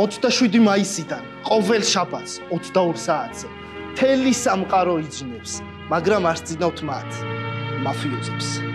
27 მაისიდან ყოველ შაბათს 22 საათზე თელი სამყარო იძინებს, მაგრამ არ ძინავთ მათ მაფიოზებს.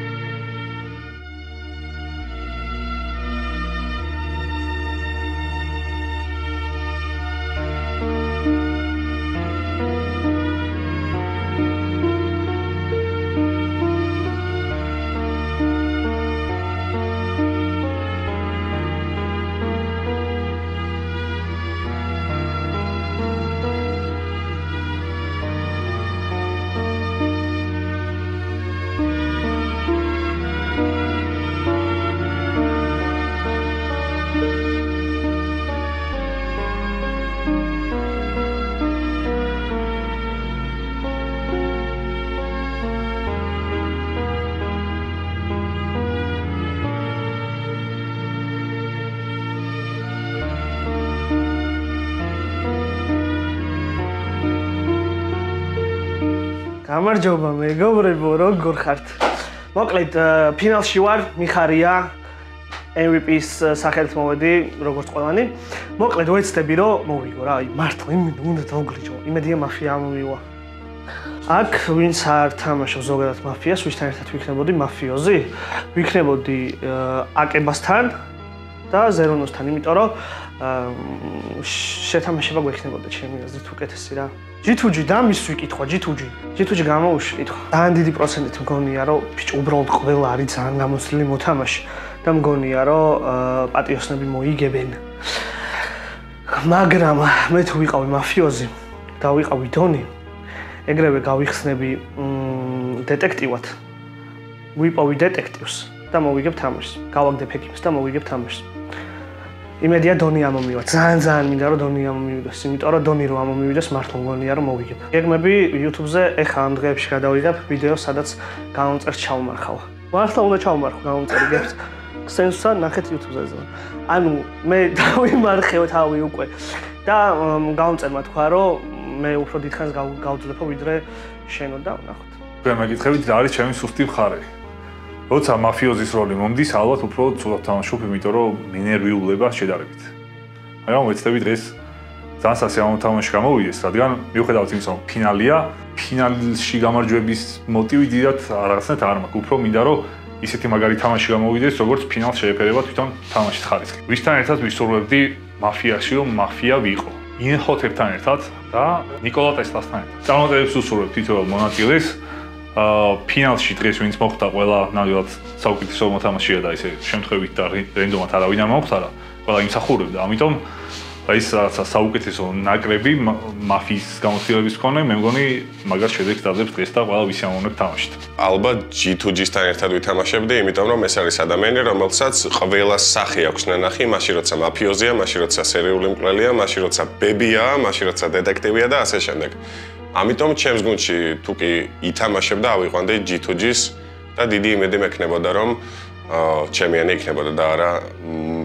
გამარჯობა მეგობრებო, როგორ ხართ? მოკლედ, ფინალში ვარ, მიხარია MVP-ს სახელით მოვედი, როგორც ყველანი. მოკლედ, ვეცდები რომ მოვიგო რა, აი მართლა იმედი უნდა დავგლიჩო. იმედია მაფია ამოვივა. აქ ვინც არ თამაშობს ზოგადად მაფიას, ვისთან ერთად ვიქნებოდი მაფიოზი? ვიქნებოდი აკებასთან და ზერონოსთან, იმიტომ რომ შეთამაშება გვექნებოდა ჩემი აზრით უკეთესი რა. ჯითუჯი დამის ვიკითხვა ჯითუჯი ჯითუჯი გამოუშვი კითხვა ძალიან დიდი პროცენტით მგონია რომ ბიჭ უბრალოდ ყველა არის ძალიან გამოცდილი მოთამაშე და მგონია რომ პატიოსნები მოიგებენ. მაგრამ მე თუ ვიყავი მაფიოზი და ვიყავი დონი ეგრევე გავიხსნები დეტექტივად. ვიპოვი დეტექტივს და მოვიგებ თამაშს. გავაგდებ ექიმს და მოვიგებ თამაშს იმედია დონი ამომივა. ძალიან ძალიან მინდა რომ დონი ამომივიდეს, იმიტომ რომ დონი რო ამომივიდეს, მართლა მგონია რომ მოვიგებ. გეგმები YouTube-ზე ეხა ამ დღეებში გადავიღებ ვიდეო, სადაც გამომწერ ჩავმარხავ. მართლა უნდა ჩავმარხო გამომწერი გებს. სენსა ნახეთ YouTube-ზე ზა. ანუ მე დავიმარხევ თავი უკვე და გამომწერმა თქვა რომ მე უფრო დიდხანს გავძლებო ვიდრე შენო და ნახოთ. მე მეკითხებით რა არის ჩემი სუსტი მხარე? როცა მაფიოზის როლი მომდის, ალბათ უფრო ცუდად თამაშობ, იმიტომ რომ მენერვიულება შედარებით. მაგრამ ვეცდები დღეს ძალიან სასიამოვნო თამაში გამოვიდეს, რადგან მიუხედავად იმისა, რომ ფინალია, ფინალში გამარჯვების მოტივი დიდად რაღაცნაირად არ მაქვს, უფრო მინდა რომ ისეთი მაგარი თამაში გამოვიდეს, როგორც ფინალს შეეფერება თვითონ თამაშის ხარისხი. ვისთან ერთად ვისურვებდი მაფიაში, რომ მაფია ვიყო. ინჰოთებთან ერთად და ნიკოლა ტესლასთან ერთად. წარმატებებს უსურვებ თითოეულ მონაწილეს, ფინალში დღეს ვინც მოხდა ყველა ნამდვილად საუკეთესო მოთამაშეა და ისე შემთხვევით და რენდომად არავინ არ მოხდა ყველა იმსახურებდა ამიტომ ის რაღაცა საუკეთესო ნაკრები მაფიის გამოცდილების მქონე მე მგონი მაგას შედეგს დაძლევს დღეს და ყველა ვისი ამოვნებ თამაშით. ალბათ G2G-სთან ერთად ვითამაშებდი იმიტომ რომ ეს არის ადამიანი რომელსაც ყველა სახე აქვს ნანახი. მაშინ როცა მაფიოზია მაშინ როცა სერიული მკვლელია მაშინ როცა ბებია მაშინ როცა დეტექტივია და ასე შემდეგ ამიტომ ჩემს გუნდში თუ კი ითამაშებდა ავიყვანდი G2G-ს და დიდი იმედი მექნებოდა რომ ჩემიანი იქნებოდა და არა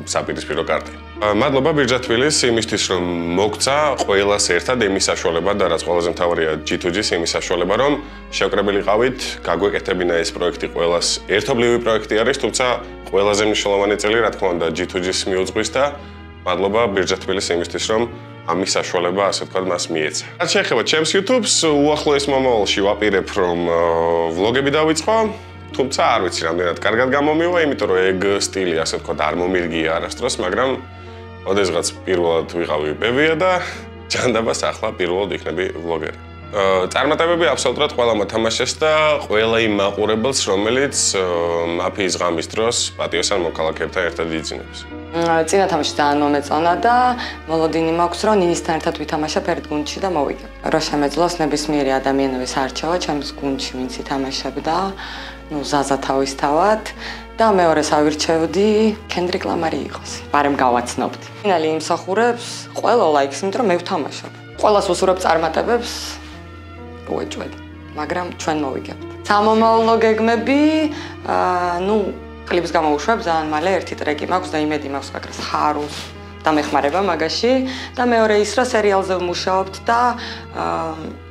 საპირისპირო კარტი. მადლობა ბირჯათვილის იმისთვის რომ მოგცა ყველას ერთად იმის საშუალება და რაც ყველაზე მთავარია G2G-ს იმის საშუალება რომ შევკრებილიყავით, გაგვეკეთებინა ეს პროექტი ყველას ერთობლივი პროექტი არის, თუმცა ყველაზე მნიშვნელოვანი წელი რა თქმა უნდა G2G-ს მიუძღვის და მადლობა ბირჯათვილის იმისთვის რომ ამის საშუალება, ასე ვთქვათ, მას მიეცა. რაც შეეხება ჩემს YouTube-ს, უახლოეს მომავალში ვაპირებ, რომ ვლოგები დავიწყო, თუმცა არ ვიცი რამდენად კარგად გამომივა, იმიტომ რომ ეგ სტილი, ასე ვთქვათ, არ მომირგია არასდროს, მაგრამ ოდესღაც პირველად ვიყავი ბებია და ჯანდაბას ახლა პირველად იქნები ვლოგერი. წარმატებები აბსოლუტურად ყველა მოთამაშეს და ყველა იმ მაყურებელს, რომელიც მაფიის ღამის დროს პატიოსან მოქალაქეებთან ერთად იძინებს. წინა თამაში ძალიან მომეწონა და მოლოდინი მაქვს რომ ნინისთან ერთად ვითამაშა ფერდ გუნდში და მოვიგე. რო შემეძლოს ნებისმიერი ადამიანების არჩევა ჩემს გუნდში ვინც ითამაშებდა, ну ზაზა თავისთავად და მეორეს ავირჩევდი კენდრიკ ლამარი იყოს. პარემ გავაცნობდი. ფინალი იმსახურებს ყველა ლაიქს, იმიტომ რომ მე ვთამაშობ. ყველას უსურვებ წარმატებებს. უეჭვედ. მაგრამ ჩვენ მოვიგებთ. სამომავლო გეგმები, აა, ну კლიპს გამოუშვებ ძალიან მალე ერთი ტრეკი მაქვს და იმედი მაქვს მაგას ხაროს და მეხმარება მაგაში და მეორე ის რა სერიალზე ვმუშაობთ და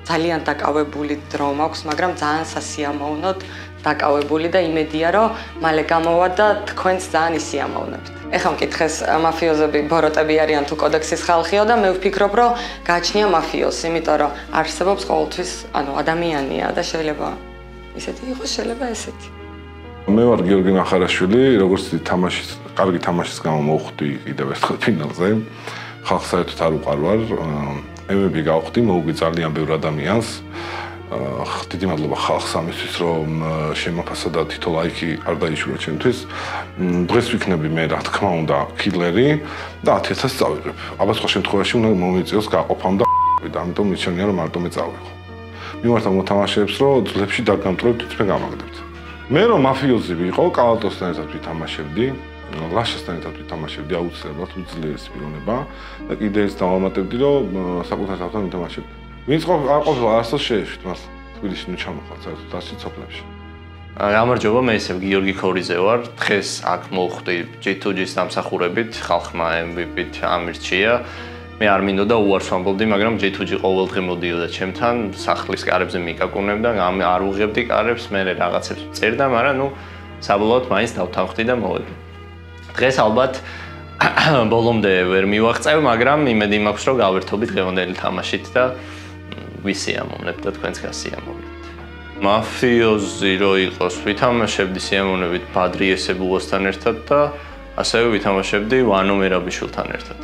ძალიან დაკავებული დრო მაქვს მაგრამ ძალიან სასიამოვნოდ დაკავებული და იმედია, რომ მალე გამოვა და თქვენს ძალიან ისიამოვნებთ. ეხლა მკითხეს მაფიოზები ბოროტები არიან თუ კოდექსის ხალხიო და მე ვფიქრობ, რომ გაჩნია მაფიოზი, იმიტომ რომ არსებობს ყოველთვის, ანუ ადამიანია და შეიძლება ისეთი იყოს, შეიძლება ესეთი. მე ვარ გიორგი ნახარაშვილი, როგორც თამაშის, კარგი თამაშის გამო მოვხვდი კიდევ ერთხელ ფინალზე. ხალხ საერთოდ არ უყარ ვარ. ემები გავხდი, მოვუგი ძალიან ბევრ ადამიანს. დიდი მადლობა ხალხს ამისთვის, რომ შემოფასა და თითო ლაიქი არ დაიშურა ჩემთვის. დღეს ვიქნები მე, რა თქმა უნდა, კილერი და 10000 წავიღებ. აბა სხვა შემთხვევაში უნდა მომიწიოს გაყოფამ და და ამიტომ მიჩვენია რომ მარტო მე წავიღო. მიმართა მოთამაშეებს, რომ ძლებში დაგამტროთ თვითონ გამაგდებთ. მე რომ მაფიოზი ვიყო, კალატოსთან ერთად ვითამაშებდი. ლაშასთან ერთად ვითამაშებდი აუცილებლად უძლიერეს პიროვნება და კიდე ეს დავამატებდი რომ საკუთარ თავთან ვითამაშებდი. ვინც ყო არ ყოფილა არსოს შეეშვით მას თბილისში ნუ ჩამოხვალ საერთოდ დასი ცოფლებში. გამარჯობა მე ისევ გიორგი ქორიძე ვარ. დღეს აქ მოვხვდი G2G-ს დამსახურებით, ხალხმა MVP-თ ამირჩია. მე არ მინდოდა უარს ვამბობდი, მაგრამ G2G ყოველდღე მოდიოდა ჩემთან, სახლის კარებზე მიკაკუნებდა, არ უღებდი კარებს, მე რაღაცებს წერდა, მაგრამ ნუ საბოლოოდ მაინც დავთანხმდი და მოვედი. დღეს ალბათ ბოლომდე ვერ მივაღწევ, მაგრამ იმედი მაქვს, რომ გავერთობი დღევანდელი თამაშით და ვისიამოვნებ და თქვენც გასიამოვნებთ. მაფიოზი რო იყოს, ვითამაშებდი სიამოვნებით ბადრი ესებულოსთან ერთად და ასევე ვითამაშებდი ვანო მერაბიშვილთან ერთად.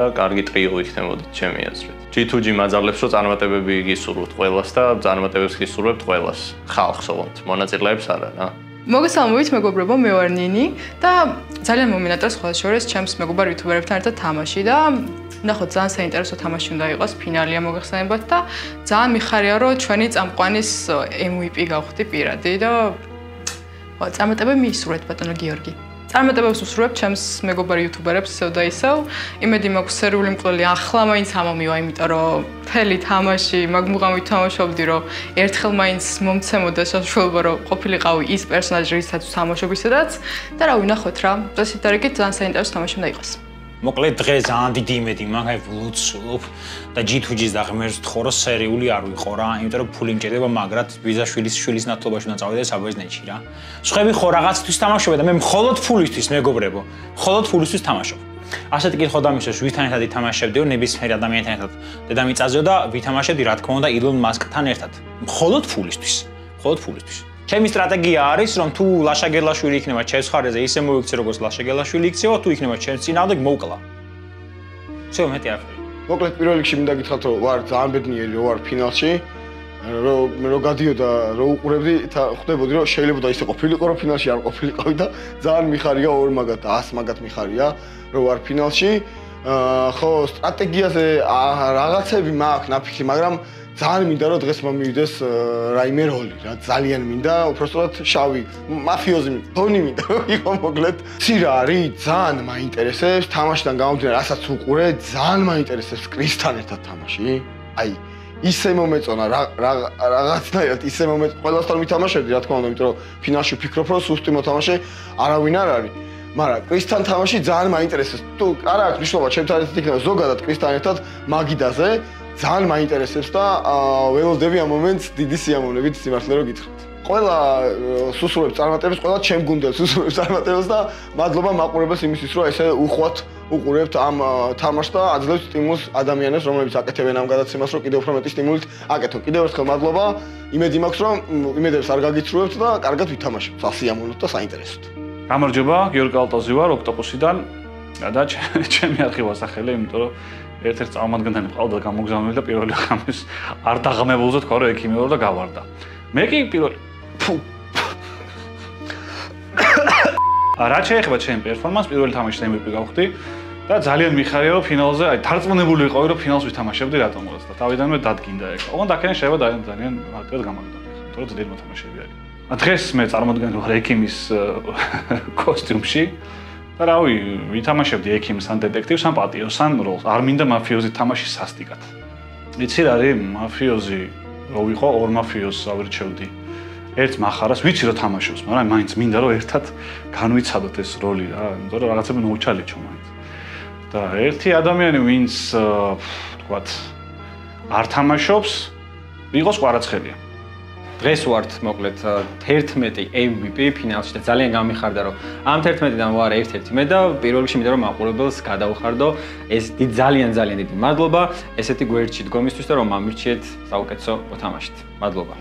და კარგი ტრიო იქნებოდა ჩემი აზრით. G2G მაძალებს რომ წარმატებები გისურვებთ ყველას და წარმატებებს გისურვებთ ყველას. ხალხს ოღონდ, მონაწილეებს არა რა. მოგესალმებით მეგობრებო, მე ვარ ნინი და ძალიან მომინატრა სხვა შორის ჩემს მეგობარ იუთუბერებთან ერთად თამაში და ნახოთ ძალიან საინტერესო თამაში უნდა იყოს, ფინალია მოგეხსენებათ და ძალიან მიხარია რომ ჩვენი წამყვანის MVP გავხდი პირადი და წარმატებები მიისურვეთ ბატონო გიორგი. წარმატებებს უსურვებ ჩემს მეგობარ იუთუბერებს ისევ და ისევ. იმედი მაქვს სერიული მკვლელი ახლა მაინც ამომივა, იმიტომ რომ მთელი თამაში მაგმუღამ ვითამაშობდი, რომ ერთხელ მაინც მომცემოდა საშუალება, რომ ყოფილიყავი ის პერსონაჟი, რისაც თამაშობისედაც და რა ვინახოთ რა. წესით და რიგით ძალიან საინტერესო თამაში უნდა იყოს. მოკლედ დღეს ძალიან დიდი იმედი მაქვს, აი ვლუცულობ და G2G-ს დაღმერს თქო რომ სერიული არ ვიყო რა, იმიტომ რომ ფული მჭირდება, მაგრამ ვიზაშვილის შვილის ნათლობაში უნდა წავიდე საბერძნეთში რა. სხვები ხო რაღაცთვის თამაშობენ და მე მხოლოდ ფულისთვის მეგობრებო, მხოლოდ ფულისთვის თამაშობ. ასეთი კითხვა დამისვეს, ვითთან ერთად ითამაშებდიო ნებისმიერ ადამიანთან ერთად. დედამიწაზეო და ვითამაშებდი რა თქმა უნდა ილონ მასკთან ერთად. მხოლოდ ფულისთვის. მხოლოდ ფულისთვის. ჩემი სტრატეგია არის რომ თუ ლაშაგელაშვილი იქნება ჩემს ხარეზე ისე მოიქცე როგორც ლაშაგელაშვილი იქცევა თუ იქნება ჩემს წინააღმდეგ მოკლა всё მეტი არ ხარ მოკლედ პირველ რიგში მინდა გითხრათ რომ ვარ ძალიან ბედნიერი რომ ვარ ფინალში რომ მე რო გადიოდა რო უყურებდი ხვდებოდი რომ შეიძლება და ისე ყოფილიყო რომ ფინალში არ ყოფილიყავი და ძალიან მიხარია ორ მაგათ 100 მაგათ მიხარია რომ ვარ ფინალში ხო სტრატეგიაზე რაღაცები მაქვს ნაფიქრი მაგრამ ძალიან მინდა რომ დღეს მომივიდეს რაიმე როლი რა ძალიან მინდა უბრალოდ შავი მაფიოზი თონი მინდა იყო მოკლედ. ცირა არის ძალიან მაინტერესებს თამაშიდან გამომდინარე რასაც უყურე ძალიან მაინტერესებს კრისტთან ერთად თამაში. აი ისე მომეწონა რაღაცნაირად ისე მომეწ ყველასთან მითამაშებდი რა თქმა უნდა იმიტომ რომ ფინალში ვფიქრობ რომ სუსტი მოთამაშე არავინ არ არის. მაგრამ კრისტთან თამაში ძალიან მაინტერესებს. თუ არა აქვს მნიშვნელობა ჩემთან ერთად იქნება ზოგადად კრისტთან ერთად მაგიდაზე ძალიან მაინტერესებს და ველოდები ამ მომენტს დიდი სიამოვნებით სიმართლე რომ გითხრათ. ყველა სუსურებს წარმატებას, ყველა ჩემ გუნდელს სუსურებს წარმატებას და მადლობა მაყურებელს იმისთვის, რომ ესე უხვად უყურებთ ამ თამაშს და აძლევთ სტიმულს ადამიანებს, რომლებიც აკეთებენ ამ გადაცემას, რომ კიდევ უფრო მეტი სტიმულით აკეთო. კიდევ ერთხელ მადლობა. იმედი მაქვს, რომ იმედებს არ გაგიცრუებთ და კარგად ვითამაშებთ. სასიამოვნოთ და საინტერესოთ. გამარჯობა, გიორგი ალტოზი ვარ ოქტოპუსიდან. და ჩემი არქივა სახელი, იმიტომ რომ ერთ-ერთ წარმომადგენელი ყავდა გამოგზავნილი და პირველი ხამის არ დაღმებულზე თქვა რომ ექიმი და გავარდა. მე კი პირველი რა შეიძლება ჩემი პერფორმანს პირველი თამაში MVP გავხდი და ძალიან მიხარია რომ ფინალზე აი თარწმუნებული ვიყავი რომ ფინალს ვითამაშებდი რატომღაც და თავიდანვე დადგინდა ეგ. ოღონდ აქედან შეიძლება ძალიან ძალიან მარტივად გამოვიდა. თორე ძლიერ მოთამაშეები არის. დღეს მე წარმოგიდგენთ ვარ ექიმის კოსტიუმში და რავი, ვითამაშებდი ექიმს ან დეტექტივს ან პატიოს ან როლს. არ მინდა მაფიოზი თამაში სასტიკად. იცი რა არის მაფიოზი რო ვიყო ორ მაფიოზს ავირჩევდი. ერთ מחარას ვიცი რომ თამაშობს, მაგრამ მაინც მინდა რომ ერთად განვიცადოთ ეს როლი რა, იმიტომ რომ რაღაცები მოუჩალიჩო მაინც. და ერთი ადამიანი ვინც თქვათ არ თამაშობს, იყოს ყვარაცხელია. დღეს ვართ მოკლედ 11 MVP ფინალში და ძალიან გამიხარდა რომ ამ 11-დან ვარ ერთ-ერთი. მე და პირველ რიგში მინდა რომ მაყურებელს გადავხარდო ეს დიდ ძალიან ძალიან დიდი მადლობა. ესეთი გვერდში დგომისთვის და რომ ამირჩიეთ საუკეთესო მოთამაშით. მადლობა.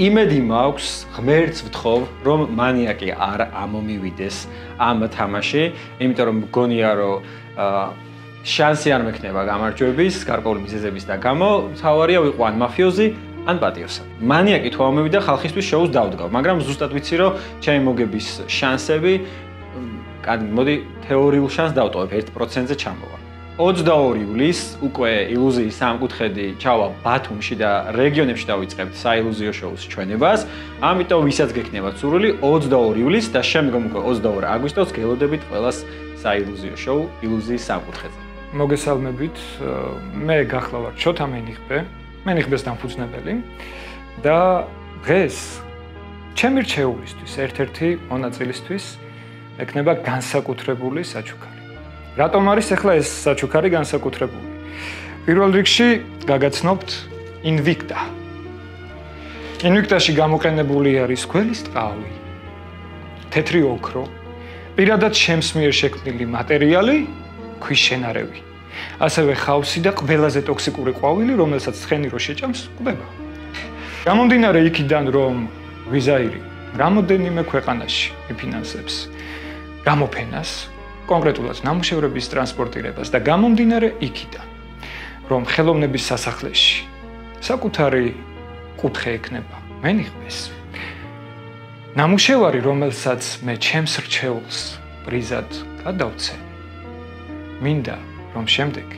იმედი მაქვს ღმერთს ვთხოვ რომ მანიაკი არ ამომივიდეს ამ თამაში იმიტომ რომ მგონია რომ შანსი არ მექნება გამარჯვების გარკვეული მიზეზების და გამო თავარია ვიყვან მაფიოზი ან პატიოსა. მანიაკი თუ ამოვიდა ხალხისთვის შოუს დავდგავ, მაგრამ ზუსტად ვიცი რომ ჩემი მოგების შანსები კადი მოდი თეორიულ შანს დავტოვებ 1%-ზე ჩამოვა. 22 ივლისს უკვე ილუზიის სამკუთხედი ჩავა ბათუმში და რეგიონებში დავიწყებთ საილუზიო შოუს ჩვენებას. ამიტომ ვისაც გექნებათ სურვილი 22 ივლისს და შემდგომ უკვე 22 აგვისტოს გელოდებით ყველას საილუზიო შოუ ილუზიის სამკუთხედზე. მოგესალმებით. მე გახლავართ შოთა მენიხბე, მენიხბეს დამფუძნებელი და დღეს ჩემი რჩეულისთვის ერთ-ერთი მონაწილისთვის ეკნება განსაკუთრებული საჩუქარი. რატომ არის ახლა ეს საჩუქარი განსაკუთრებული? პირველ რიგში გაგაცნობთ Invicta. Invicta-ში გამოყენებული არის ქველის ტყავი, თეთრი ოქრო, პირადად ჩემს მიერ შექმნილი მატერიალი ქვის შენარევი. ასევე ხავსი და ყველაზე ტოქსიკური ყვავილი, რომელსაც ცხენი რო შეჭამს, ყვება. გამომდინარე იქიდან, რომ ვიზაირი რამოდენიმე ქვეყანაში იფინანსებს გამოფენას, კონკრეტულად ნამუშევრების ტრანსპორტირებას და გამომდინარე იქიდან, რომ ხელოვნების სასახლეში საკუთარი კუთხე ექნება მენიხბეს. ნამუშევარი, რომელსაც მე ჩემს რჩეულს პრიზად გადავცე, მინდა რომ შემდეგ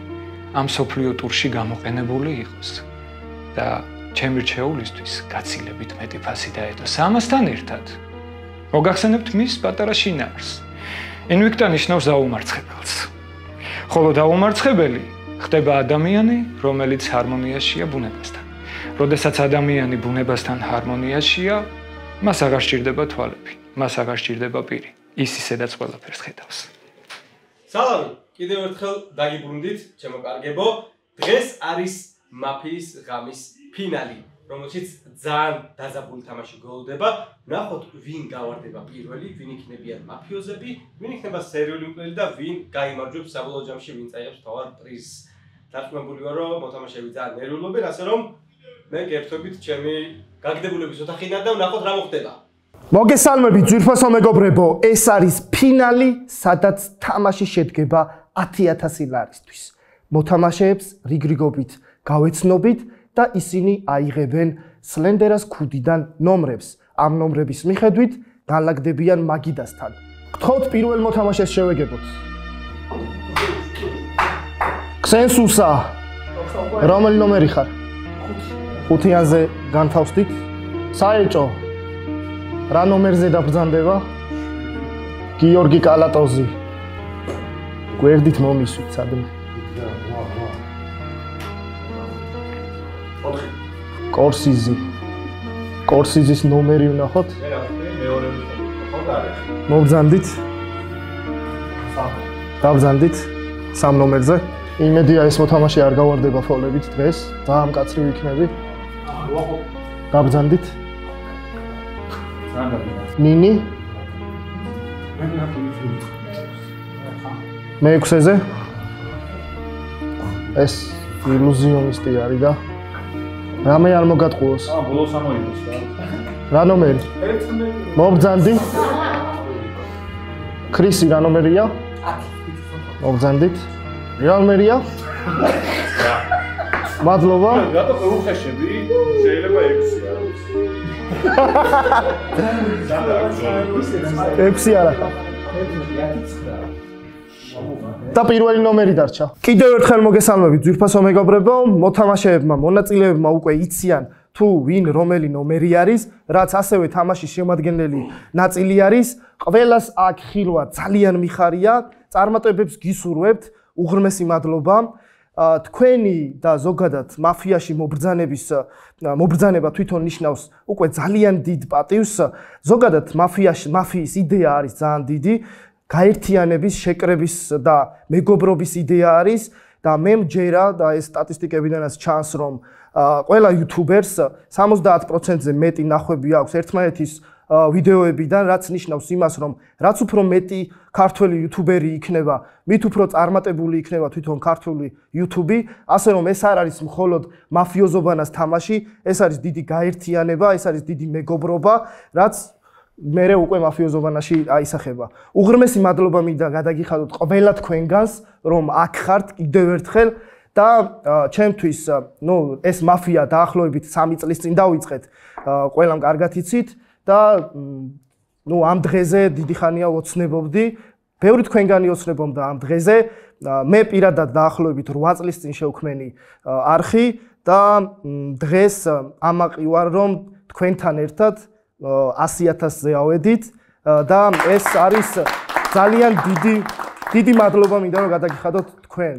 ამ სოფლიო ტურში გამოყენებული იყოს და ჩემი რჩეულისთვის გაცილებით მეტი ფასი დაედო. სამასთან ერთად მოგახსენებთ მის პატარა შინაარს. ინვიქტა ნიშნავს დაუმარცხებელს. ხოლო დაუმარცხებელი ხდება ადამიანი რომელიც ჰარმონიაშია ბუნებასთან. როდესაც ადამიანი ბუნებასთან ჰარმონიაშია მას აღარ სჭირდება თვალები მას აღარ სჭირდება პირი. ის ისედაც ყველაფერს ხედავს. სალამი კიდევ ერთხელ დაგიბრუნდით, ჩემო კარგებო. დღეს არის მაფიის ღამის ფინალი, რომელშიც ძალიან დაზაბული თამაში გოლდება. ნახოთ, ვინ გავარდება პირველი, ვინ იქნებიან მაფიოზები, ვინ იქნება სერიული მკვლელი და ვინ გაიმარჯვებს საბოლოო ჯამში, ვინ წაიღებს თავარ პრიზს. დარწმუნებული ვარ, რომ მოთამაშეები ძალიან ნერვიულობენ, ასე რომ მე გერთობით ჩემი გაგდებულების ოთახიდან და ვნახოთ რა მოხდება. მოგესალმებით ძვირფასო მეგობრებო, ეს არის ფინალი, სადაც თამაში შედგება 10000 ლარისთვის. მოთამაშეებს რიგრიგობით გავეცნობით და ისინი აიღებენ სლენდერას ქუდიდან ნომრებს. ამ ნომრების მიხედვით განლაგდებიან მაგიდასთან. გთხოვთ პირველ მოთამაშეს შევეგებოთ. ქსენსუსა. რომელი ნომერი ხარ? 5-იანზე განთავსდით. საეჭო. რა ნომერზე დაბრძანდება? გიორგი კალატოზი. გვერდით მომისვით სადმე. კორსიზი. კორსიზის ნომერი ვნახოთ. მოგზანდით. დავზანდით სამ ნომერზე. იმედია ეს მოთამაშე არ გავარდება ფოლებით დღეს. ძალიან კაცრი ვიქნები. დავზანდით. ნინი. მე ნახე მეექვსეზე ეს ილუზიონისტი არის და რამე არ მოგატყუოს. აა, ბოლოს ამოიღოს რა. რა ნომერი? 11. მობძანდი. კრისი რა ნომერია? 10. მობძანდით. რა ნომერია? მადლობა. რატო უხეშები? შეიძლება 6 არის. 6 არა. 6 და პირველი ნომერი დარჩა. კიდევ ერთხელ მოგესალმებით ძვირფასო მეგობრებო, მოთამაშეებმა, მონაწილეებმა უკვე იციან თუ ვინ რომელი ნომერი არის, რაც ასევე თამაშის შემადგენელი ნაწილი არის. ყველას აქ ხილვა ძალიან მიხარია. წარმატებებს გისურვებთ. უღრმესი მადლობა. თქვენი და ზოგადად მაფიაში მობრძანების მობრძანება თვითონ ნიშნავს უკვე ძალიან დიდ პატივს. ზოგადად მაფიაში მაფიის იდეა არის ძალიან დიდი. გაერთიანების, შეკრების და მეგობრობის იდეა არის და მე მჯერა და ეს სტატისტიკებიდანაც ჩანს რომ ყველა YouTuber-ს 70%-ზე მეტი ნახვები აქვს ერთმანეთის ვიდეოებიდან, რაც ნიშნავს იმას, რომ რაც უფრო მეტი ქართველი იუთუბერი იქნება, მით უფრო წარმატებული იქნება თვითონ ქართული YouTube, ასე რომ ეს არ არის მხოლოდ მაფიოზობანას თამაში, ეს არის დიდი გაერთიანება, ეს არის დიდი მეგობრობა, რაც მე უკვე მაფიოზობანაში აისახება. უღრმესი მადლობა მინდა გადაგიხადოთ ყველა თქვენგანს, რომ აქ ხართ კიდევ ერთხელ და ჩემთვის, ნუ ეს მაფია დაახლოებით 3 წლის წინ დავიწყეთ. ყველამ კარგად იცით და ნუ ამ დღეზე დიდი ხანია ოცნებობდი. ბევრი თქვენგანი ოცნებობდა ამ დღეზე. მე პირადად დაახლოებით 8 წლის წინ შევქმენი არხი და დღეს ამაყი ვარ რომ თქვენთან ერთად 100000-ზე ავედით და ეს არის ძალიან დიდი დიდი მადლობა მინდა რომ გადაგიხადოთ თქვენ.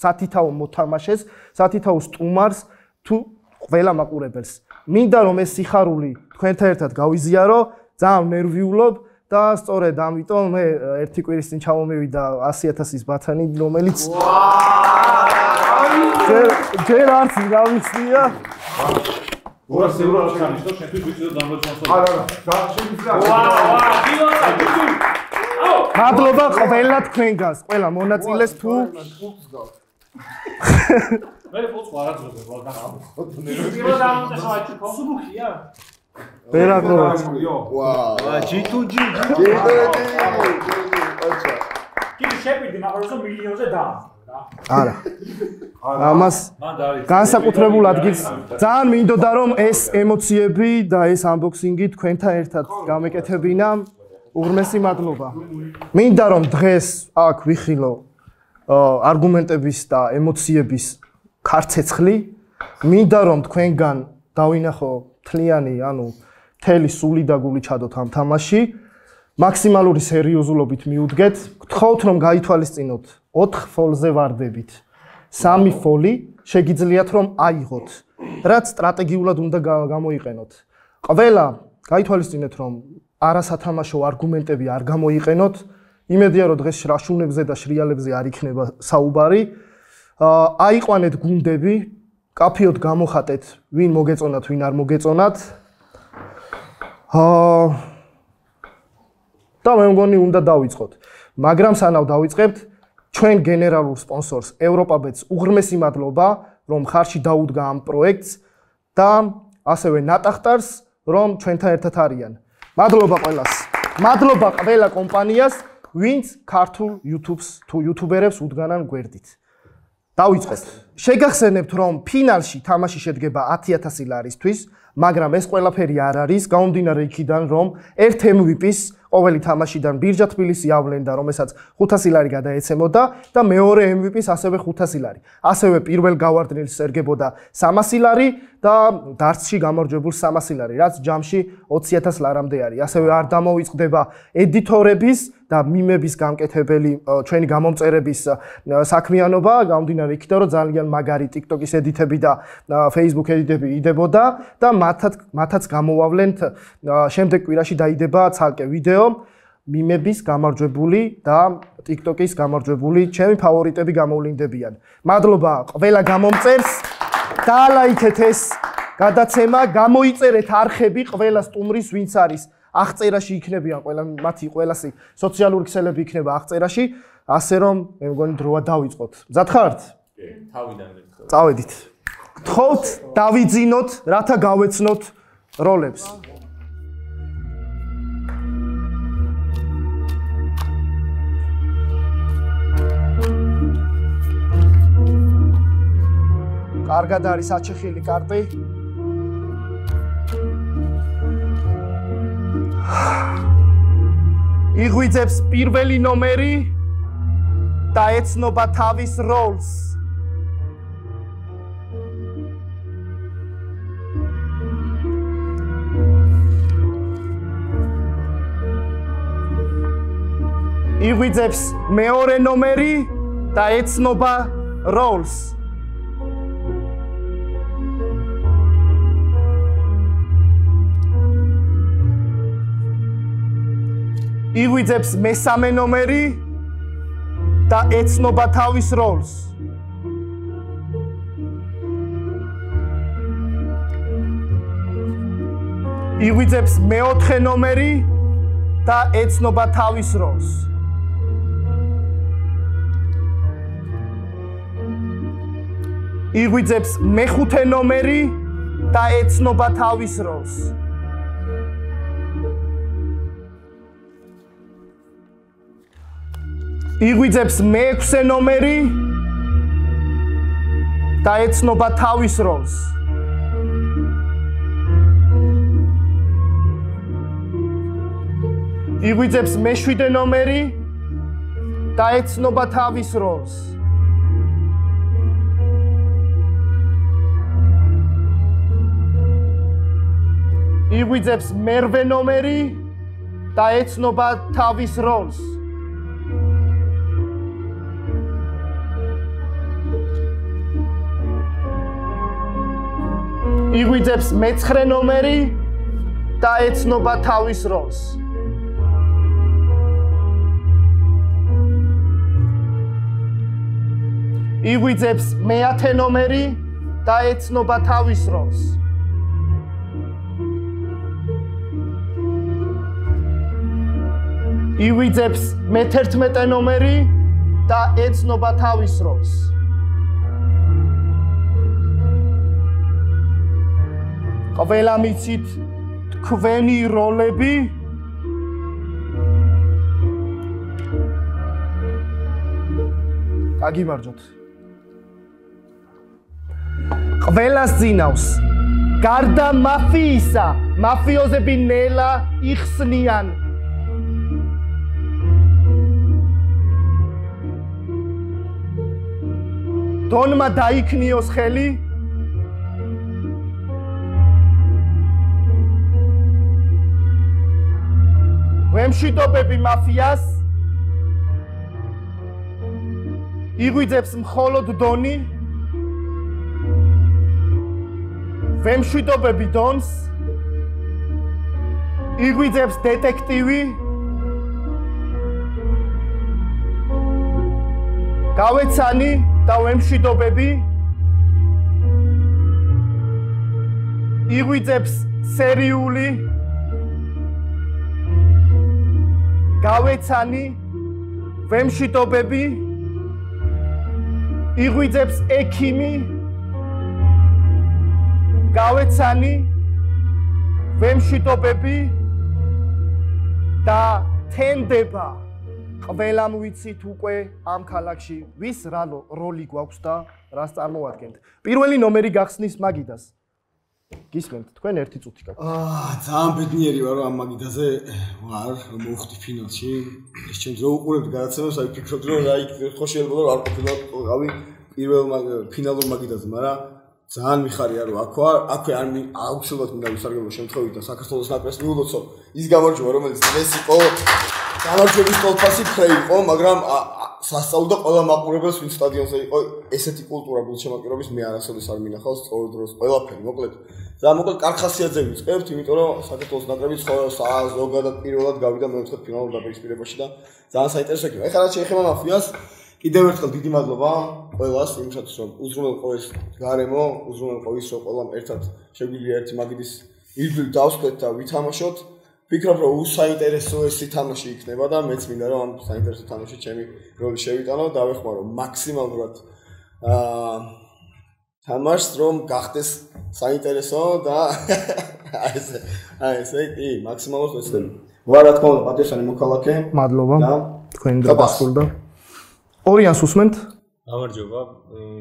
სათითაო მოთამაშეს, სათითაო სტუმარს თუ ყველა მაყურებელს. მინდა რომ ეს სიხარული თქვენთან ერთად გავიზიარო, ძალიან ნერვიულობ და სწორედ ამიტომ მე ერთი კვირის წინ ჩამომივიდა 100000-ის ბათანი, რომელიც ჯერ ჯერ არც გავიხსნია. 200 ევრო არ ჩანიშნო, შენთვის ვიცი და დამოწმოს. არა, არა, დაგშენიძა. ვაუ, ვაუ, გილოცა, გიგი. მადლობა ყველა თქვენგანს, ყველა მონაწილეს თუ მე ფოთს არ აძლევ, რა გახდა. პირველ დამონტაჟა ჩიკო. სუბუქია. ვერ აგროვაც. ვა, ჯიტუჯი, ჯიტუჯი. კი, შეპირდი, მაგრამ ზო მილიონზე და. არა. ამას განსაკუთრებულ ადგილს ძალიან მინდოდა რომ ეს ემოციები და ეს unboxing-ი თქვენთან ერთად გამეკეთებინა. უღრმესი მადლობა. მინდა რომ დღეს აქ ვიხილო არგუმენტების და ემოციების ქარცეცხლი. მინდა რომ თქვენგან დავინახო თლიანი, ანუ თელი სული და გული ჩადოთ ამ თამაში. მაქსიმალური სერიოზულობით მიუდგეთ. გთხოვთ რომ გაითვალისწინოთ 4 ფოლზე ვარდებით. 3 ფოლი შეგიძლიათ რომ აიღოთ. რაც სტრატეგიულად უნდა გამოიყენოთ. ყველა გაითვალისწინეთ რომ არასათამაშო არგუმენტები არ გამოიყენოთ. იმედია რომ დღეს შრაშუნებზე და შრიალებზე არ იქნება საუბარი. აიყვანეთ გუნდები, კაფიოდ გამოხატეთ, ვინ მოგეწონათ, ვინ არ მოგეწონათ. აა და მე მგონი უნდა დავიწყოთ. მაგრამ სანამ დავიწყებთ, ჩვენ გენერალურ სპონსორს ევროპაბეთს უღრმესი მადლობა, რომ ხარში დაუდგა ამ პროექტს და ასევე ნატახტარს, რომ ჩვენთან ერთად არიან. მადლობა ყველას. მადლობა ყველა კომპანიას, ვინც ქართულ YouTube-ს თუ YouTuber-ებს უდგანან გვერდით. დავიწყოთ. შეგახსენებთ, რომ ფინალში თამაში შედგება 10000 ლარისთვის, მაგრამ ეს ყველაფერი არ არის, გამომდინარე იქიდან, რომ ერთ MVP-ს ყოველი თამაშიდან ბირჟა თბილისი ავლენდა, რომელსაც 500 ლარი გადაეცემოდა და მეორე MVP-ს ასევე 500 ლარი. ასევე პირველ გავარდნილს ერგებოდა 300 ლარი და დარცში გამარჯვებულ 300 ლარი, რაც ჯამში 20000 ლარამდე არის. ასევე არ დამოიწყდება ედიტორების და მიმების გამკეთებელი ჩვენი გამომწერების საქმიანობა, გამომდინარე იქიდან, რომ ძალიან მაგარი TikTok-ის ედიტები და Facebook ედიტები იდებოდა და მათაც მათაც გამოვავლენთ შემდეგ კვირაში დაიდება ცალკე ვიდეო ვიდეო მიმების გამარჯვებული და TikTok-ის გამარჯვებული ჩემი ფავორიტები გამოვლინდებიან. მადლობა ყველა გამომწერს. დაალაიქეთ ეს გადაცემა, გამოიწერეთ არხები ყველა სტუმრის ვინც არის. აღწერაში იქნებიან ყველა მათი ყველასი სოციალური ქსელები იქნება აღწერაში, ასე რომ მე მგონი დროა დავიწყოთ. მზად ხართ? კი, თავიდან მეთქო. წავედით. გთხოვთ დავიძინოთ, რათა გავეცნოთ როლებს. კარგად არის აჩეხილი კარტი. იღვიძებს პირველი ნომერი და ეცნობა თავის როლს. იღვიძებს მეორე ნომერი და ეცნობა როლს. იღვიძებს მესამე ნომერი და ეცნობა თავის როლს. იღვიძებს მეოთხე ნომერი და ეცნობა თავის როლს. იღვიძებს მეხუთე ნომერი და ეცნობა თავის როლს. იღვიძებს მეექვსე ნომერი და ეცნობა თავის როლს. იღვიძებს მეშვიდე ნომერი და ეცნობა თავის როლს. იღვიძებს მერვე ნომერი და ეცნობა თავის როლს. იღვიძებს მეცხრე ნომერი და ეცნობა თავის როლს. იღვიძებს მეათე ნომერი და ეცნობა თავის როლს. ივიძებს მე-11 ნომერი და ეცნობა თავის როლს. ყველა მიცით თქვენი როლები? გაგიმარჯოთ. ყველას ძინავს გარდა მაფიისა, მაფიოზები ნელა იხსნიან. დონმა დაიქნიოს ხელი ვემშვიდობები მაფიას? იგვიძებს მხოლოდ დონი? ვემშვიდობები დონს? იგვიძებს დეტექტივი? გავეცანი და ვემშვიდობები? იღვიძებს სერიული გავეცანი ვემშვიდობები იღვიძებს ექიმი გავეცანი ვემშვიდობები და თენდება ყველამ ვიცით უკვე ამ ქალაქში ვის რა როლი გვაქვს და რას წარმოადგენთ. პირველი ნომერი გახსნის მაგიდას. გისმენთ, თქვენ ერთი წუთი გაქვთ. აა, ძალიან ბედნიერი ვარ ამ მაგიდაზე ვარ, მოვხდი ფინალში. ეს ჩემს რო უყურებთ გადაცემას, აი ფიქრობთ რომ რა იქ ხო შეიძლება რომ არ ყოფილა ყავი პირველ ფინალურ მაგიდაზე, მაგრამ ძალიან მიხარია რომ აქ ვარ, აქვე არ აუცილებლად მინდა ვისარგებლო შემთხვევით და საქართველოს ნაკრებს მიულოცო ის გამარჯვება რომელიც დღეს იყო გამარჯვების თვალსაზრისით ხეიყო, მაგრამ სასწაულდა ყველა მაყურებელს ვინ სტადიონზე იყო ესეთი კულტურა გულშემატკივრობის მე არასოდეს არ მინახავს სწორ დროს ყველაფერი მოკლედ. და მოკლედ კარხასიაძე ვიწყებთ იმიტომ რომ საქართველოს ნაკრები ზოგადად პირველად გავიდა მეოთხე ფინალურ დაპირისპირებაში და ძალიან საინტერესო იქნება ეხლა რაც შეეხება მაფიას კიდევ ერთხელ დიდი მადლობა ყველას იმისათვის რომ უზრუნველყო ეს გარემო უზრუნველყო ის რომ ყველამ ერთად შეგვიძლია ერთი მაგიდის ირგვლივ დავსვეთ და ვითამაშოთ ვფიქრობ რომ უსაინტერესო ეს თამაში იქნება და მეც მინდა რომ ამ საინტერესო თამაში ჩემი როლი შევიტანო და ვეხმარო მაქსიმალურად აა თამაშს რომ გახდეს საინტერესო და აი ეს აი ეს კი მაქსიმალურად ვეცდები ვარ რა თქმა უნდა პატიოსანი მოქალაქე. მადლობა. თქვენი დაბასრულდა ორიანს უსმენთ გამარჯობა.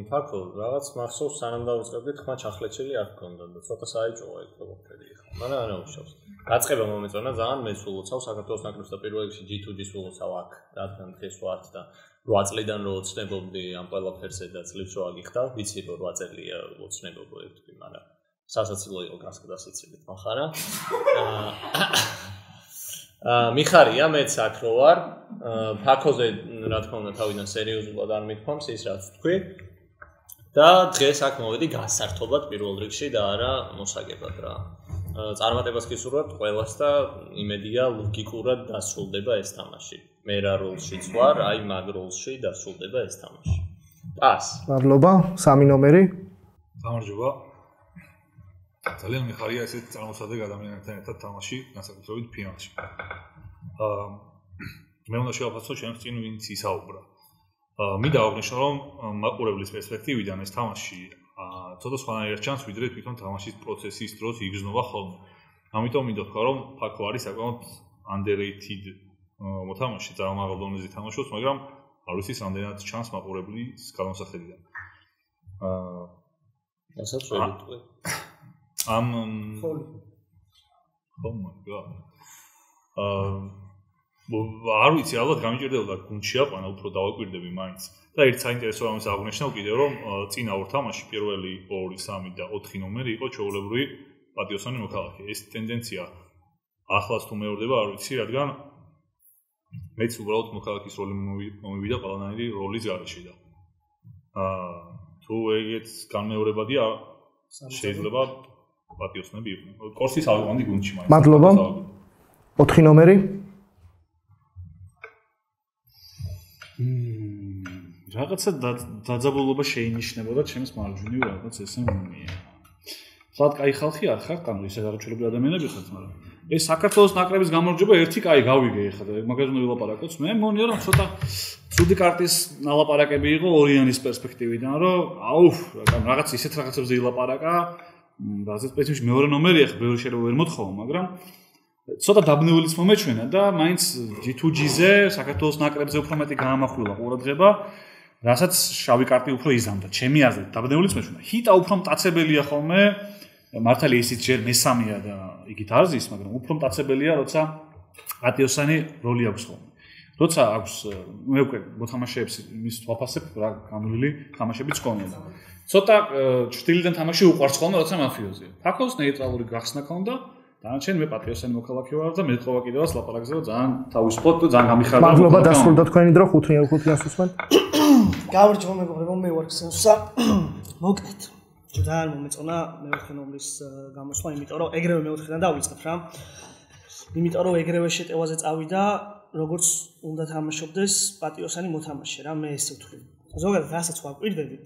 ფაქტობრივად რაღაც მახსოვს სანამ დავიწყებდით ხმა ჩახლეჩილი არ გქონდა და ცოტა საიჭოა იქ პრობლემები იყო მაგრამ არა უშავს გაწყება მომეწონა ძალიან მე სულოცავ საქართველოს ნაკრებს და პირველ რიგში G2G სულოცავ აქ რადგან დღეს ვართ და 8 წლიდან რო ოცნებობდი ამ ყველაფერზე და წლებს რო აგიხდა ვიცი რომ 8 წელია ოცნებობდი მაგრამ სასაცილო იყო გასკდა სიცილით מחარა აა მიხარია მეც აქ რო ვარ. ფაქოზე რა თქმა უნდა თავიდან სერიოზულად არ მithქვამს ის რაც თქვი. და დღეს აქ მოვედი გასართობად პირველ რიგში და არა მოსაგებად რა წარმატებას გისურვებთ ყველას და იმედია ლოგიკურად დასრულდება ეს თამაში. მე რა როლშიც ვარ, აი მაგ როლში დასრულდება ეს თამაში. პას. მადლობა, სამი ნომერი. გამარჯობა. ძალიან მიხარია ესეთ წარმოსადეგ ადამიანებთან ერთად თამაში, განსაკუთრებით ფინალში. აა მე უნდა შევაფასო ჩემს წინ ვინც ისაუბრა. აა მინდა აღნიშნო რომ მაყურებლის პერსპექტივიდან ეს თამაში აა ცოტა სხვანაირად ჩანს ვიდრე თვითონ თამაშის პროცესის დროს იგრძნობა ხოლმე. ამიტომ მინდა ვთქვა რომ ფაქო არის საკმაოდ underrated მოთამაშე, წარმომაღალ დონეზე თამაშობს, მაგრამ არ ვიცი რამდენად ჩანს მაყურებლის განსახედიდან. აა რასაც ვეიტყვი. ამ ხოლმე. ხოლმე, გა. აა არ ვიცი, ალბათ გამიჭirdებოდა გუნდში აყვანა, უფრო დავაკვირდები მაინც. და ერთ საინტერესო რამის აღნიშნავ კიდევ რომ წინა ორ თამაში პირველი 2, 3 და 4 ნომერი იყო ჩაოლებრივი პატიოსანი მოქალაქე. ეს ტენდენცია ახლაც თუ მეორდება, არ ვიცი, რადგან მეც უბრალოდ მოქალაქის როლი მომივიდა ყველანაირი როლის გარეშე და აა თუ ეგეც განმეორებადია შეიძლება პატიოსნები იყვნენ. კორსის ალგონდი გუნდში მაინც. მადლობა. 4 ნომერი. რაღაცა დაძაბულობა შეინიშნებოდა ჩემს მარჯვნივ რაღაც ესე მომია. თლად кай ხალხი არ ხარ, ანუ ისე დაღჭირებული ადამიანები ხართ, მაგრამ ეს საქართველოს ნაკრების გამარჯვება ერთი кай გავიგე ეხლა და მაგაზე უნდა ვილაპარაკოთ. მე მგონია რომ ცოტა ცუდი კარტის ნალაპარაკები იყო ორიანის პერსპექტივიდან, რომ აუ, რაღაც ისეთ რაღაცებზე ილაპარაკა, რაზეც პეციმში მეორე ნომერია ხა ბევრი შეიძლება ვერ მოთხოვო, მაგრამ ცოტა დაბნეულიც მომეჩვენა და მაინც G2G-ზე საქართველოს ნაკრებზე უფრო მეტი გაამახვილა ყურადღება, რასაც შავი კარტი უფრო იზამდა. ჩემი აზრით დაბნეულიც მეჩვენა. ჰიტა უფრო მტაცებელია ხოლმე. მართალია ისიც ჯერ მესამეა და იგით არზის, მაგრამ უფრო მტაცებელია, როცა ატიოსანი როლი აქვს ხოლმე. როცა აქვს მე უკვე მოთამაშეებს იმის თვალფასებ რა გამლილი თამაშებიც კონდა. ცოტა ჭრილიდან თამაში უყარს ხოლმე, როცა მაფიოზია. ფაქოს ნეიტრალური გახსნა კონდა. დანარჩენ მე პატრიოსანი მოქალაქე ვარ და მე ხოვა კიდევაც ლაპარაკზე რომ ძალიან თავისუფლად და ძალიან გამიხარდა. მადლობა დასრულდა თქვენი დრო ხუთიან ხუთიანს უსმენ. გამარჯობა მეგობრებო, მე ვარ ქსენსა. მოკლედ. ძალიან მომეწონა მეოთხე ნომრის გამოსვლა, იმიტომ რომ ეგრევე მეოთხედან დავიწყებ რა. იმიტომ რომ ეგრევე შეტევაზე წავიდა, როგორც უნდა თამაშობდეს პატიოსანი მოთამაშე რა, მე ესე ვთვლი. ზოგადად რასაც ვაკვირდები,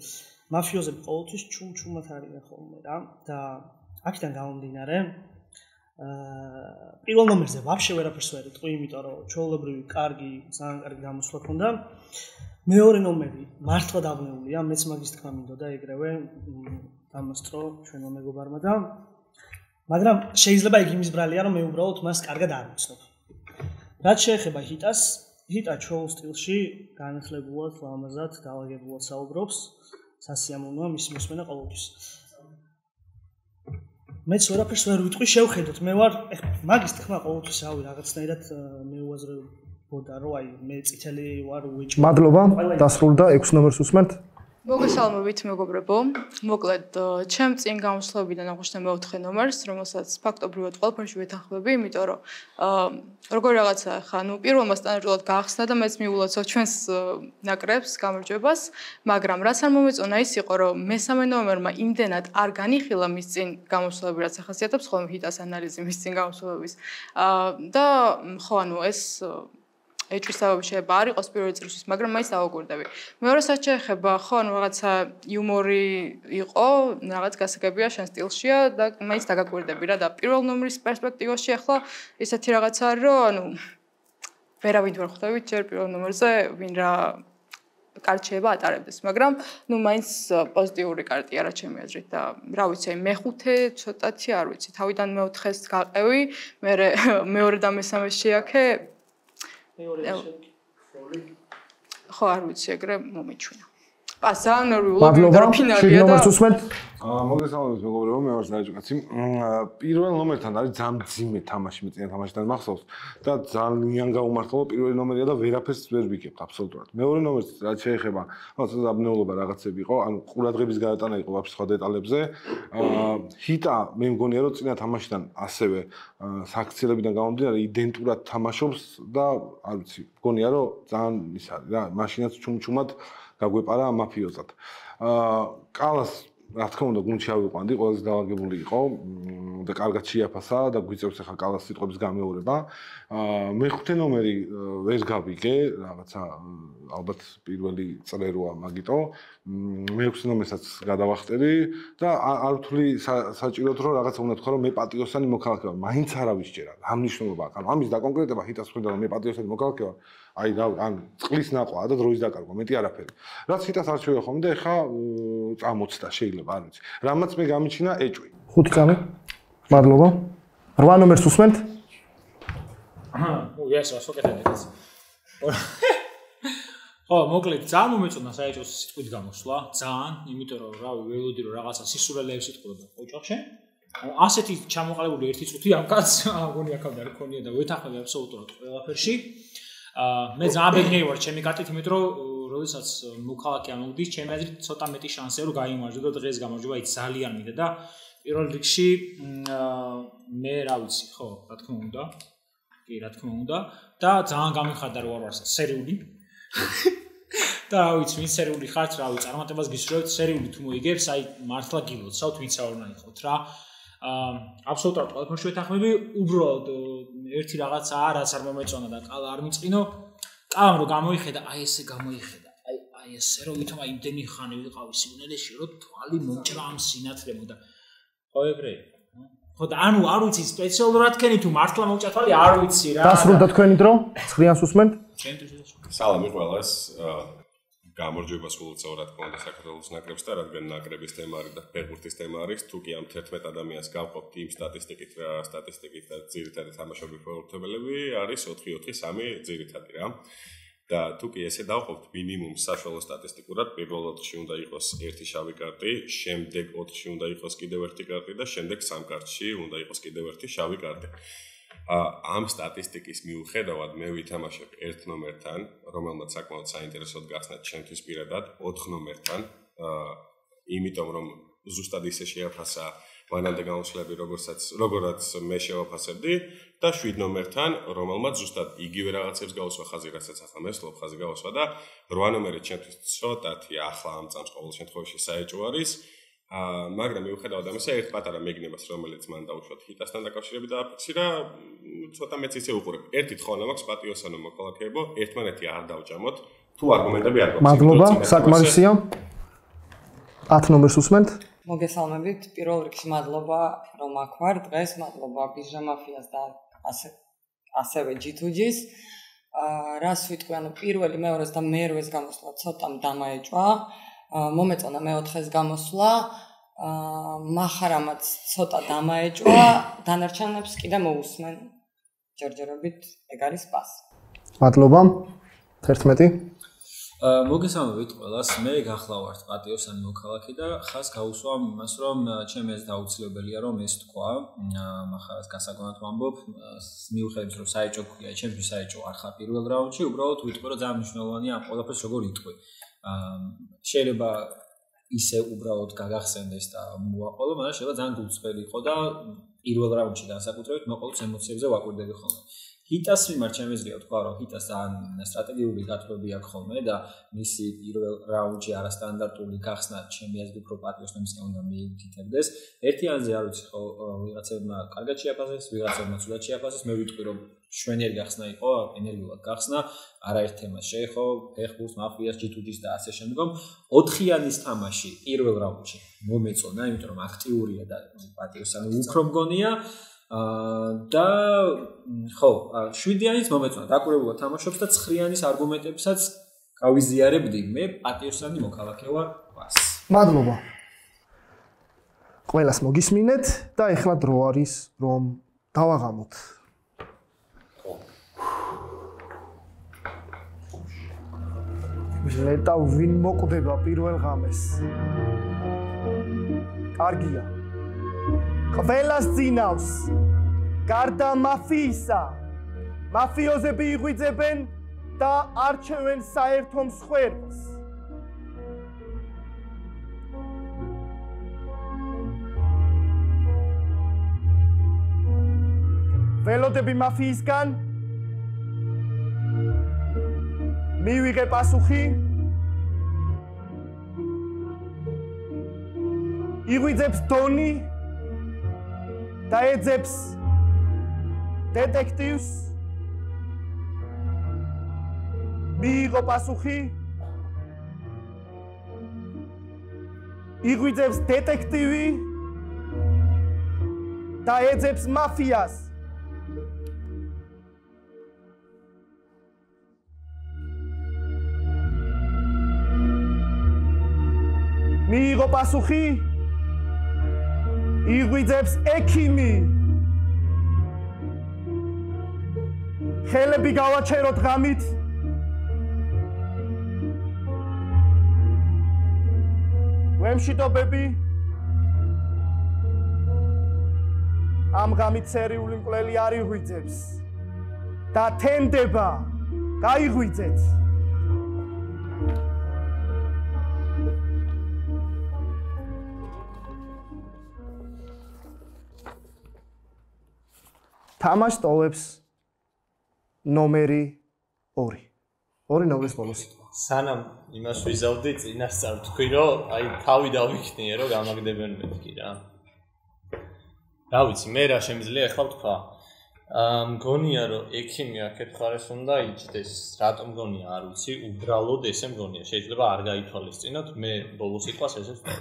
მაფიოზები ყოველთვის ჩუმ-ჩუმად არიან ხოლმე რა და აქედან გამომდინარე პირველ ნომერზე ვაფშე ვერაფერს ვერ იტყვი, იმიტომ რომ ჩაოლებრივი კარგი, ძალიან კარგი გამოსვლა ქონდა. მეორე ნომერი მართლა დაბნეულია, მეც მაგის თქმა მინდოდა ეგრევე დამასწრო ჩვენო მეგობარმა და მაგრამ შეიძლება იგი იმის ბრალია, რომ მე უბრალოდ მას კარგად არ ვიცნობ. რაც შეეხება ჰიტას, ჰიტა ჩოუ სტილში განახლებულად, ლამაზად, დაალაგებულად საუბრობს. სასიამოვნოა მის მოსმენა ყოველთვის. მეც ვერაფერს ვერ ვიტყვი, შევხედოთ. მე ვარ მაგის თქმა ყოველთვის ავი რაღაცნაირად მე უაზრებოდა, რომ აი მე წითელი ვარ უეჭი. მადლობა. დასრულდა 6 ნომერს უსმენთ. მოგესალმებით მეგობრებო. მოკლედ, ჩემ წინ გამოსვლებიდან აღვნიშნე მეოთხე ნომერს, რომელსაც ფაქტობრივად ყველაფერში ვეთანხმები, იმიტომ რომ აა როგორი რაღაცა ხა, ნუ პირველმა სტანდარტულად გაახსნა და მეც მიულოცო ჩვენს ნაკრებს გამარჯვებას, მაგრამ რაც არ მომეწონა ის იყო, რომ მესამე ნომერმა იმდენად არ განიხილა მის წინ გამოსვლები, რაც ახასიათებს ხოლმე ჰიტას ანალიზი მის წინ გამოსვლების. აა და ხო, ანუ ეს ეჭვის საბაბი შეიძლება არ იყოს პირველი წრისთვის, მაგრამ მაინც დავაკვირდები. მეორე საერთოდ შეეხება, ხო, ანუ რაღაცა იუმორი იყო, რაღაც გასაგებია შენ სტილშია და მაინც დაგაკვირდები რა და პირველ ნომრის პერსპექტივაში ახლა ისეთი რაღაცა რომ ანუ ვერავინ ვერ ხვდებით ჯერ პირველ ნომერზე ვინ რა კარტშება ატარებდეს, მაგრამ ნუ მაინც პოზიტიური კარტია რა ჩემი აზრით და რა ვიცი, მეხუთე ცოტათი არ ვიცი, თავიდან მეოთხეს გაყევი, მე მეორე და მესამე შეაქე, მეორე შევკი ხო არ ვიცი ეგრე მომიჩვენა პასანორული და ფინალია და აა მოგესალმებით მეგობრებო მე ვარ საჯკაცი პირველ ნომერთან არის ძალიან ძიმე თამაში მე წინა თამაშიდან მახსოვს და ძალიან გაუმართლო პირველი ნომერია და ვერაფერს ვერ ვიკებ აბსოლუტურად. მეორე ნომერს რაც შეეხება რაღაცა დაბნეულობა რაღაცები იყო ანუ ყურადღების გადატანა იყო ვაფშე სხვა დეტალებზე. აა ჰიტა მე მგონია რომ წინა თამაშიდან ასევე საქციელებიდან გამომდინარე იდენტურად თამაშობს და არ ვიცი მგონია რომ ძალიან ის არის რა მაშინაც ჩუმჩუმად გაგვეპარა მაფიოზად. აა კალას რა თქმა უნდა გუნდში ავიყვანდი, ყველაზე დაავაგებული იყო და კარგად შეაფასა და გვიწევს ახლა კალას სიტყვების გამეორება. აა მეხუთე ნომერი ვერ გავიგე, რაღაცა ალბათ პირველი წრეროა მაგიტო. მეექვსე ნომერსაც გადავახტები და არ ვთვლი საჭიროდ რომ რაღაცა უნდა თქვა რომ მე პატიოსანი მოქალაქე ვარ. მაინც არავის ჯერა. რა მნიშვნელობა აქვს? ანუ ამის დაკონკრეტება ჰიტას ხვდა რომ მე პატიოსანი მოქალაქე ვარ. აი რა ან წყლის ნაყვა და დროის დაკარგვა, მეტი არაფერი. რაც ჰიტას არ შეიძლება ხომ და ეხა წამოცდა შეიძლება, არ ვიცი. რამაც მე გამიჩინა ეჭვი. ხუთი წამი. მადლობა. 8 ნომერს უსმენთ? აჰა, უიეს, ასო კეთებთ. ხო, მოკლედ, ძალიან მომეწონა საერთოდ სიტყვით გამოსვლა, ძალიან, იმიტომ რომ რავი, ველოდი რომ რაღაცა სისურელეებს იტყოდა ოჯახში. ასეთი ჩამოყალიბებული ერთი წუთი ამ კაცს აგონი აქამდე არ ქონია და ვეთახმები აბსოლუტურად ყველაფერში. მე ძალიან ბედნიერი ვარ ჩემი კატით, იმიტომ რომ როდესაც მოქალაქე ამოვდის, ჩემი აზრით ცოტა მეტი შანსია რომ გაიმარჯვო და დღეს გამარჯვება ის ძალიან მინდა და პირველ რიგში მე რა ვიცი, ხო, რა თქმა უნდა. კი, რა თქმა უნდა და ძალიან გამიხარდა რომ არ ვარ სერიული. და რა ვიცი, ვინ სერიული ხართ, რა ვიცი, წარმატებას გისურვებთ, სერიული თუ მოიგებს, აი მართლა გილოცავთ, ვინც არ უნდა იყოთ რა. აა აბსოლუტურად ყველაფერში ვეთანხმები, უბრალოდ ერთი რაღაცაა, რაც არ მომეწონა და ყალა არ მიწყინო. ყალამ რო გამოიხედა, აი ესე გამოიხედა. აი აი ესე რომ ვითომ აი იმდენი ხანი ვიყავი სიგნალეში, რომ თვალი მომჭრა ამ სინათლემო და ხო ეგრე ხო და ანუ არ ვიცი სპეციალურად თქვენი თუ მართლა მოვჭათვალი არ ვიცი რა დასრულდა თქვენი დრო ცხრიანს უსმენთ სალამი ყველას გამარჯვებას გულწევ რა თქმა უნდა საქართველოს ნაკრებს და რადგან ნაკრების თემა არის და ფეხბურთის თემა არის თუ კი ამ 11 ადამიანს გავყოფთ იმ სტატისტიკით რა სტატისტიკით და ძირითადად თამაშობი ფეხბურთელები არის 4-4-3 ძირითადი რა და თუ კი ესე დავყოფთ მინიმუმ საშუალო სტატისტიკურად პირველ ოთხში უნდა იყოს ერთი შავი კარტი, შემდეგ ოთხში უნდა იყოს კიდევ ერთი კარტი და შემდეგ სამ კარტში უნდა იყოს კიდევ ერთი შავი კარტი. ამ სტატისტიკის მიუხედავად მე ვითამაშებ ერთ ნომერთან, რომელმაც საკმაოდ საინტერესოდ გახსნა ჩემთვის პირადად 4 ნომერთან, იმიტომ რომ ზუსტად ისე შეაფასა მანამდე გამოსვლები როგორცაც როგორაც მე შევაფასებდი და 7 ნომერთან რომელმაც ზუსტად იგივე რაღაცებს გავუსვა ხაზი რასაც ახლა მე ვსლობ ხაზი გავუსვა და 8 ნომერი ჩემთვის ცოტათი ახლა ამ წამს ყოველ შემთხვევაში საეჭო არის მაგრამ მიუხედავად ამისა ერთ პატარა მეგნებას რომელიც მან დაუშვათ ჰიტასთან დაკავშირებით დააფიქსირა ცოტა მეც ისე უყურებ ერთი თხოვნა მაქვს პატიოსანო მოქალაქეებო ერთმანეთი არ დავჭამოთ თუ არგუმენტები არ გვაქვს მადლობა საკმარისია 10 ნომერს უსმენთ მოგესალმებით. პირველ რიგში მადლობა რომ აქ ვარ დღეს, მადლობა ბიჟამაფიას და ასე ასევე G2G-ს. აა რას ვიტყვი, ანუ პირველი, მეორეს და მერვეს გამოსვლა ცოტა დამაეჭვა. აა მომეწონა მეოთხეს გამოსვლა აა מחარამაც ცოტა დამაეჭვა, დანარჩენებს კიდე მოусმენ. ჯერჯერობით ეგ არის პასი. მადლობა. 11 მოგესალმებით ყველას. მე გახლა ვარ პატიოსანი მოქალაქე და ხას გავუსვამ იმას, რომ ჩემი ეს დაუცლებელია, რომ ეს თქვა, მახარას გასაგონად ვამბობ, მიუხედავად რომ საეჭო გქვია, ჩემთვის საეჭო არ ხარ პირველ რაუნდში, უბრალოდ ვიტყვი, რომ ძალიან მნიშვნელოვანია ამ ყველაფერს როგორ იტყვი. აა შეიძლება ისე უბრალოდ გაგახსენდეს და მოაყოლო, მაგრამ შეიძლება ძალიან გულწრფელი იყო და პირველ რაუნდში განსაკუთრებით მოყოლოს ემოციებზე ვაკვირდები ხოლმე. ჰიტას მიმართ შემეძლია თქვა რომ ჰიტას ძალიან სტრატეგიული გათვლები აქვს ხოლმე და მისი პირველ რაუნდში არასტანდარტული გახსნა ჩემი აზრით უფრო პატიოსნებისგან უნდა მიუთითებდეს ერთი ანზე არ ვიცი ხო ვიღაცებმა კარგად შეაფასეს ვიღაცებმა ცუდად შეაფასეს მე ვიტყვი რომ შვენიერი გახსნა იყო ენერგიულად გახსნა არაერთ თემას შეეხო ფეხბურთს მაფიას ჯიტუჯის და ასე შემდგომ ოთხიანის თამაში პირველ რაუნდში მომეწონა იმიტომ რომ აქტიურია და პატიოსანი უფრო მგონია და ხო, შვიდიანის მომეწონა დაკურებულად თამაშობს და ცხრიანის არგუმენტებსაც გავიზიარებდი მე პატიოსანი მოქალაქე ვარ მადლობა. ყველას მოგისმინეთ და ეხლა დრო არის რომ დავაღამოთ. ჟლეტა ვინ მოკვდება პირველ ღამეს? კარგია. ყველას ძინავს გარდა მაფიისა მაფიოზები იღვიძებენ და არჩევენ საერთო მსხვერპლს ველოდები მაფიისგან მივიღე პასუხი. იღვიძებს დონი და ეძებს დეტექტივს. მიიღო პასუხი. იღვიძებს დეტექტივი და ეძებს მაფიას მიიღო პასუხი? იღვიძებს ექიმი. ხელები გავაჩეროთ ღამით. ვემშვიდობები. ამ ღამით სერიული მკვლელი არ იღვიძებს. და თენდება გაიღვიძეთ თამაშ ტოვებს ნომერი 2. ორი ნომრის ბოლოს. სანამ იმას ვიზავდი წინასწარ თქვი რომ აი თავი დავიქნიე რომ გამაგდებენ მეთქი რა. რა ვიცი მე რა შემიძლია ახლა ვთქვა. აა მგონია რომ ექიმი აქეთ ხარეს უნდა იჭდეს. რატომ მგონია არ ვიცი, უბრალოდ ესე მგონია. შეიძლება არ გაითვალისწინოთ, მე ბოლო სიტყვას ესე ვთქვა.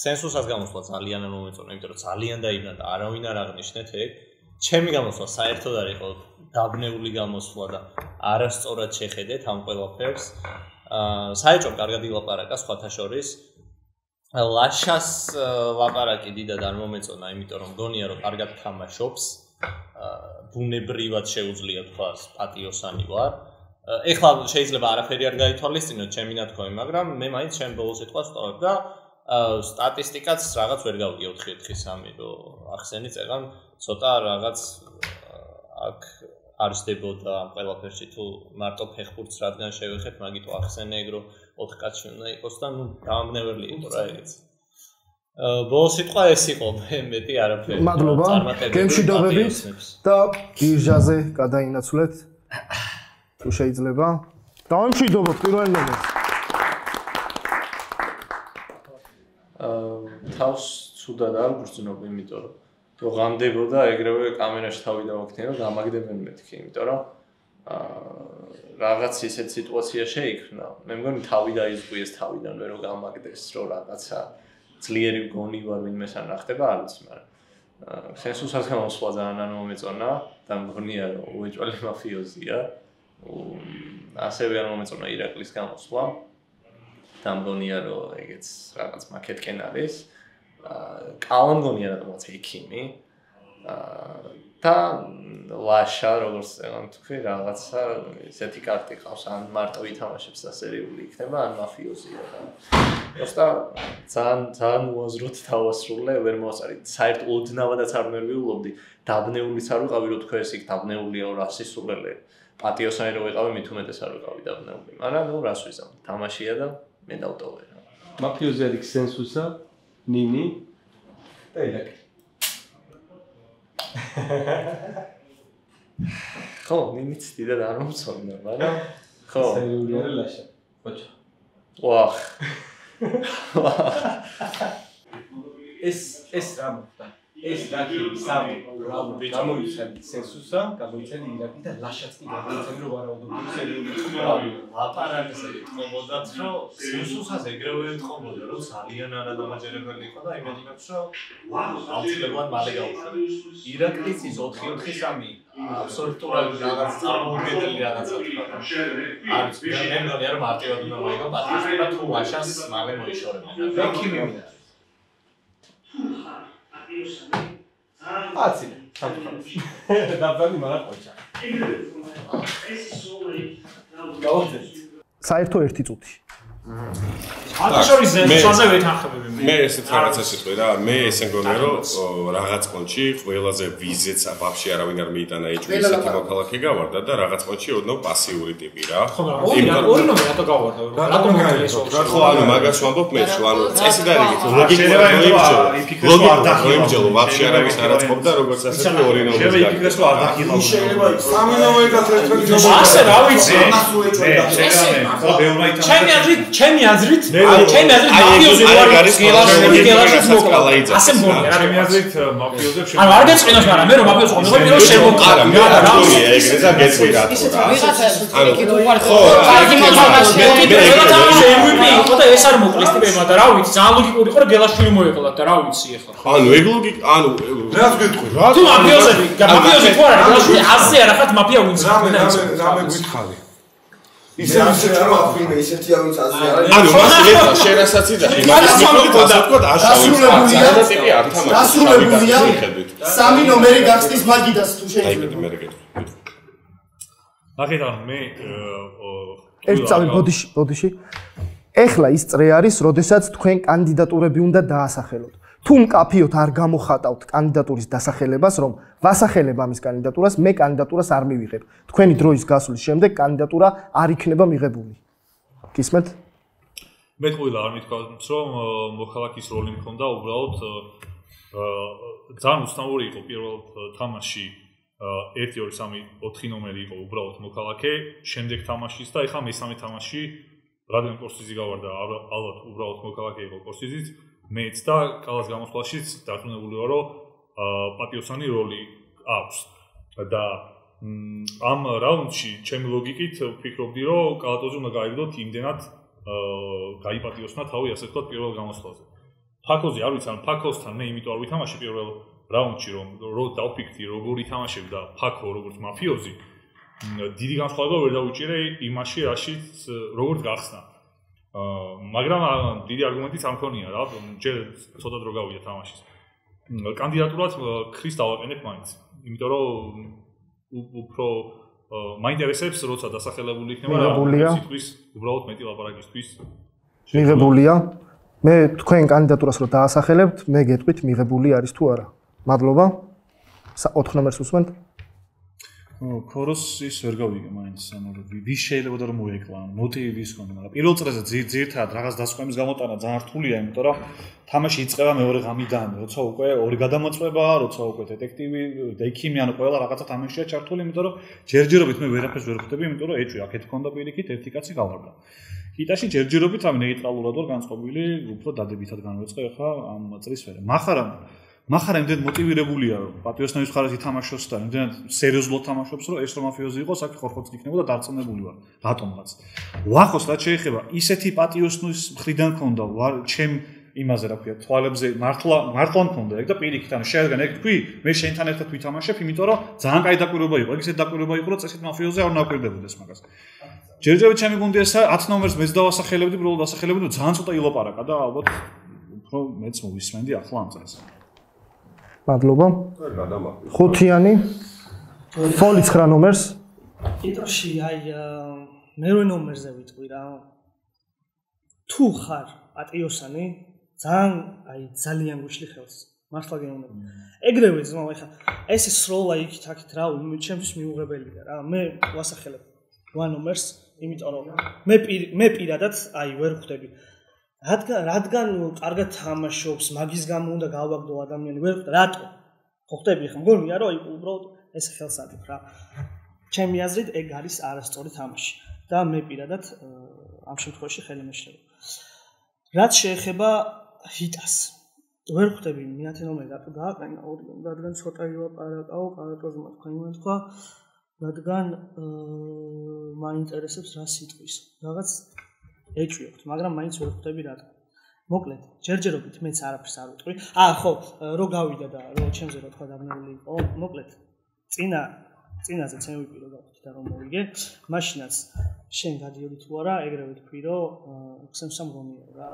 სენსუსას გამოსვლა ძალიან მომეწონა, იმიტომ რომ ძალიან დაიბრუნდა, არავინ არ აღნიშნეთ ეგ. ჩემი გამოსვლა საერთოდ არ იყო დაბნეული გამოსვლა და არასწორად შეხედეთ ამ ყველაფერს. აა საერთოდ კარგად ილაპარაკა სხვათა შორის. ლაშას ლაპარაკი დიდად არ მომეწონა, იმიტომ რომ გონია რომ კარგად თამაშობს. აა ბუნებრივად შეუძლია თქვა პატიოსანი ვარ. ეხლა შეიძლება არაფერი არ გაითვალისწინოთ ჩემი ნათქვამი, მაგრამ მე მაინც ჩემ ბოლო სიტყვას ვტოვებ და აა სტატისტიკაც რაღაც ვერ გავიგე 4-4-3 რომ ახსენით წეგან ცოტა რაღაც აქ არსდებოდა ამ ყველაფერში თუ მარტო ფეხბურთს რადგან შევეხეთ მაგით ახსენე ეგ რომ 4 კაცი უნდა იყოს და ნუ გამნეველი იყო რა ეგეც. აა ბოლო სიტყვა ეს იყო მე მეტი არაფერი მადლობა გემშვიდობებით და ბირჟაზე გადაინაცვლეთ. თუ შეიძლება. დავემშვიდობოთ პირველ ნომერს თავს ცუდად არ გრძნობ იმიტომ რომ თუ ღამდებოდა ეგრევე კამერაში თავი დავაქნია რომ გამაგდებენ მეთქი, იმიტომ რომ აა რაღაც ისეთ სიტუაცია შეიქმნა. მე მგონი თავი დაიზღვიეს თავიდანვე რომ გამაგდეს, რომ რაღაცა ძლიერი გონი ვარ ვინმე სანახდება, არ ვიცი, მაგრამ აა სენსუსაც გამოსვლა ძალიან არ მომეწონა და მგონია რომ უეჭველი მაფიოზია. ასევე არ მომეწონა ირაკლის გამოსვლა. და მგონია რომ ეგეც რაღაც მაკეტკენ არის. კალანგონია რაღაც ექიმი და ლაშა როგორც ეგან თქვი რაღაცა ისეთი კარტი ყავს ან მარტო ითამაშებს და სერიული იქნება ან მაფიოზია და просто ძალიან ძალიან უაზროდ თავასრულე ვერ მოასწარი საერთ ოდნავადაც არ მერვიულობდი დაბნეულიც არ ვიყავი რომ თქვენ ისიქ დაბნეულია რა სისულელე პატიოსანი რო ვიყავი მით უმეტეს არ ვიყავი დაბნეული მაგრამ ნუ რას ვიზამ თამაშია და მე დავტოვე რა მაფიოზია იქ სენსუსა ნინი და ილაკი. ხო, ნინიც დიდად არ მომწონდა, მაგრამ ხო. სერიოზული ლაშა. ხოჭო. ვახ. ეს ეს რა მოხდა? ეს რაკი სამი რაუნდი გამოიცემ სენსუსა, გამოიცემ ირაკი და ლაშაც კი გამოიცემ რომ ვარაუდობდი სერიული ლაპარაკს ეთყობოდათ რომ სენსუსას ეგრევე ეთყობოდა რომ ძალიან არადამაჯერებელი იყო და იმედებს რომ აუცილებლად მალე გაუშვება. ირაკლის ის 4-4-3 აბსოლუტურად რაღაც წარმოუდგენელი რაღაცა თქვა. არის მე მგონია რომ მარტივად უნდა მოიგო პატრის და თუ ლაშას მალე მოიშორებენ. ექიმი მინდა. აცი დაბალი მაგა ყოჩა. საერთო ერთი წუთი. ათაშორის ზემოზე ვეთანხმები მე. მე ესეც რაღაცას ვიტყვი რა, მე ესე მგონია რომ რაღაც პონჩი ყველაზე ვიზეც ვაფშე არავინ არ მიიტანა ეჭვი ესეთი მოქალაქე გავარდა და რაღაც პონჩი ოდნავ პასიური ტიპი რა. ხო, ორი ნომერი რატო გავარდა? რატომ გაიგეს? ხო, ანუ მაგას ვამბობ მე, ანუ წესი და რიგით ლოგიკა მოიმჯელო, ვაფშე არავის არ აწყობდა როგორც ასეთი ორი ნომერი. შეიძლება იფიქრეს რომ არ დაგიხავ. შეიძლება სამი ნომერი გათრეთ. ასე რა ვიცი. უეჭვდა. ჩემი აზრით, ჩემი აზრით, ჩემი აზრით მაფიოზი ვარ. გელაშული გელაშულს მოკლა. ასე მგონია რა. ჩემი აზრით მაფიოზებს ანუ არ გეწყინოს, მაგრამ მე რომ მაფიოზს ყოფილიყო, მე რომ შემოკლა. არა, მე არ გონია ეგრე და გეცი რა. ვიღაცა ანუ ხო, კარგი მოთამაშე. ვიღაცა MVP იყო და ეს არ მოკლეს ტიპებმა და რა ვიცი, ძალიან ლოგიკური იყო რომ გელაშვილი მოეკლათ და რა ვიცი ახლა. ანუ ეგ ლოგი, ანუ რა გეტყვი რა? თუ მაფიოზები, მაფიოზი თუ არა, გელაშვილი ასე არა ხათ მაფია ვინც. რამე რამე რამე გითხარი. ისე ისე რა ვაფრინე ისეთი არავის ასე არის ანუ მას ლედა შენასაც იდახი მაგას მაგას და თქვა დასრულებულია. ტიპი არ თამაშობს. დასრულებულია. სამი ნომერი გახსნის მაგიდას თუ შეიძლება. მე მე ნახეთ ანუ მე ერთ წამი ბოდიში ბოდიში. ეხლა ის წრე არის როდესაც თქვენ კანდიდატურები უნდა დაასახელოთ თუ მკაფიოთ არ გამოხატავთ კანდიდატურის დასახელებას რომ ვასახელებ ამის კანდიდატურას მე კანდიდატურას არ მივიღებ. თქვენი დროის გასვლის შემდეგ კანდიდატურა არ იქნება მიღებული. გისმენთ? მე ყველა არ მithქვამს რომ მოქალაქის როლი მქონდა უბრალოდ ძალიან უცნაური იყო პირველ თამაში 1 2 3 4 ნომერი იყო უბრალოდ მოქალაქე შემდეგ თამაშის და ეხლა მესამე თამაში რადენ კორსიზი გავარდა? ალბათ უბრალოდ მოქალაქე იყო კორსიზიც მეც და კალას გამოსვლაშიც დარწმუნებული ვარ რომ პატიოსანი როლი აქვს და ამ რაუნდში ჩემი ლოგიკით ვფიქრობდი რომ კალატოზი უნდა გაიგდოთ იმდენად გაიპატიოსნა თავი ასე ვთქვათ პირველ გამოსვლაზე. ფაკოზე არ ვიცი ან ფაკოსთან მე იმიტომ არ ვითამაშე პირველ რაუნდში რომ რო დავფიქრდი როგორი თამაშები და ფაკო როგორც მაფიოზი დიდი განსხვავება ვერ დავუჭირე იმაში რაშიც როგორც გახსნა. მაგრამ დიდი არგუმენტიც არ მქონია რა, ჯერ ცოტა დრო გავიდა თამაშის. კანდიდატურად ქრის დავაყენებ მაინც. იმიტომ რომ უფრო მაინტერესებს როცა დასახელებული იქნება რა სიტყვის უბრალოდ მეტი ლაპარაკისთვის. მიღებულია. მე თქვენ კანდიდატურას რო დაასახელებთ მე გეტყვით მიღებული არის თუ არა. მადლობა. 4 ნომერს უსმენთ ქოროს ის ვერ გავიგე მაინც ანუ ვის შეიძლება და რომ მოეკლა მოტივი ვის ქონდა მაგრამ პირველ წრეზე ძირთად რაღაც დასკვნის გამოტანა ძალიან რთულია იმიტომ რომ თამაში იწყება მეორე ღამიდან. როცა უკვე ორი გადამოწება როცა უკვე დეტექტივი დექიმი ანუ ყველა რაღაცა თამაშია ჩართული იმიტომ რომ ჯერჯერობით მე ვერაფერს ვერ ხვდები იმიტომ რომ ეჭვი აქეთ ქონდა პირიქით ერთი კაცი გავარდა. ჰიტაში ჯერჯერობით ამ ნეიტრალურად ვარ განწყობილი უფრო დადებითად განვეწყე ახლა ამ წრის ვერე. מחარამ მახარ იმდენ მოტივირებულია რომ პატიოსნების ხარეს ითამაშოს და იმდენ სერიოზულად თამაშობს რომ ეს რომ მაფიოზი იყოს აქ ხორხოც იქნებოდა დარწმუნებული ვარ რატომღაც. ვახოს რა შეიძლება ისეთი პატიოსნების მხრიდან ქონდა ვარ ჩემ იმაზე რა ქვია თვალებზე მართლა მართლა მქონდა ეგ და პირიქით ანუ შეერგან ეგ თქვი მე შენთან ერთად ვითამაშებ იმიტომ რომ ძალიან კაი დაკვირვება იყო ეგ ისეთ დაკვირვება იყო რომ წესით მაფიოზე არ ნაკვირდებოდეს მაგას. ჯერჯერობით ჩემი გუნდი ესა 10 ნომერს მეც დავასახელებდი უბრალოდ დასახელებდი ძალიან ცოტა ილაპარაკა და ალბათ უფრო მეც მოვისმენდი ახლა ამ წელს მადლობა. ხუთიანი. ფოლი 9 ნომერს. კიტრში აი მერვე ნომერზე ვიტყვი რა. თუ ხარ პატიოსანი, ძალიან აი ძალიან გუშლი ხელს. მართლა გეუბნები. ეგრევე ძმა, ეხა ეს სროლა იქით აქეთ რა, ჩემთვის მიუღებელია რა. მე ვასახელებ 1 ნომერს, იმიტომ რომ მე მე პირადად აი ვერ ხვდები. რადგან რადგან კარგად თამაშობს, მაგის გამო უნდა გავაგდო ადამიანი, ვერ რატო? ხო ხვდები ხომ? მგონია რომ უბრალოდ ეს ხელსადი რა. ჩემი აზრით ეგ არის არასწორი თამაში და მე პირადად ამ შემთხვევაში ხელი მეშლება. რაც შეეხება ჰიტას. ვერ ხვდები მეათე ნომერი რატო დააყენა ორი, რადგან ცოტა ილაპარაკაო, კარატოზმა თქვა იმან თქვა, რადგან მაინტერესებს რა სიტყვის. რაღაც ეჭვიოთ, მაგრამ მაინც ვერ ხვდები რატო. მოკლედ, ჯერჯერობით მეც არაფერს არ ვიტყვი. აა, ხო, რო გავიდა და რო ჩემზე რო თქვა დაბნეული იყო, მოკლედ, წინა წინაზე ჩემი ვიპირო გავხდი და რომ მოვიგე, მაშინაც შენ გადიოდი თუ არა, ეგრევე თქვი, რომ ხსენსამ რომია რა.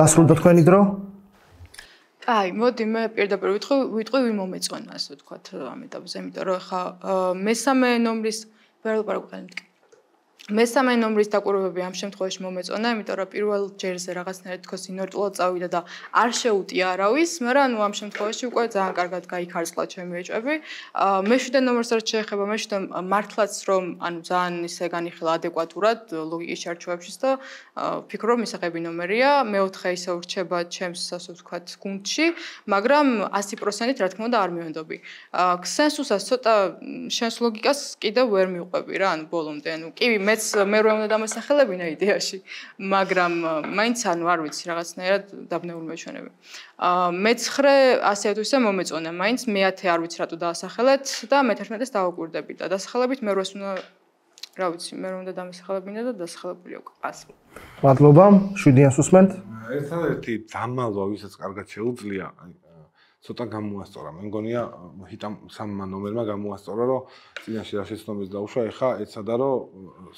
დასრულდა თქვენი დრო? აი, მოდი მე პირდაპირ ვიტყვი, ვიტყვი ვინ მომეწონა, ასე ვთქვათ, ამ ეტაპზე, იმიტომ რომ ხა მესამე ნომრის ვერ ვიყავ მტკი. მესამე ნომრის დაკვირვებები ამ შემთხვევაში მომეწონა, იმიტომ რომ პირველ ჯერზე რაღაცნაირად თქოს ინორტულად წავიდა და არ შეუტია არავის, მაგრამ ნუ ამ შემთხვევაში უკვე ძალიან კარგად გაიქარწყლა ჩემი ეჭვები. აა მეშვიდე ნომერს რაც შეეხება, მეშვიდე მართლაც რომ ანუ ძალიან ისე განიხილა ადეკვატურად ლოგიკის ჩარჩოებშიც და ფიქრობ რომ ისაღები ნომერია, მეოთხე ისე ურჩება ჩემს ასე ვთქვათ გუნდში, მაგრამ 100%-ით რა თქმა უნდა არ მივენდობი. აა ქსენსუსას ცოტა შენს ლოგიკას კიდევ ვერ მიყვები რა, ანუ ბოლომდე, ანუ კი მე მეც მერვე უნდა დამასახელებინა იდეაში, მაგრამ მაინც ანუ არ ვიცი რაღაცნაირად დაბნეული მეჩვენები. აა მე-9 ასე თუ ისე მომეწონა, მაინც მე-10 არ ვიცი რატო დაასახელეთ და მე-11-ს დავაკვირდებით და დასახელებით მერვეს უნდა რა ვიცი, მე რომ უნდა დამასახელებინა და დასახელებული აქვს. ასე. მადლობა, 7-იანს უსმენთ. ერთადერთი დამალვა, ვისაც კარგად შეუძლია, აი ცოტა გამოასწორა. მე მგონია ჰიტამ სამმა ნომერმა გამოასწორა, რომ წინაშე რა შეცდომის დაუშვა, ეხა ეცადა რომ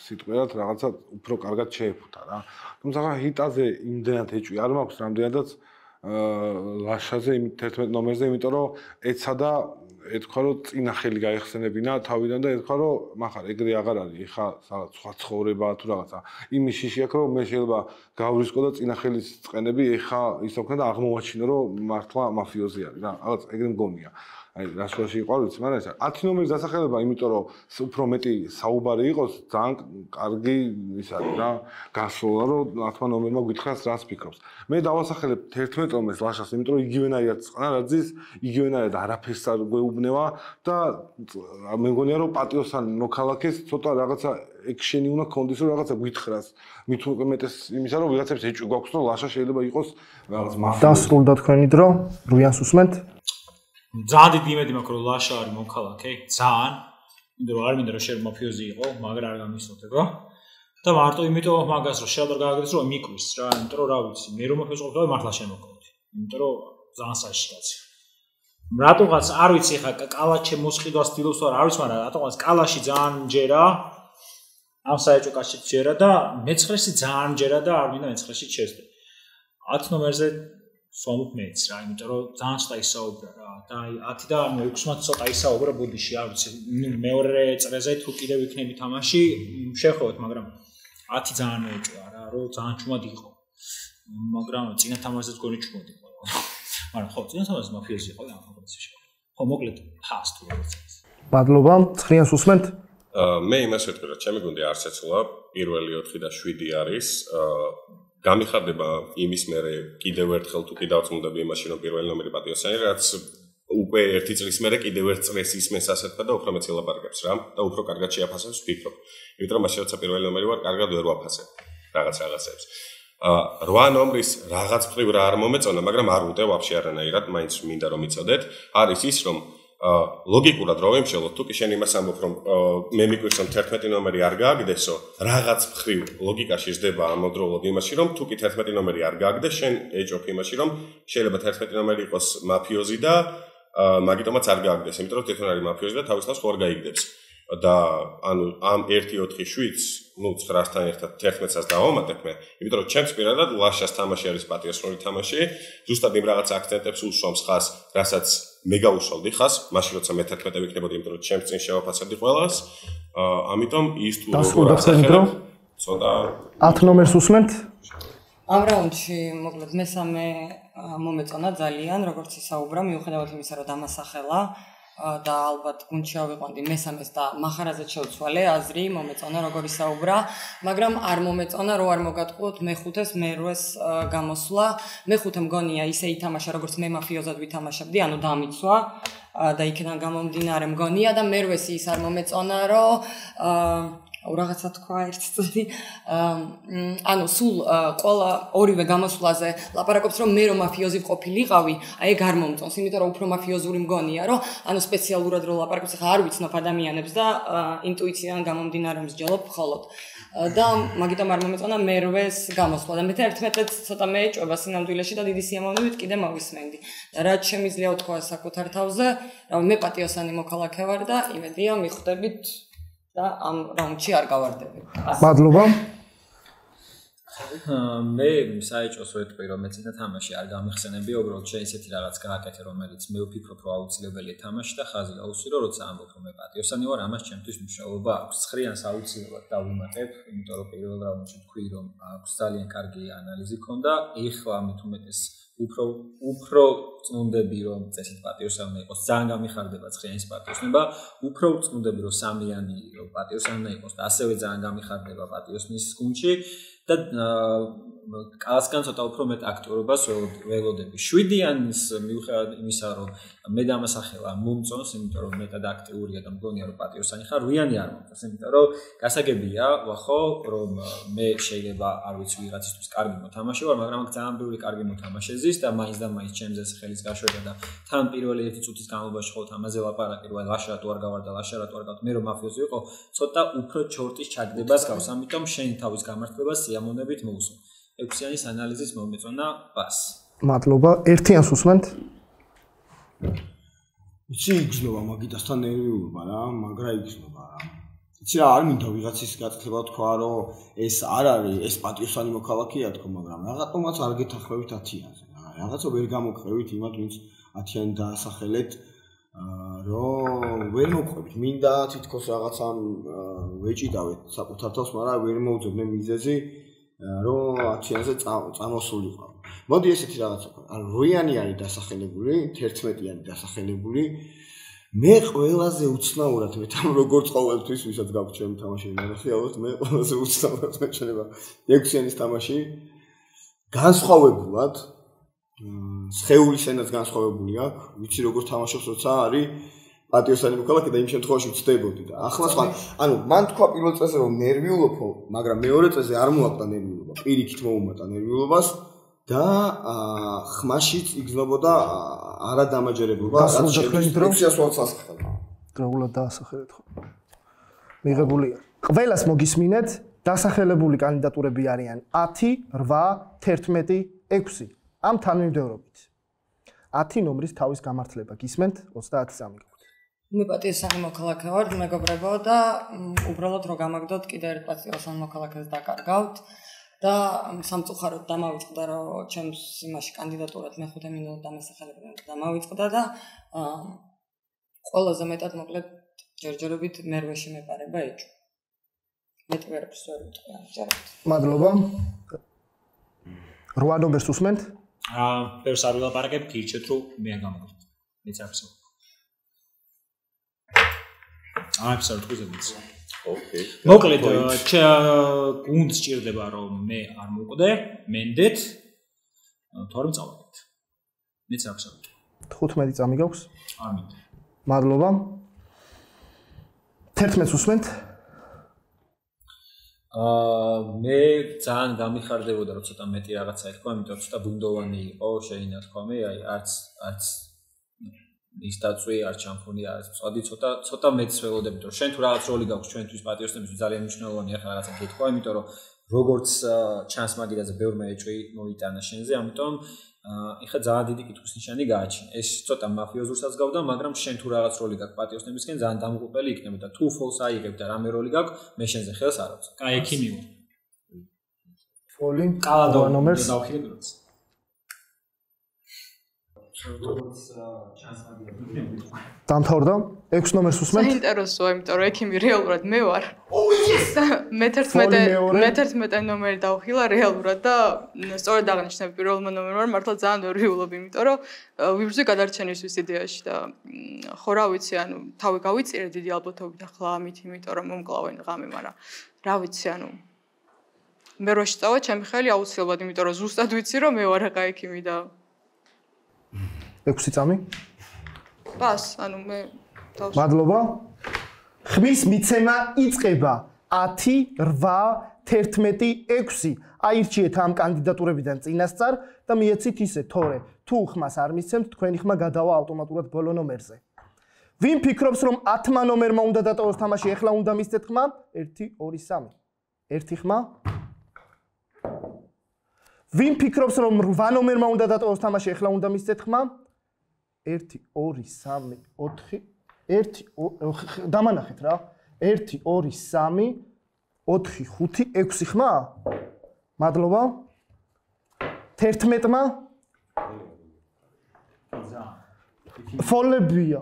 სიტყვიერად რაღაცა უფრო კარგად შეეფუთა რა. თუმცა ჰიტაზე იმდენად ეჭვი არ მაქვს, რამდენადაც აა ლაშაზე იმ 11 ნომერზე, იმიტომ რომ ეცადა ეთქვა რომ წინა ხელი გაიხსენებინა თავიდან და ეთქვა რომ მახარ ეგრე აღარ არის ეხა რაღაც სხვა ცხოვრება თუ რაღაცა. იმის შიში აქვს რომ მე შეიძლება გავრისკო და წინა ხელის წყენები ეხა ისე ვქნა და აღმოვაჩინო რომ მართლა მაფიოზი არის რა რაღაც ეგრე მგონია აი რა შუაში იყო ვიცი მაგრამ ეს 10 ნომერის დასახელება იმიტომ რომ უფრო მეტი საუბარი იყოს ძალიან კარგი ის არის რა. გასულა რომ 10 ნომერმა გითხრას რას ფიქრობს. მე დავასახელებ 11 ნომერს ლაშას იმიტომ რომ იგივენაირად წყნა რაძის იგივენაირად არაფერს არ გვეუბნება და მე მგონია რომ პატიოსან მოქალაქეს ცოტა რაღაცა ექშენი უნდა კონდეს რომ რაღაცა გითხრას. მით უმეტეს იმისა რომ ვიღაცებს ეჭვი გვაქვს რომ ლაშა შეიძლება იყოს რაღაც მაფია დასრულდა თქვენი დრო? რუიანს უსმენთ ძალიან დიდი იმედი მაქვს რომ ლაშა არის მოქალაქე ძალიან რომ არ მინდა რომ შენ მაფიოზი იყო მაგრამ არ გამისოთებო და მარტო იმიტომ მაგას რომ შეიძლება გააგდეს რომ მიკვის რა იმიტომ რომ რა ვიცი მე რომ მაფიოზი ყოფილი მართლა შენ მოქალაქე იმიტომ რომ ძალიან საშიშ კაცი რატოღაც არ ვიცი ხა კალაჩე მოსყიდვას დილოს თუ არ ვიცი მაგრამ რატოღაც კალაში ძალიან ჯერა ამ საერთო კაშით ჯერა და მეცხრესი ძალიან ჯერა და არ მინდა მეცხრესი ჩესდე. 10 ნომერზე სვამობ მეც რა, იმიტომ რომ ძალიან ცოტა ისაუბრა რა. და აი 10 და 6-მაც ცოტა ისაუბრა ბუდიში, არ ვიცი, მეორე წრეზე თუ კიდევ იქნები თამაში, შეხოვოთ, მაგრამ 10 ძალიან მეჭვა რა, რომ ძალიან ჩუმად იყო. მაგრამ წინა თამაშზეც გონი ჩუმად იყო. მაგრამ ხო, წინა თამაშზე მაფიოზი იყო ამ პროცესში. ხო, მოკლედ ფასტ როგორც ეს. ბადლობა, ცხრიანს უსმენთ? მე იმას ვეთქვი, რომ ჩემი გუნდი არ შეცვლა, პირველი 4 და 7 არის. აა გამიხარდება იმის მერე კიდევ ერთხელ თუ კიდევ წუნდები იმაში რომ პირველი ნომერი პატიოსანი რაც უკვე ერთი წლის მერე კიდევ ერთ წრეს ისმენს ასეთქა და უფრო მეც ელაპარაკებს რა და უფრო კარგად შეაფასებს ვფიქრობ. იმიტომ რომ მაშინ როცა პირველი ნომერი ვარ კარგად ვერ ვაფასებ რაღაც რაღაცებს. აა 8 ნომრის რაღაც მხრივ რა არ მომეწონა, მაგრამ არ უტევ ვაფშე არანაირად, მაინც მინდა რომ იცოდეთ. არის ის რომ ლოგიკურად რომ ემშელოთ, თუ კი შენ იმას ამბობ, რომ მე მიგვიხსენ 11 ნომერი არ გააგდესო, რაღაც მხრივ ლოგიკაში ჯდება ამოდროულად იმაში, რომ თუ კი 11 ნომერი არ გააგდეს, შენ ეჭოფ იმაში, რომ შეიძლება 11 ნომერი იყოს მაფიოზი და მაგიტომაც არ გააგდეს, იმიტომ რომ თვითონ არის მაფიოზი და თავის თავს ხო არ გაიგდებს. და ანუ ამ 1-4-7-ს, ну 900-თან ერთად 11-საც დავამატებ მე, იმიტომ რომ ჩემს პირადად ლაშას თამაში არის პატიოსნური თამაში, ზუსტად იმ რაღაც აქცენტებს უსვამს ხას, რასაც მე გავუშალდი ხას, მაშინ როცა მე 11 ვიქნებოდი, იმიტომ რომ ჩემს წინ შევაფასებდი ყველას. აა ამიტომ ის თუ როგორ ახსენებდრო? ცოტა 10 ნომერს უსმენთ? ამ რაუნდში მოკლედ მესამე მომეწონა ძალიან, როგორც ისაუბრა, მიუხედავად იმისა, რომ დამასახელა და ალბათ გუნჩი ავიყვანდი მესამეს და מחარაზე შევცვალე აზრი მომეწონა როგორ ისაუბრა მაგრამ არ მომეწონა რო არ მოგატყუოთ მეხუთეს მერვეს გამოსვლა. მეხუთე მგონია ისე ითამაშა როგორც მე მაფიოზად ვითამაშებდი ანუ დამიცვა. და იქიდან გამომდინარე მგონია და მერვეს ის არ მომეწონა რომ რაღაცა თქვა ერთ წუთი. ანუ სულ ყოლა ორივე გამოსვლაზე ლაპარაკობს რომ მე რომ მაფიოზი ყოფილიყავი აი ეგ არ მომწონს იმიტომ რომ უფრო მაფიოზური მგონია რომ ანუ სპეციალურად რო ლაპარაკობს ხა არ ვიცნობ ადამიანებს და ინტუიციიდან გამომდინარე მსჯელობ მხოლოდ. და მაგიტომ არ მომეწონა მერვეს გამოსვლა. და მე 11-ეთ ცოტა მეეჭვება სინამდვილეში და დიდი სიამოვნებით კიდე მოვისმენდი. და რაც შემიძლია თქვა საკუთარ თავზე რა მე პატიოსანი მოქალაქე ვარ და იმედია მიხვდებით და ამ რაუნდში არ გავარდები. მადლობა. მე საერთოდ ვეთქვი რომ მე წინა თამაში არ გამიხსენები, უბრალოდ შე ისეთი რაღაც გააკეთე, რომელიც მე ვფიქრობ რომ აუცილებელია თამაში და ხაზი აუსვირო, როცა ამბობ რომ მე პატიოსანი ვარ, ამას ჩემთვის მნიშვნელობა აქვს. ხრიანს აუცილებლად დავუმატებ, იმიტომ რომ პირველ რაუნდში თქვი რომ აქვს ძალიან კარგი ანალიზი ქონდა, ეხლა მით უმეტეს უფრო უფრო წუნდები რომ წესით პატიოსანი იყოს ძალიან გამიხარდება ცხენის პატიოსნება უფრო წუნდები რომ სამიანი რომ პატიოსანი იყოს და ასევე ძალიან გამიხარდება პატიოსნის გუნჩი და კალასკან ცოტა უფრო მეტ აქტიურობას ველოდები. 7-იანს მიუხედავად იმისა, რომ მე დამასახელა მომწონს, იმიტომ რომ მეტად актиურია და მგონია რომ პატიოსანი ხარ, 8-იანი არ მომწონს, იმიტომ რომ გასაგებია, ვახო, რომ მე შეიძლება არ ვიცი ვიღაცისთვის კარგი მოთამაშე ვარ, მაგრამ აქ ძალიან ბევრი კარგი მოთამაშეზის და მაინც და მაინც ჩემზე ხელის გაშვება და თან პირველი ერთი წუთის განმავლობაში ხოლმე ამაზე ლაპარაკი, რომ ლაშა თუ არ გავარ და ლაშა რატო არ გავარ, მე რომ მაფიოზი ვიყო, ცოტა უფრო ჩორტის ჩაგდებას გავს, ამიტომ შენ თავის გამართლებას სიამოვნებით მოუსვენ. 6-ის ანალიზის მომეწონა ბას. მადლობა. ერთიანს უსმენთ? იცი იგზნობა მაგიტასთან ნერვიულობა რა, მაგრა იგზნობა რა. იცი რა, არ მინდა ვიღაცის გაწლება თქვა, რომ ეს არ არის, ეს პატიოსანი მოქალაქეა თქო, მაგრამ რაღაცომაც არ გეთახმებით 10-იანზე. რაღაცა ვერ გამოგყევით იმათ, ვინც 10-იანი დაასახელეთ. რომ ვერ მოყვებით. მინდა თითქოს რაღაცამ ვეჭიდავეთ საკუთარ თავს, მაგრამ ვერ მოვძებნე მიზეზი. აა რომ 10-იანზე წამოსულიყო. მოდი ესეთი რაღაცა ვქო. ანუ როიანი არის დასახელებული, 11-იანი დასახელებული. მე ყველაზე უცნაურად მე თან როგორც ყოველთვის ვისაც გაქვს ჩემი თამაში ნახე, ალბათ მე ყველაზე უცნაურად მეჩვენება 6-იანის თამაში. განსხვავებულად სხეულის ენაც განსხვავებული აქვს. ვიცი როგორ თამაშობს, როცა არის პატიოსანი მოქალაქე და იმ შემთხვევაში ვწდებოდი და ახლა სხვა ანუ მან თქვა პირველ წელზე რომ ნერვიულობო, მაგრამ მეორე წელზე არ მოაკვდა ნერვიულობა. პირიქით მოუმატა ნერვიულობას და ხმაშიც იგზნობოდა არადამაჯერებლობა, რაც შეგვიძლია ასახელო. დროულად დაასახელეთ ხო? მიღებულია. ყველას მოგისმინეთ, დასახელებული კანდიდატურები არიან 10, 8, 11, 6. ამ თანმიმდევრობით 10 ნომრის თავის გამართლება გისმენთ 30 სამი გაქვთ. მე პატიოსანი მოქალაქე ვარ, მეგობრებო და უბრალოდ რო გამაგდოთ კიდე ერთ პატიოსან მოქალაქეს დაკარგავთ და სამწუხაროდ დამავიწყდა რომ ჩემს იმაში კანდიდატურად მეხუთე მინუტა დამასახელებდნენ და დამავიწყდა და ყველაზე მეტად მოკლედ ჯერჯერობით მერვეში მეპარება ეჭვ. მეტი ვერაფერს ვერ ვიტყვი ამ ჯერჯერობით. მადლობა. 8 ნომერს უსმენთ? აა პერს არ ვილაპარაკებ, გირჩეთ რომ მე არ გამოგდით. მეც არ ვსაუბრობ. აა აბსოლუტურად გუზებიც. ოკეი. მოკლედ, გუნდ სჭირდება რომ მე არ მოკვდე, მენდეთ. თორემ წავედით. მეც არ ვსაუბრობ. 15 წამი გაქვს? არ მინდა. მადლობა. 11-ს უსმენთ? აა მე ძალიან გამიხარდებოდა რომ ცოტა მეტი რაღაცა ეთქვა, იმიტომ რომ ცოტა ბუნდოვანი იყო შეიძლება თქვამე, აი არც არც ის დაწვი არ ჩამფონი არის. წადი ცოტა ცოტა მეც ველოდებით რომ შენ თუ რაღაც როლი გაქვს ჩვენთვის პატიოსნებისთვის ძალიან მნიშვნელოვანია ხა რაღაცა გეთქვა, იმიტომ რომ როგორც ჩანს მაგიდაზე ბევრმა ეჭვი მოიტანა შენზე, ამიტომ ეხა ძალიან დიდი კითხვის ნიშანი გააჩინა. ეს ცოტა მაფიოზურსაც გავდა, მაგრამ შენ თუ რაღაც როლი გაქვს პატიოსნებისკენ, ძალიან დამღუპელი იქნება და თუ ფოლს აიღებ და რამე როლი გაქვს, მე შენზე ხელს არ ავწევ. კაი, ექი მივა. ფოლი კალადო ნომერს დავხილე დროც. დამთავრდა 6 ნომერს უსმენთ? საინტერესოა, იმიტომ რომ ექიმი რეალურად მე ვარ. მე-11 მე-11 ნომერი დავხილა რეალურად და სწორედ აღნიშნე პირველ ნომერს ვარ, მართლა ძალიან ვერ ვიულობ, იმიტომ რომ ვიბრძვი გადარჩენისთვის იდეაში და ხო რა ვიცი, ანუ თავი გავიწირე დიდი ალბათობით ახლა ამით, იმიტომ რომ მომკლავენ ღამე, მაგრამ რა ვიცი, ანუ მე რო შეწავა ჩემი ხელი აუცილებლად, იმიტომ რომ ზუსტად ვიცი რომ მე ვარ ახლა ექიმი და 6 წამი? ბას, ანუ მე თავს მადლობა. ხმის მიცემა იწება 10, 8, 11, 6. აირჩიეთ ამ კანდიდატურებიდან წინასწარ და მიეცით ისე, თორე თუ ხმას არ მისცემთ, თქვენი ხმა გადავა ავტომატურად ბოლო ნომერზე. ვინ ფიქრობს, რომ 10 ნომერმა უნდა დატოვოს თამაში, ეხლა უნდა მისცეთ ხმა? 1, 2, 3. ერთი ხმა. ვინ ფიქრობს, რომ 8 ნომერმა უნდა დატოვოს თამაში, ეხლა უნდა მისცეთ ხმა? 1 2 3 4 1 დამანახეთ რა. 1 2 3 4 5 6 ხმა. მადლობა. 11-მა ფოლებია.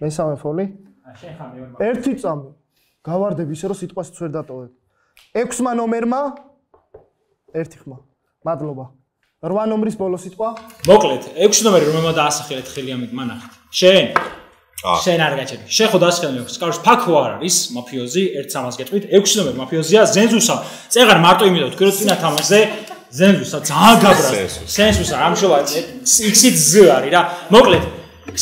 მესამე ფოლი. ერთი წამი. გავარდები ისე რომ სიტყვას ვერ დატოვებ. 6-მა ნომერმა. ერთი ხმა. მადლობა 8 ნომრის ბოლო სიტყვა? მოკლედ, 6 ნომერი რომელმა დაასახელეთ ხელი ამით მანახეთ. შენ შენ არ გაჩერდი. შენ ხო დასხელი აქვს. კაროს ფაქო არ არის მაფიოზი, ერთ სამას გეტყვით. 6 ნომერი მაფიოზია ზენზუსა. წეღარ მარტო იმედა თქვი რომ წინა თამაშზე ზენზუსა ძალიან გაბრაზ. სენსუსა ამშოვა X-ით Z არის რა. მოკლედ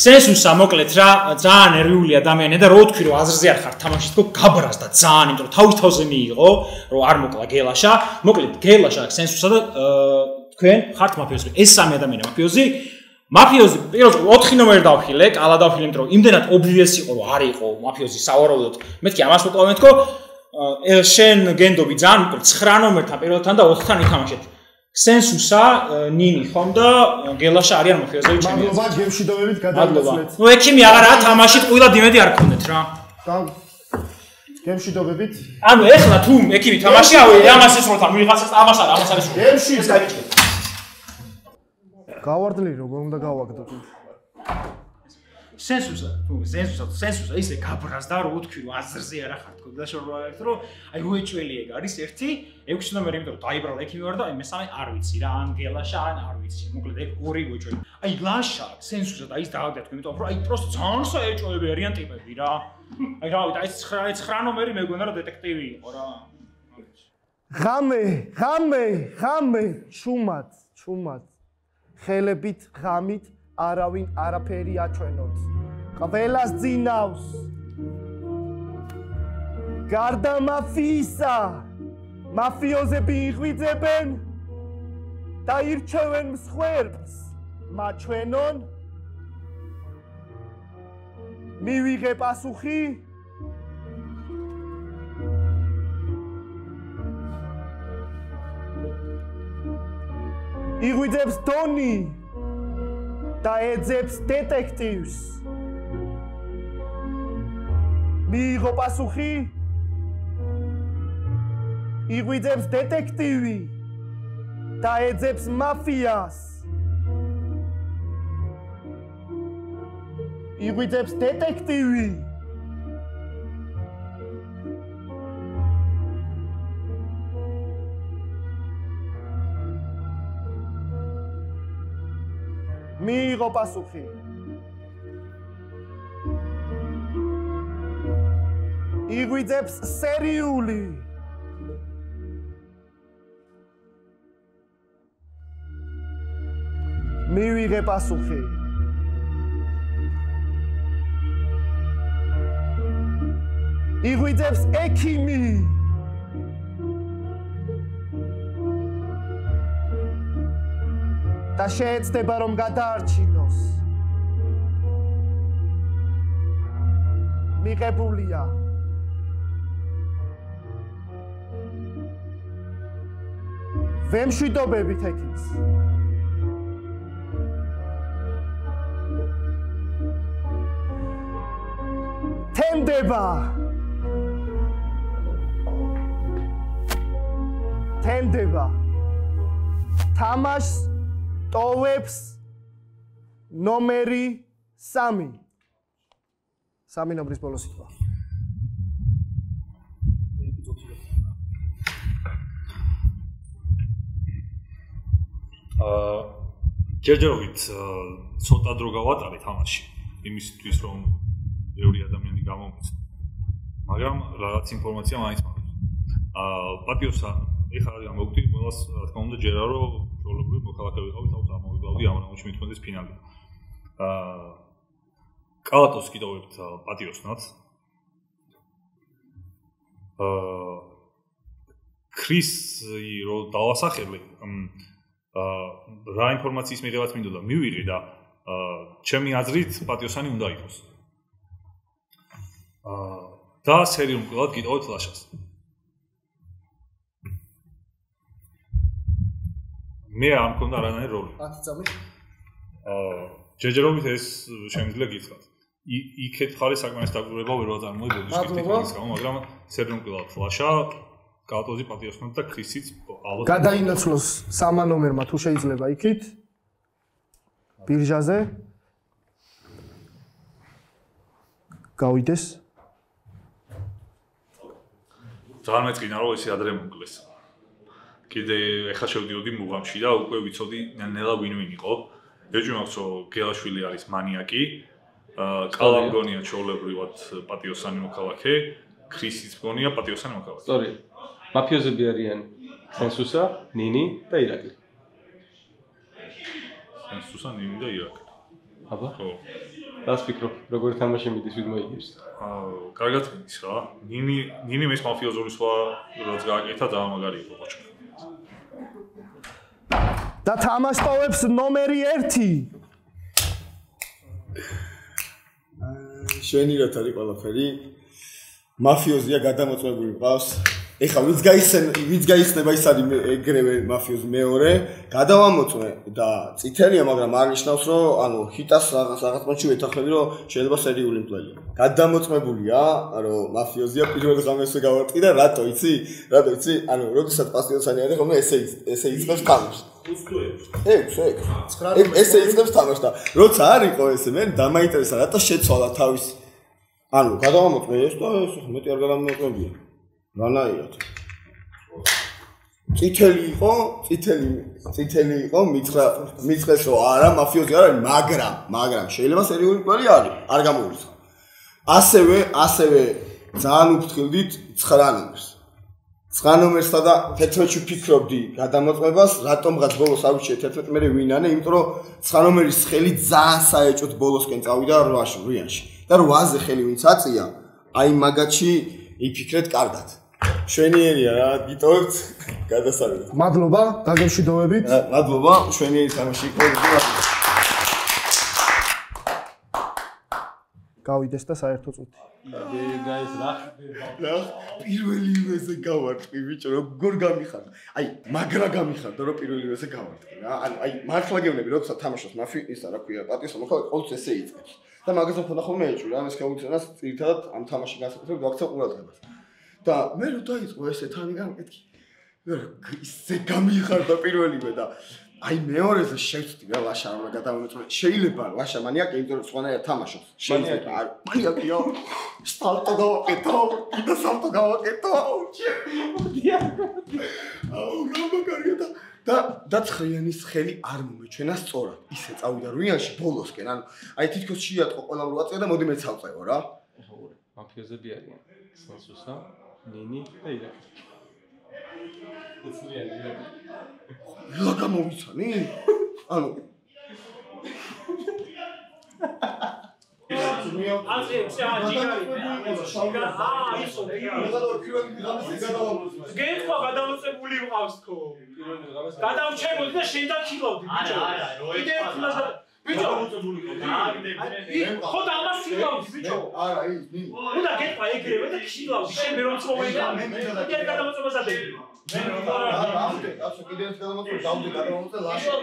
სენსუსა მოკლედ რა ძალიან ნერვიული ადამიანი და რო თქვი რომ აზრზე არ ხარ თამაშის თქო გაბრაზ და ძალიან იმიტომ რომ თავის თავზე მიიღო რომ არ მოკლა გელაშა. მოკლედ გელაშა სენსუსა და თქვენ ხართ მაფიოზი. ეს სამი ადამიანი მაფიოზი მაფიოზი პირველ 4 ნომერი დავხილე, კალა დავხილე, იმიტომ რომ იმდენად ობვიეს იყო, რომ არ იყო მაფიოზი სავარაუდოდ. მეთქი ამას ვიტყავენ თქო, შენ გენდობი ძალიან უფრო 9 ნომერთან პირველთან და 4-თან ითამაშეთ. სენსუსა, ნინი ხომ და გელაშა არიან მაფიოზები ჩემი. მადლობა გემშვიდობებით გადავიდეთ. ნუ ექიმი აღარაა თამაშით, ყველა დიმედი არ გქონდეთ რა. და გემშვიდობებით. ანუ ეხლა თუ ექიმი თამაში ავე, ამას ეს როთა მიღაცას ამას არ ამას არის. გემში გავარდნილი როგორ უნდა გავაგდოთ სენსუსა თუ სენსუსა სენსუსა ისე გაბრაზდა რომ თქვი რომ აზრზე არა ხარ თქო და შორვა ერთ რომ აი უეჭველი ეგ არის ერთი 6 ნომერი იმიტომ რომ დაიბრალ ექიმი ვარ და აი მესამე არ ვიცი რა ანგელაშა ან არ ვიცი მოკლედ ეგ ორი უეჭველი აი ლაშა სენსუსა და ის დაავდა თქვი იმიტომ რომ აი პროსტ ძალიან საეჭვები არიან ტიპები რა. აი რა ვიცი აი 9 9 ნომერი მეგონა რომ დეტექტივი იყო რა. ღამე ღამე ღამე ჩუმად ჩუმად ხელებით, ღამით არავინ არაფერი აჩვენოთ. ყველას ძინავს. გარდა მაფიისა, მაფიოზები იღვიძებენ და ირჩევენ მსხვერპლს. მაჩვენონ მივიღე პასუხი იღვიძებს დონი და ეძებს დეტექტივს. მიიღო პასუხი? იღვიძებს დეტექტივი და ეძებს მაფიას. იღვიძებს დეტექტივი მიიღო პასუხი. იგვიძებს სერიული. მივიღე პასუხი. იგვიძებს ექიმი. და შეეცდება რომ გადაარჩინოს. მიღებულია. ვემშვიდობებით ეკიც. თენდება. თენდება. თამაშს ტოვებს ნომერი 3 სამი ნომრის ბოლო სიტყვა აა ჯერჯერობით ცოტა დრო გავატარე თამაში. იმისთვის რომ ბევრი ადამიანი გამომეცნო. მაგრამ რაღაც ინფორმაცია მაინც მაქვს. აა პატიოსა ეხლა რა მოგდი ყველას რა თქმა უნდა ჯერა რომ ჩვეულებრივ მოქალაქე ვიყავი თავს ამოვიკლავდი ამ რაუნდში მithmetes ფინალი. აა კალატოს კიდევ პატიოსნად. აა ქრისი რო დავასახელე აა რა ინფორმაციის მიღებაც მინდოდა მივიღე და აა ჩემი აზრით პატიოსანი უნდა იყოს. აა და სერიულ კლად კიდევ ფლაშას. მე არ მქონდა არანაირი როლი. 10 წამი. აა ჯერჯერობით ეს შემიძლია გითხრათ. იქეთ ხარი საკმაოდ დაგვირება ვერ ვაწარმოებოდი შეკითხვის გამო, მაგრამ სერნოკილად ფლაშა კალტოზი პატიოსნოთ და ქრისიც ალბათ გადაინაცვლოს სამა ნომერმა თუ შეიძლება იქით ბირჟაზე გავიდეს ძალიან მეწინა რომ ესე ადრე მოკლეს კიდე ეხა შევდიოდი მუღამში და უკვე ვიცოდი ნელა ვინ ვინ იყო. ეჭვი მაქვს რომ გელაშვილი არის მანიაკი აა კალამგონია ჩოლებრივად პატიოსანი მოქალაქე, ქრისიც მგონია პატიოსანი მოქალაქე. სწორი. მაფიოზები არიან სენსუსა, ნინი და ირაკლი. სენსუსა, ნინი და ირაკლი. აბა? ხო. რას ფიქრობ, როგორ თამაში მიდის ვიდ მოიგებს? აა, კარგად მიდის რა. ნინი, ნინი მის მაფიოზური სხვა რაც გააკეთა ძალიან მაგარი იყო ყოჩა. და თამაშპოვებს ნომერი 1. შვენიერად არის ყველაფერი. მაფიოზია გადამოწმებული ყავს. ეხლა ვინც გაიხსენ, ვინც გაიხსნება ის არის ეგრევე მაფიოზი მეორე. გადავამოწმე და წითელია, მაგრამ არ ნიშნავს, რომ ანუ ჰიტას რაღაც რაღაც მომენტში ვეთანხმები, რომ შეიძლება სერიული მკვლელია. გადამოწმებულია, რომ მაფიოზია პირველ ღამესზე გავარტყი და რატო იცი? რატო იცი? ანუ როდესაც პასტიოსანი არის, ხომ ესე ესე იწყებს თამაშს. ექვს, ექვს. ესე იწყებს თამაშს და როცა არ იყო ესე, მე დამაინტერესა, რატო შეცვალა თავის ანუ გადავამოწმე ეს და ეს მეტი არ გადამოწმებია. რანაირად? წითელი იყო, წითელი, წითელი იყო, მიცხრა, მიცხრეს რომ არა, მაფიოზი არ არის, მაგრამ, მაგრამ შეიძლება სერიული პლანი არის, არ გამოიწვა. ასევე, ასევე ძალიან უფრთხილდით 9 ნომერს. 9 ნომერსა და 11-ში ვფიქრობდი გადამოწმებას, რატომღაც ბოლოს ავიჩე 11 მე ვინანე, იმიტომ რომ 9 ნომერის ხელი ძალიან საეჭოთ ბოლოსკენ წავიდა 8-ში, რიანში. და 8-ზე ხელი ვინც აწია, აი მაგათში იფიქრეთ კარგად. შვენიერია რა, გიტოვებთ გადასარევით. მადლობა, გაგემშვიდობებით. მადლობა, შვენიერი თამაში იყო. გავიდეს და საერთო წუთი. და ეს რა? რა? პირველი იმეზე გავარტყი ბიჭო, როგორ გამიხარდა? აი, მაგრა გამიხარდა, რომ პირველი იმეზე გავარტყი რა. ანუ აი, მართლა გეუბნები, როცა თამაშობს მაფი, ისა რა ქვია, პატიოსო მოხალხე ყოველთვის ესე იწყებს. და მაგაზე მქონდა ხოლმე ეჭვი რა, ეს გაუწევას ერთადად ამ თამაში განსაკუთრებით გვაქცა ყურადღებას. და მე რო დაიწყო ესე თანი გამკეთკი. ისე გამიხარდა პირველივე და აი მეორეზე შევწდი რა ლაშა რომ გადავამეწმე. შეიძლება ლაშა მანიაკი იმიტომ რომ სხვანაირად თამაშობს. შეიძლება არ მანიაკიო. სტალტო გავაკეთო, და სტალტო გავაკეთო. აუ გამაგარია და და დაცხრიანის ხელი არ მომეჩვენა სწორად. ისე წავიდა რუიანში ბოლოსკენ. ანუ აი თითქოს შეატყო ყველა რუაწია და მოდი მეც ავწევო რა. მაფიოზები არიან. სენსუსა, ნინი და ირაკლი. უცვლიანი ირაკლი. რა გამოვიცანი? ანუ აზე შეაჯიგარი. აა ისო. გეკვა გადამოწებული ვყავს თქო. გადავჩემოდი და შენ დაქილავდი ბიჭო. კიდე ერთმას ბიჭო იყო. ხო და ამას სილავდი ბიჭო. არა, ის ნინი. უნდა გეკვა ეგრევე და ქილავდი. შენ მე რომ წმოვიდა. კიდე გადამოწებას ადები. მე არა, ამდე, აბსო კიდე ერთ გადამოწმე, დავდე გადამოწმე ლაშა.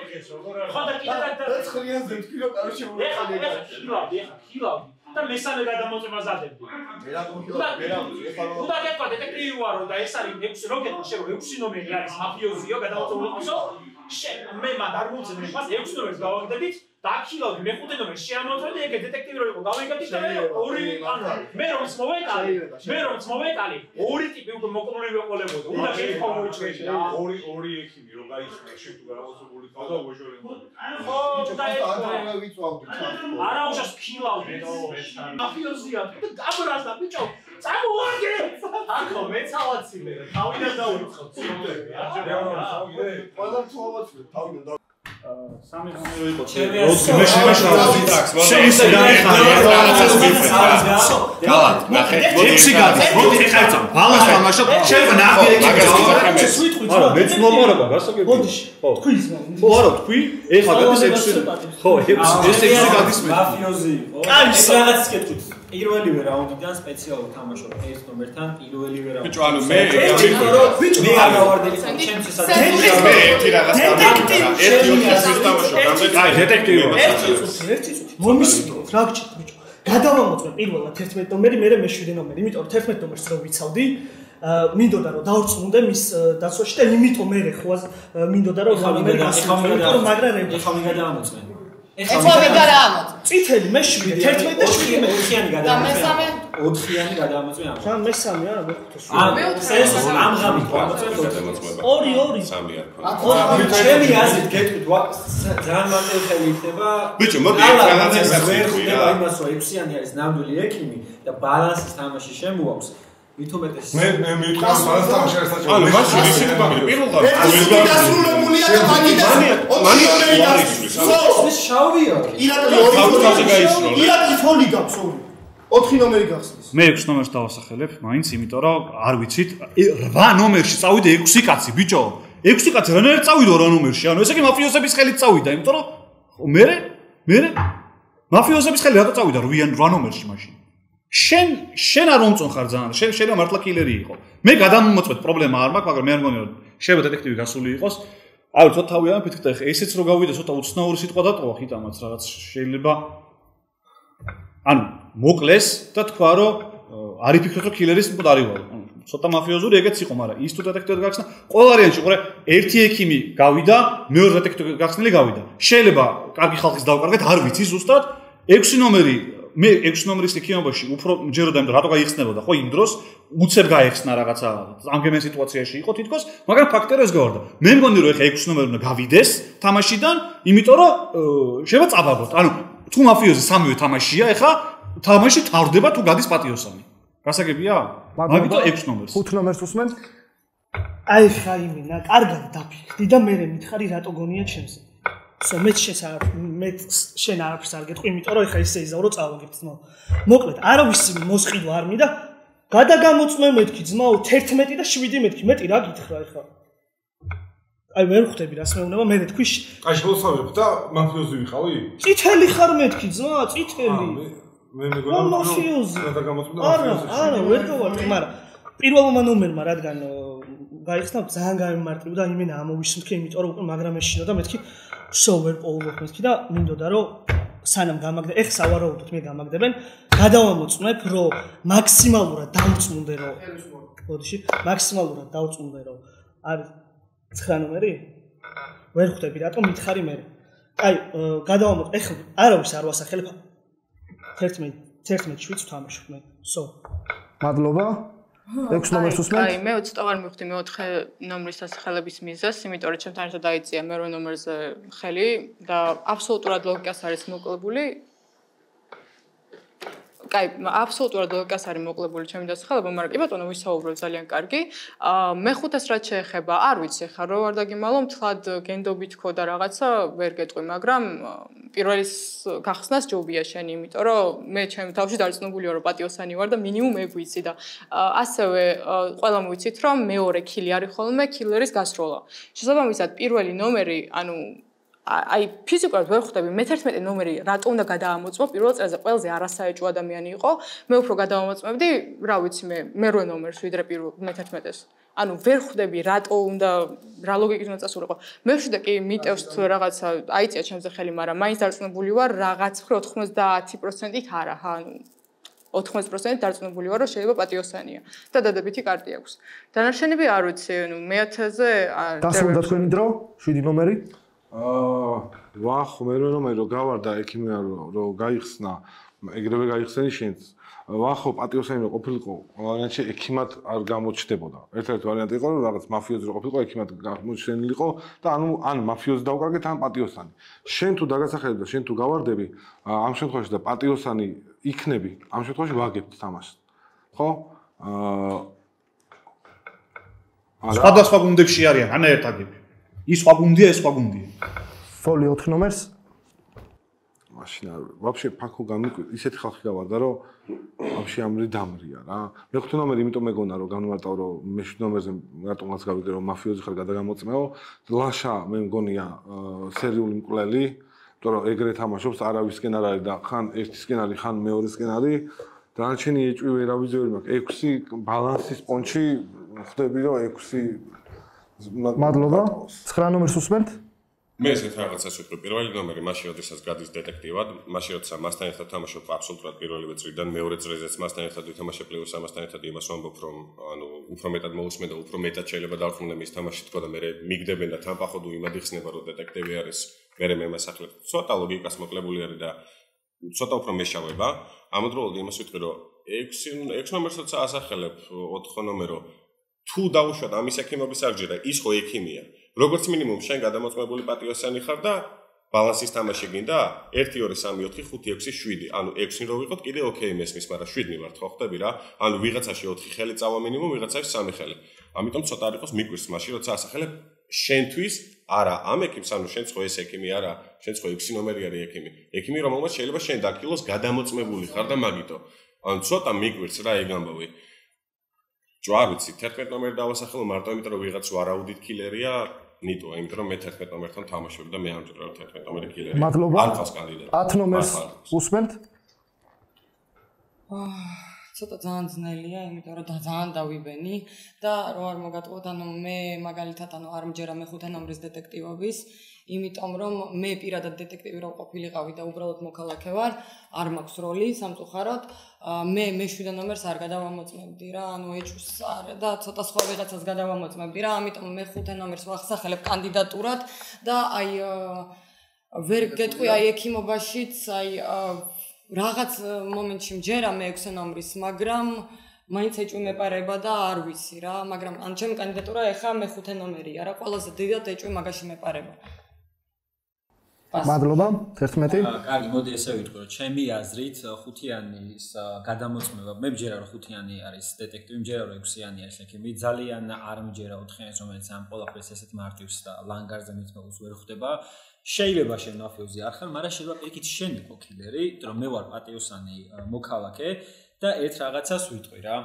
ხო და კიდე და ცხრიანზე თქვი რომ კაროჩე მოხალე. ეხა ხილავდი, ეხა ხილავდი. და მესამე გადამოწებას ადები. მე რა გქონდა, მე რა ეხლა უნდა გეკვა დეტექტივი ვარო და ეს არის 6 როკეტი, შენ 6 ნომერი არის მაფიოზიო გადამოწებული ყავსო. შენ მე მაგ არ მოწმე, მას 6 ნომერს გავაგდებით. დაქილავდი მეხუთე ნომერს შეამოწმე ეგ დეტექტივი რო იყო გავიგებდი და ორი ანუ მე რომ მოვეკალი მე რომ მოვეკალი ორი ტიპი უკვე მოკლული ვეყოლებოდა უნდა გეკვა მოიჭრეში რა ორი ორი ექიმი რო გაიხსნა შენ თუ გამოსებული ყავ და უშველი ხო და ვიწვავდი არა უშავს ქილავდი მაფიოზია დაბრაზდა ბიჭო. წამოვაგე აკო მე ცალაცილე თავიდან დაუწყო ცუდები არ ყველა თვალაცილე თავიდან სამი ღამე იყო. მე შემაშავდი ტაქს. შენ ისე გაიხარე რაღაცას მიფრე. გავა, ნახე. ექვსი გადი. მოდი ეხლა იცო. ბალანს თამაშობ. შენ ნახე ეგრე. არა, მეც მომარობა, გასაგები. ბოდიში. ხო. თქვი ის. ხო, არა, თქვი. ეხლა გადის ექვსი. ხო, ექვსი. ეს ექვსი გადის მე. მაფიოზი კავის რაღაცას გეტყვით. პირველივე რაუნდიდან სპეციალურად თამაშობ ეს ნომერთან პირველივე რაუნდი. ბიჭო, ანუ მე ბიჭო, მე არ გავარდელი ჩემს სადაც მე ერთი რაღაც დამეკითხა. ერთი ოთხს თამაშობ, რამდენი? აი, დეტექტივი. ერთი წუთი, ერთი წუთი. მომისწრო, რა გჭირს ბიჭო? გადავამოწმე პირველად 11 ნომერი, მე მე-7 ნომერი, იმიტომ რომ 11 ნომერს რო ვიცავდი, მინდოდა რომ დავრწმუნდე მის დაცვაში და იმიტომ მე ხო მინდოდა რომ გამიგდა, მაგრამ რა მაგრამ რა გადაამოწმე. ეხლა მე და რა ამოწ წითელი მე 7 11 და 7 მე 4-იანი და გადამოწმე 4-იანი გადამოწმე ამ ხან მესამე არა მეხუთე ამ ეს ამ ღამით გადამოწმე 2 2 სამი არ ჩემი აზრით გეტყვით ძალიან მარტივი ხელი იქნება. ბიჭო მოდი რაღაცას ვერ ხდება. იმას რომ 6-იანი არის ნამდვილი ექიმი და ბალანსის თამაში შემოაქვს მithumetes მე მე მითხრა მას თამაში არის საჭირო ანუ მას ისე თქვა პირველად ეს დასრულებულია და მაგიდა მანი ამერიკაში ეს შავია. ირაკი ირაკი ფონი გაქვს ორი 4 ნომერი გახსნის მე 6 ნომერს დავასახელებ მაინც იმიტომ რომ არ ვიცით 8 ნომერში წავიდე 6 კაცი ბიჭო. 6 კაცი რანაირ წავიდო 8 ნომერში? ანუ ესე იგი მაფიოზების ხელით წავიდა იმიტომ რომ მე მე მაფიოზების ხელით რატო წავიდა 8 ნომერში მაშინ შენ შენ არ მომწონ ხარ ძალიან შენ შეიძლება მართლა კილერი იყო. მე გადამომწყვეტ პრობლემა არ მაქვს მაგრამ მე არ მგონი რომ შეიძლება დეტექტივი გასული იყოს. აი ცოტა თავი ამ ფიქრთა ხე ესეც რო გავიდე ცოტა უცნაური სიტყვა დატოვა ხიტამაც რაღაც შეიძლება. ანუ მოკლეს და თქვა რომ არ იფიქროთ რომ კილერის მოდ არივაო ანუ ცოტა მაფიოზური ეგეც იყო მაგრამ ის თუ დეტექტივი გახსნა ყველა არიანში ყურე ერთი ექიმი გავიდა მეორე დეტექტივი გახსნილი გავიდა. შეიძლება კარგი ხალხის დავკარგეთ არ ვიცი ზუსტად. 6 ნომერი მე 6 ნომრის ექიმობაში უფრო ჯეროდა იმ რატო გაიხსნებოდა? ხო იმ დროს უცებ გაიხსნა რაღაცა ამგემენ სიტუაციაში იყო თითქოს მაგრამ ფაქტია ეს გავარდა მე მგონი რომ ეხა 6 ნომერი უნდა გავიდეს თამაშიდან იმიტომ რომ შეიძლება წაბაგოთ ანუ თუ მაფიოზი სამივე თამაშია ეხა თამაში თავდება თუ გადის პატიოსანი. გასაგებია? მაგითო 6 ნომერს 5 ნომერს უსმენ? აი ხაიმინა კარგად დაფიქრდი და მე მითხარი რატო გონია ჩემს სო მე შენ არ მე შენ არაფერს არ გეტყვი, იმიტომ რომ ეხა ისე იზავრო წავაგებ ძმაო. მოკლედ, არავის მოსყიდვა არ მინდა. გადაგამოწმე მეთქი ძმაო 11 და 7 მეთქი, მეტი რა გითხრა ეხა? აი ვერ ხვდები რას მეუბნება, მე თქვი. აი შევსავებ და მაფიოზი ვიყავი? წითელი ხარ მეთქი ძმა, წითელი. მე მეგონა მაფიოზი. და არა, არა, ვერ გავარტყი, მაგრამ პირველმა ნომერმა რადგან გაიხსნა ძალიან გამემარტივდა და იმენა ამოვისმთქე, იმიტომ რომ უკვე მაგრამ ეშინა და მეთქი შოვერ პოულოფ მეთქი და მინდოდა რომ სანამ გამაგდე, ეხ სავარაუდოდ მე გამაგდებენ, გადავამოწმებ, რომ მაქსიმალურად დაუწმუნდე რომ ბოდიში, მაქსიმალურად დაუწმუნდე რომ არის 9 ნომერი? ვერ ხვდები, რატომ მითხარი მე? აი, გადავამოწმე, ეხ არავის არ ვასახელებ 11 11 შვიდს თამაშობ მე. სო. მადლობა. 6 ნომერს უსმენთ? აი, მე უცოტა ვარ მივხვდი მე-4 ნომრის დასახელების მიზეზს, იმიტომ რომ ჩემთან ერთად დაიწია მე-8 ნომერზე ხელი და აბსოლუტურად ლოგიკას არის მოკლებული. კაი, აბსოლუტურად ლოგიკას არის მოკლებული ჩემი დასახელება, მაგრამ კი ბატონო, ვისაუბრებ ძალიან კარგი. აა მეხუთეს რაც შეეხება, არ ვიცი ხა რო არ დაგიმალო, მთლად გენდობით ხო და რაღაცა ვერ გეტყვი, მაგრამ პირველის გახსნას ჯობია შენი, იმიტომ რომ მე ჩემ თავში დარწმუნებული ვარ, რომ პატიოსანი ვარ და მინიმუმ ეგ ვიცი და ასევე ყველა მოიცით, რომ მეორე killer არის ხოლმე killer-ის გასროლა. შესაბამისად, პირველი ნომერი, ანუ აი ფიზიკურად ვერ ხვდები მე-11 ნომერი რატო უნდა გადაამოწმო. პირველ წელზე ყველაზე არასაეჭო ადამიანი იყო. მე უფრო გადაამოწმებდი რა ვიცი მე მე-8 ნომერს ვიდრე პირველ მე-11-ს ანუ ვერ ხვდები რატო უნდა რა ლოგიკის უნდა წასულიყო მე ვშიდა კი მიტევს თუ რაღაცა აიწია ჩემზე ხელი მაგრამ მაინც დარწმუნებული ვარ რაღაც ხრო 90%-ით არა ხა ანუ 80% დარწმუნებული ვარ რომ შეიძლება პატიოსანია. და დადებითი კარტი აქვს. დანარჩენები არ ვიცი ანუ მე-10-ზე დასრულდა თქვენი დრო 7 ნომერი აა ვახ მე რომ მე რომ გავარდა ექიმი რომ გაიხსნა ეგრევე გაიხსენი შენც. ვახო პატიოსანი რომ ყოფილიყო ვარიანტი ექიმად არ გამოჩნდებოდა ერთ-ერთი ვარიანტი იყო რომ რაღაც მაფიოზი რო ყოფილიყო ექიმად გამოჩნდენილიყო და ანუ ან მაფიოზი დავკარგეთ ან პატიოსანი. შენ თუ დაგასახელებ და შენ თუ გავარდები ამ შემთხვევაში და პატიოსანი იქნები ამ შემთხვევაში ვაგებთ თამაშს. ხო? აა სხვადასხვა გუნდებში არიან ანა ერთადები ის სხვა გუნდია, ეს სხვა გუნდია. ფოლი 4 ნომერს. მაშინ არ ვაფშე ფაქო გამიკვი, ისეთი ხალხი გავარდა, რომ ვაფშე ამრი დამრია რა. მე 5 ნომერი იმიტომ მეგონა, რომ განვარტავ, რომ მე 7 ნომერზე რატომაც გავიგე, რომ მაფიოზი ხარ გადაგამოწმეო. ლაშა მე მგონია სერიული მკვლელი, იმიტომ რომ ეგრე თამაშობს, არავისკენ არ არის და ხან ერთისკენ არის, ხან მეორისკენ არის. დანარჩენი ეჭვი ვერავის ვერ მაქვს. 6 ბალანსის პონჩი ხვდები, რომ 6 მადლობა. 9 ნომერს უსმენთ? მე ესეთ რაღაცას ვიტყვი. პირველი ნომერი მაშინ როდესაც გადის დეტექტივად, მაშინ როცა მასთან ერთად თამაშობ აბსოლუტურად პირველივე წრიდან, მეორე წრეზეც მასთან ერთად ვითამაშე პლუს ამასთან ერთად იმას ვამბობ, რომ ანუ უფრო მეტად მოусმენ და უფრო მეტად შეიძლება დავხმნე მის თამაში თქო და მე მიგდებენ და თან პახოდ იმად იხსნება, რომ დეტექტივი არის მერე მე მასახლებ ცოტა ლოგიკას მოკლებული არის და ცოტა უფრო მეშავება. ამავდროულად იმას ვიტყვი, რომ 6 6 ნომერსაც ასახელებ 4 ნომერო თუ დაუშვათ ამის ექიმობის არჯერა, ის ხო ექიმია. როგორც მინიმუმ შენ გადამოწმებული პატიოსანი ხარ და ბალანსის თამაში გინდა 1 2 3 4 5 6 7 ანუ 6-ი რო ვიყოთ კიდე ოკეი მესმის მაგრამ 7 მივართ ხო ხტები რა? ანუ ვიღაცაში 4 ხელი წავა მინიმუმ ვიღაცაში 3 ხელი. ამიტომ ცოტა არ იყოს მიგვირს მაშინ როცა ასახელებ შენთვის არა ამ ექიმს ანუ შენ ხო ეს ექიმი არა შენ ხო 6 ნომერი არის ექიმი. ექიმი რომელმაც შეიძლება შენ დაკილოს გადამოწმებული ხარ და მაგიტო ანუ ცოტა მიგვირს რა ეგ ამბავი ჯვა ვიცი 11 ნომერი დავასახელო მარტო იმიტომ რომ ვიღაც ვარაუდით კილერია ნიტო იმიტომ რომ მე 11 ნომერთან თამაშობდი და მე ამჯერად 11 ნომერი კილერია მადლობა. ალფას კანდიდატი. 10 ნომერს უსმენთ? ცოტა ძალიან ძნელია, იმიტომ რომ ძალიან დავიბენი და რო არ მოგატყუდა, ანუ მე მაგალითად ანუ არ მჯერა მე ხუთე ნომრის დეტექტივობის იმიტომ რომ მე პირადად დეტექტივი რო ყოფილიყავი და უბრალოდ მოქალაქე ვარ, არ მაქვს როლი სამწუხაროდ. მე მე-7 ნომერს არ გადავამოწმებდი რა, ანუ ეჭვს არ და ცოტა სხვა ვიღაცას გადავამოწმებდი რა, ამიტომ მე 5 ნომერს ვახსახელებ კანდიდატურად და აი ვერ გეტყვი აი ექიმობაშიც, აი რაღაც მომენტში მჯერა მე 6 ნომრის, მაგრამ მაინც ეჭვი მეპარება და არ ვიცი რა, მაგრამ ან ჩემი კანდიდატურა ეხა მე 5 ნომერია რა, ყველაზე დიდად ეჭვი მაგაში მეპარება. მადლობა 11 კარგი მოდი ესე ვიტყვი რომ ჩემი აზრით ხუთიანის გადამოწმება მე მჯერა რომ ხუთიანი არის დეტექტივი მჯერა რომ ექვსიანი არის ექიმი ძალიან არ მჯერა ოთხიანის რომელიც ამ ყველაფერს ესეთ მარტივს და ლანგარზე მithmeulს ვერ ხვდება. შეიძლება შენ მაფიოზი არ ხარ მაგრამ შეიძლება პირიქით შენ იყო კილერი რომ მე ვარ პატიოსანი მოქალაქე და ერთ რაღაცას ვიტყვი რა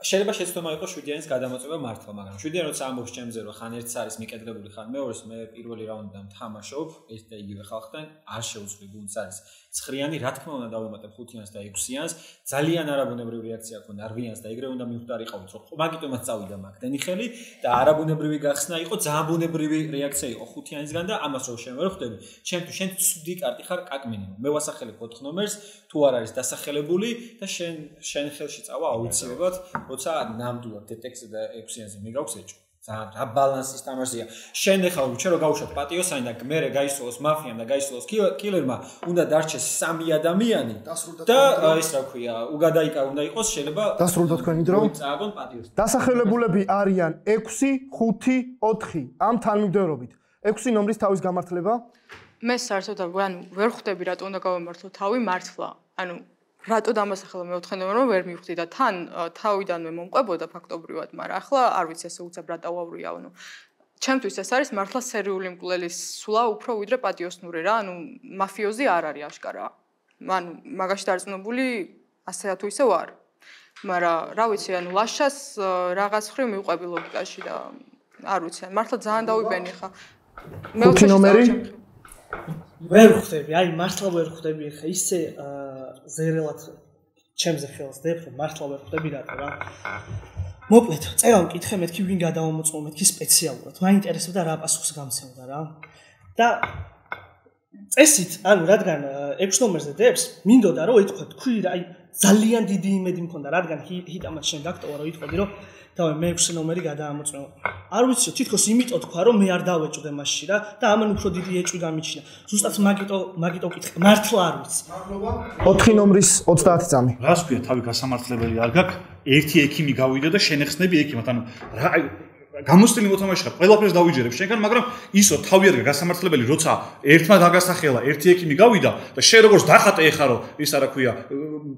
შეიძლება შეცდომა იყოს შვიდიანის გადამოწმება მართლა, მაგრამ შვიდიანი როცა ამბობს ჩემზე რომ ხან ერთს არის მიკეთებული ხან მეორეს მე პირველი რაუნდიდან თამაშობ ერთ და იგივე ხალხთან არ შეუძლი გუნდს არის ცხრიანი, რა თქმა უნდა დავემატებ ხუთიანს და ექვსიანს, ძალიან არაბუნებრივი რეაქცია ქონდა არვიანს და ეგრე უნდა მიხვდარიყავით, რომ მაგიტომაც წავიდა მაგდენი ხელი და არაბუნებრივი გახსნა იყო, ძალიან ბუნებრივი რეაქცია იყო ხუთიანისგან და ამას რო შენ ვერ ხვდები, ჩემთვის შენ ცუდი კარტი ხარ კაკმინიმ. მე ვასახელებ 4 ნომერს, თუ არ არის დასახელებული და შენ შენ ხელში წავა აუცილებლად, როცა ნამდვილად დეტექსტზე და ექვსიანზე მიგაქვს ეჭვ. ძალიან რა ბალანსის თამაშია. შენ ახლა უჩე რომ გავუშვათ პატიოსანი და მე გაისულოს მაფიამ და გაისულოს კილერმა, უნდა დარჩეს სამი ადამიანი და ის რა ქვია, უგადაიკა უნდა იყოს შეიძლება დასრულდა თქვენი დრო. წააგონ პატიოსანი. დასახელებულები არიან 6, 5, 4 ამ თანმიმდევრობით. 6 ნომრის თავის გამართლება? მე საერთოდ ანუ ვერ ხვდები რატო უნდა გავემართო თავი მართლა. ანუ რატო დამასახელა მეოთხე ნომერი რომ ვერ მივხვდი და თან თავიდანვე მომყვებოდა ფაქტობრივად, მაგრამ ახლა არ ვიცი ესე უცებ რა დავავრია, ანუ ჩემთვის ეს არის მართლა სერიული მკვლელის სულა უფრო ვიდრე პატიოსნური რა, ანუ მაფიოზი არ არის აშკარა. ანუ მაგაში დარწმუნებული ასე თუ ისე ვარ. მაგრამ რა ვიცი, ანუ ლაშას რაღაც ხრი მივყვები ლოგიკაში და არ ვიცი, მართლა ძალიან დავიბენი ხა. მეოთხე ნომერი ვერ ხვდები, აი მართლა ვერ ხვდები ხა ისე ზერელად ჩემზე ხელს დებ, რომ მართლა ვერ ხვდები რატო რა. მოკლედ, წერან მკითხე მეთქი ვინ გადავამოწმო მეთქი სპეციალურად. მაინტერესებდა რა პასუხს გამცემდა რა. და წესით, ანუ რადგან 6 ნომერზე დებს, მინდოდა რომ ეთქვა თქვი რა, აი ძალიან დიდი იმედი მქონდა, რადგან ჰიტამას შენ დაქტოვა რომ ეთქოდი რომ დავე მე 6 ნომერი გადაამოწმო. არ ვიცი, თითქოს იმიტო თქვა, რომ მე არ დავეჭვდე მასში რა და ამან უფრო დიდი ეჭვი გამიჩინა. ზუსტად მაგიტო მაგიტო ვკითხე, მართლა არ ვიცი. მადლობა. 4 ნომრის 30 წამი. რას ქვია, თავი გასამართლებელი არ გაქვს? ერთი ექიმი გავიდა და შენეხსნები ექიმად, ანუ რა გამოსტილი მოთამაშე ხარ, ყველაფერს დავიჯერებ შენგან, მაგრამ ისო თავი არ გასამართლებელი, როცა ერთმა დაგასახელა, ერთი ექიმი გავიდა და შენ როგორც დახატე ეხარო, ის არა ქვია,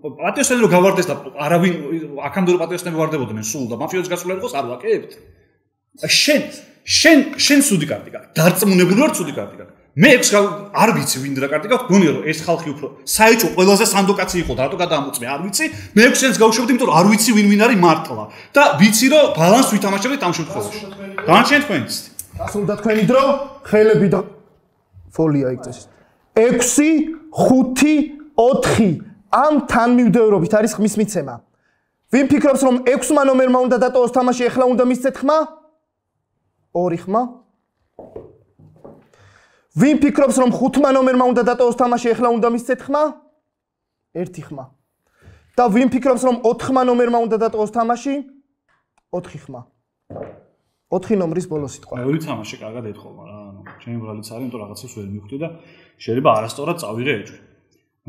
პატიოსანი რო გავარდეს და არავინ აქამდე რო პატიოსნები ვარდებოდნენ სულ და მაფიოზი გასულები იყოს, არ ვაკეთებთ. შენ შენ შენ სუდი კარტი გაქვს. დარწმუნებული ვარ სუდი კარტი გაქვს. მე ექს არ ვიცი ვინ და კარტი გაქვს გონია რომ ეს ხალხი უფრო საეჭო ყველაზე სანდოკაცი იყო და რატო გადაამოწმე არ ვიცი. მე ექს შენს გავუშვებდი იმიტომ რომ არ ვიცი ვინ ვინ არის მართლა. და ვიცი რომ ბალანს ვითამაშებდით ამ შემთხვევაში. განჩენ თქვენს დასრულდა თქვენი დრო ხელები და ფოლია იქცეს 6 5 4 ამ თანმიმდევრობით არის ხმის მიცემა. ვინ ფიქრობს რომ 6 ნომერმა უნდა დატოვოს თამაში ეხლა უნდა მისცეთ ხმა? ორი ხმა ვინ ფიქრობს რომ ხუთმა ნომერმა უნდა დატოვოს თამაში ეხლა უნდა მისცეთ ხმა? ერთი ხმა. და ვინ ფიქრობს რომ ოთხმა ნომერმა უნდა დატოვოს თამაში? ოთხი ხმა. 4 ნომრის ბოლო სიტყვა. მეორე თამაში კარგად ეთხოვა რა, ანუ ჩემი ბრალიც არის, იმიტომ რაღაცებს ვერ მივხვდი და შეიძლება არასწორად წავიღე ეჭვი.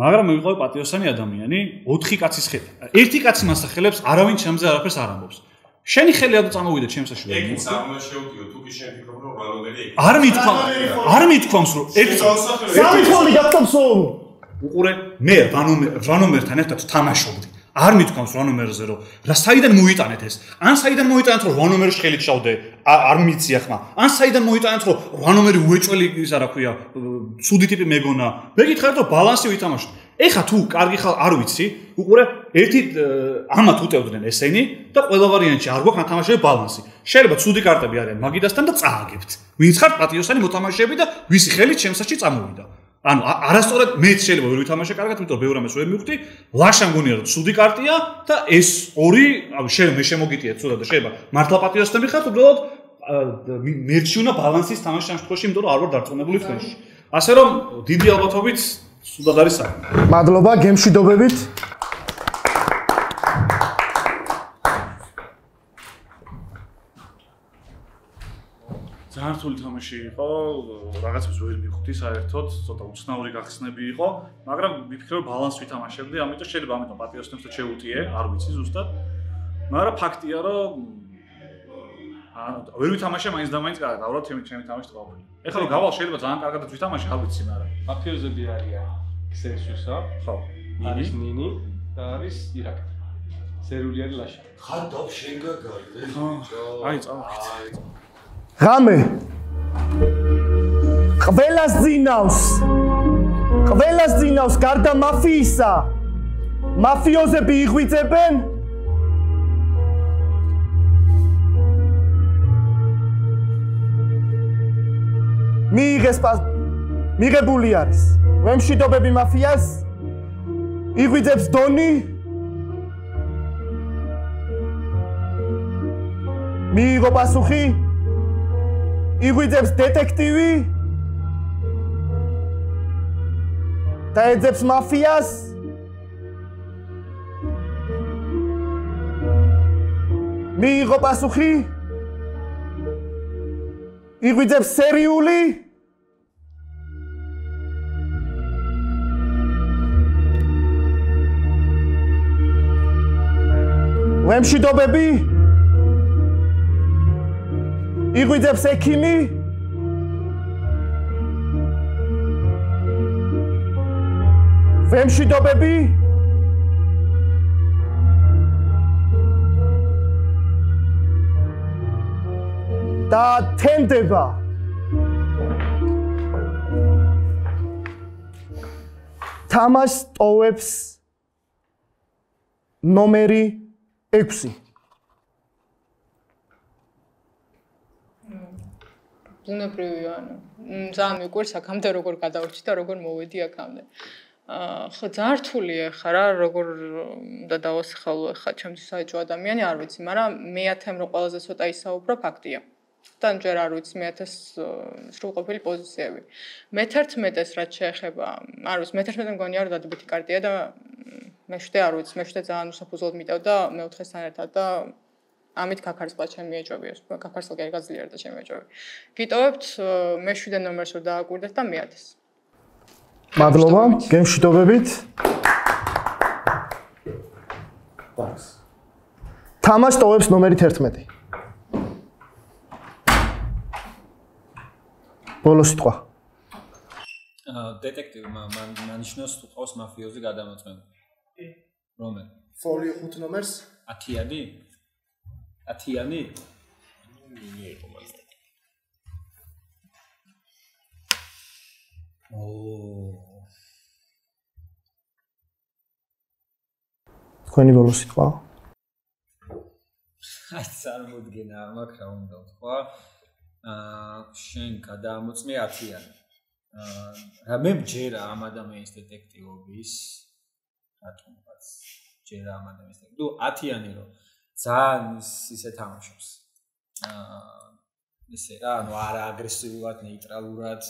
მაგრამ მე ვიყავი პატიოსანი ადამიანი, 4 კაცის ხელი. ერთი კაცი მასახელებს, არავინ ჩემზე არაფერს არ ამბობს. შენი ხელი ადო წამოვიდა ჩემს საშუალო. ეგ სამაშეუდიო, თუ კი შენ ფიქრობ რომ რანომერი ეგ. არ მithქვა, არ მithქვამს რომ ერთი სამი ფონი გაგწობსო. უყურე, მე ვანომერ ვანომერთან ერთად თამაშობდი. არ მithქვამს ვანომერზე რომ რა საიდან მოიტანეთ ეს? ან საიდან მოიტანეთ რომ ვანომერში ხელი ჩავდე? არ მიცია ხმა. ან საიდან მოიტანეთ რომ ვანომერი უეჭველი ისა რა ქვია, ცუდი ტიპი მეგონა. მე გითხარით რომ ბალანსი ვითამაშოთ. ეხა თუ კარგი ხალ არ ვიცი, უყურე, ერთი ამათ უტევდნენ ესენი და ყველა ვარიანტში არ გვაქვს ნათამაშები ბალანსი. შეიძლება ცუდი კარტები არიან მაგიდასთან და წააგებთ. ვინც ხარ პატიოსანი მოთამაშეები და ვისი ხელით შემსაში წამოვიდა. ანუ არასწორად მე შეიძლება ვერ ვითამაშე კარგად, იმიტომ ბევრ ამას ვერ მივხვდი. ლაშა მგონია რომ ცუდი კარტია და ეს ორი, ანუ შეიძლება მე შემოგიტია ცუდად და შეიძლება მართლა პატიოსნები ხართ, უბრალოდ მერჩი უნდა ბალანსის თამაშის შემთხვევაში, იმიტომ რომ არ ვარ დარწმუნებული თქვენში. ასე რომ დიდი ალბათობით სულად არის საქმე. მადლობა გემშვიდობებით. ძალიან რთული თამაში იყო, რაღაცებს ვერ მივხვდი საერთოდ, ცოტა უცნაური გახსნები იყო, მაგრამ ვიფიქრე რომ ბალანს ვითამაშებდი, ამიტომ შეიძლება ამიტომ პატიოსნებს და შეუტიე, არ ვიცი ზუსტად. მაგრამ ფაქტია რომ ანუ ვერ ვითამაშე მაინც და მაინც კარგად, აუბრალოდ ჩემი ჩემი თამაში ტყავი. ეხლა რომ გავალ შეიძლება ძალიან კარგადაც ვითამაშე, არ ვიცი, მაგრამ მაფიოზები არიან. ქსენსუსა, ხო? არის ნინი და არის ირაკი. სერული არის ლაშა. ხარ დაბ შენ აი, წავიდეთ. აი ღამე ყველას ძინავს ყველას ძინავს გარდა მაფიისა მაფიოზები იღვიძებენ მიიღეს მიღებული არის. ვემშვიდობები მაფიას იღვიძებს დონი მიიღო პასუხი იგვიძებს დეტექტივი და ეძებს მაფიას. მიიღო პასუხი იგვიძებს სერიული ვემშვიდობები იღვიძებს ექიმი? ვემშვიდობები? და თენდება. თამაშ ტოვებს ნომერი 6 ბუნებრივია, ანუ ძალიან მიყვარს აქამდე როგორ გადავრჩი და როგორ მოვედი აქამდე. აა ხო ძალიან რთულია ხა რა, როგორ და დავასხალო ხა ჩემთვის საერთო ადამიანი არ ვიცი, მაგრამ მეათემ რო ყველაზე ცოტა ისაუბრო ფაქტია. თან ჯერ არ ვიცი მეათეს სრულყოფილი პოზიციები. მე-11-ს რაც შეეხება, არ ვიცი, მე-11-ს მგონია რომ დადებითი კარტია და მე-7 არ ვიცი, მე-7 ძალიან უსაფუძვლად მიტევდა მე-4-სთან ერთად და ამით კაკარსკლა ჩემი ეჭვებიოს. კაკარსკლა კი გაძლიერდა ჩემი ეჭვები. გიტოვებთ მე-7 ნომერს რომ დააკვირდეთ და მე-10-ს. მადლობა, გემშვიდობებით. ბაქს. თამაშ ტოვებს ნომერი 11. ბოლო სიტყვა. დეტექტივმა მან მანიშნოს თუ ყავს მაფიოზი გადამოწმებული. რომელი? ფოლიო 5 ნომერს 10-იანი? ათიანი? მიიღო მას. ოო. თქვენი ბოლო სიტყვა? აი, წარმოუდგენა, მაგ რა უნდა თქვა? აა, შენ გადაამოწმე ათიანი. აა, რა მე მჯერა ამ ადამიანის დეტექტივობის რატომღაც ჯერა ამ ადამიანის დეტექტივი. თუ ათიანი რო ძალიან ისე თამაშობს. აა ისე რა, ანუ არა აგრესიულად, ნეიტრალურად,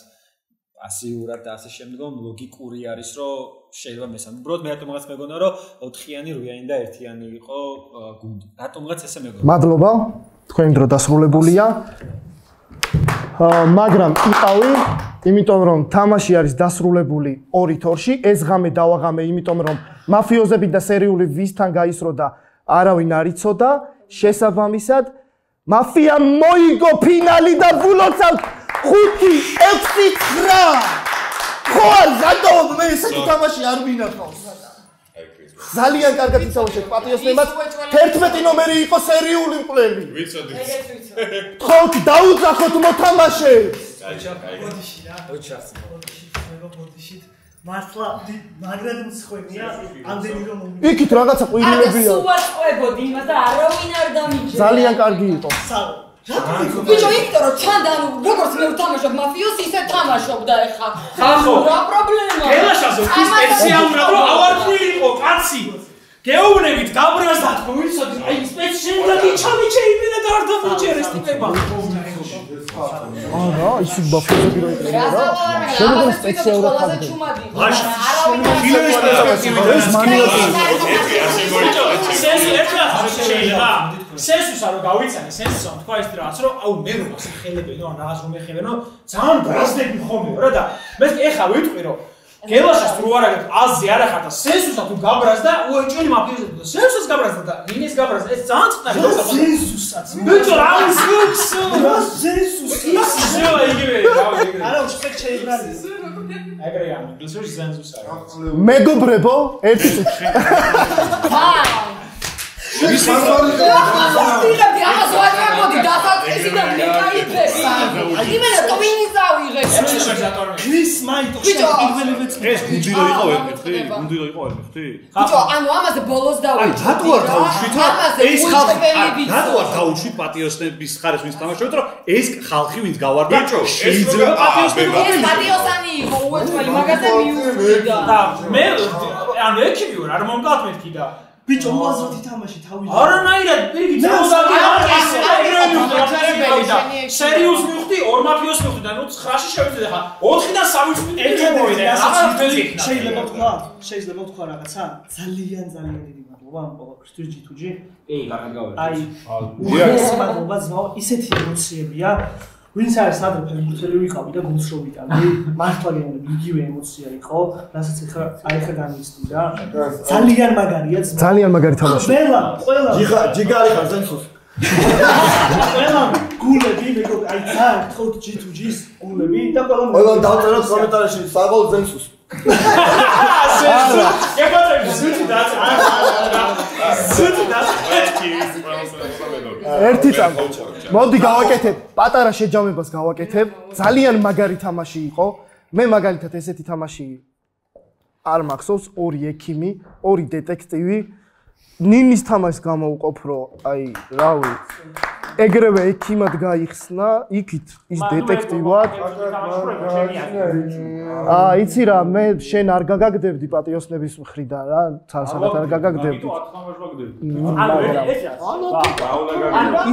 პასიურად და ასე შემდგომ ლოგიკური არის, რომ შეიძლება მესამე. უბრალოდ მე რატომღაც მეგონა, რომ 4-იანი, 8-იანი და 1-იანი იყო გუნდი. რატომღაც ესე მეგონა. მადლობა. თქვენი დრო დასრულებულია. მაგრამ იყავი, იმიტომ რომ თამაში არის დასრულებული ორი თორში, ეს ღამე დავაღამე, იმიტომ რომ მაფიოზები და სერიული ვისთან გაისრო და არავინ არ იცოდა, შესაბამისად მაფია მოიგო ფინალი და ბულოცავ 5-6-9 ხო არ ზადო მე ესეთი თამაში არ მინახავს ძალიან კარგად იცავშეთ პატიოსნებად. 11 ნომერი იყო სერიული მკვლელი. ვიცოდი. ხო დაუძახოთ მოთამაშეს ბოდიში რა ოჩას. ბოდიში მე ბოდიში მართლა მაგრად მსხვენია ამდენი რომ იქით რაღაცა ყვირილებია. სულ ვაწყვებოდი იმას და არავინ არ დამიჯერა ძალიან კარგი იყო ბიჭო იმიტომ რომ ჩანდა ანუ როგორც მე ვთამაშობ მაფიოს ისე თამაშობდა ეხა ხახო რა პრობლემაა გელაშაზე ის სპეციალურად რომ ავარკვი იყო კაცი გეუბნებით გაბრაზდა თქო ვიცოდი აი სპეციალურად იჩავი შეიძლება და არ დამიჯერეს ტიპება არა, ის ბაფოები რო იყრება რა. შემდგომ სპეციალურად ხარჯი. მაშინ ფილმის პერსპექტივიდან ეს მანიატური. სენსი ერთად შეიძლება. სენსუსა რო გავიცანე, სენსუსა თქვა ის რაც რომ აუ მე რო სახელებენო ან რაღაც რომ ეხებენო, ძალიან ბრაზდები ხომე რა და მე ეხა ვიტყვი რომ გელაშას თუ არ აგეთ აზი არ ახარდა სენსუსა თუ გაბრაზდა უეჭველი მაფიოზები და სენსუს გაბრაზდა და ნინის გაბრაზდა ეს ძალიან წყნარი რა სენსუსაც ბიჭო რა სენსუსი რა სენსუსი ის ზეა იგივე რავი იგივე. არა უშტეკ შეიძლება ეგრე ამ გლისური სენსუსა მეგობრებო ერთი წუთში ის მარვარი ვიღებდი ამას ვარ მოდი დასაწყისიდან მე გაიფლექსა იმენა ტვინის ავიღე ქრის მაიტო პირველი ვეცი ეს გუნდი რო იყო ვერმეხტი გუნდი რო იყო ვერმეხტი ბიჭო ანუ ამაზე ბოლოს დავიწყე აი რატო არ დავუშვით ეს ხალხი რატო არ დავუშვით პატიოსნების ხარესმის თამაშობთ რომ ეს ხალხი ვინც გავარდა შეიძლება პატიოსნები ეს პატიოსანი იყო უეჭველი მაგაზე მიუძიდა და მე ანუ ექიმი ვარ არ მომგავთ მეთქი და ბიჭო უაზროდ ითამაში თავი არანაირად პირიქით მოუზავდი სერიუს მივხვდი ორ მაფიოს მივხვდი და ნუ 9-ში შევიდე ხა 4-დან 3 წუთი მოვიდე შეიძლება თქვა შეიძლება თქვა რაღაცა ძალიან ძალიან დიდი მადლობა ამ ყოველთვის ჯითუჯი ე კარგად გავერდი აი უგეს მადლობა ზმაო ისეთი ემოციებია ვინც არის ადრე ფეხბურთელი ვიყავი და გულს რო ვიტანდი მართლა გეუბნები იგივე ემოცია იყო რასაც ახლა აი ხა განვიცდი რა ძალიან მაგარია ძალიან მაგარი თამაში ყველა ყველა ჯიგა ჯიგარი ხარ ზენსუს ყველა გულები მეგობი აი ძალიან თქოთ G2G-ს გულები და ყველა ყველა დავწეროთ კომენტარებში საღოლ ზენსუს სენსუ გეკოტრები ზუთი დაწერა ზუთი დაწერა ერთი წამ მოდი გავაკეთებ. პატარა შეჯამებას გავაკეთებ. ძალიან მაგარი თამაში იყო. მე მაგალითად ესეთი თამაში არ მახსოვს. ორი ექიმი ორი დეტექტივი ნინის თამაშს გამოვყოფ რომ აი რავი ეგრევე ექიმად გაიხსნა იქით ის დეტექტივად. აა იცი რა მე შენ არ გაგაგდებდი პატიოსნების მხრიდან რა ცალსაღად არ გაგაგდებდი.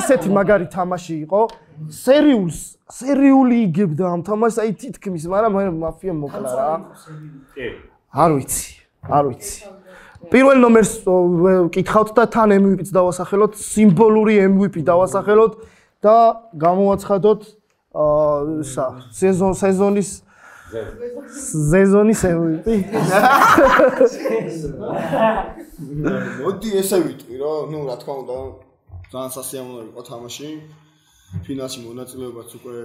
ისეთი მაგარი თამაში იყო. სერიულს სერიული იგებდა ამ თამაშს. აი თითქმის მაგრამ მაფია მოკლა რა არ ვიცი არ ვიცი პირველ ნომერს ვკითხავთ და თან MVP-ს დავასახელოთ, სიმბოლური MVP დავასახელოთ და გამოვაცხადოთ აა სეზონ სეზონის სეზონის MVP. მოდი ესე ვიტყვი რა, ну, რა თქმა უნდა, ძალიან სასიამოვნო იყო თამაში. ფინალში მონაწილეობაც უკვე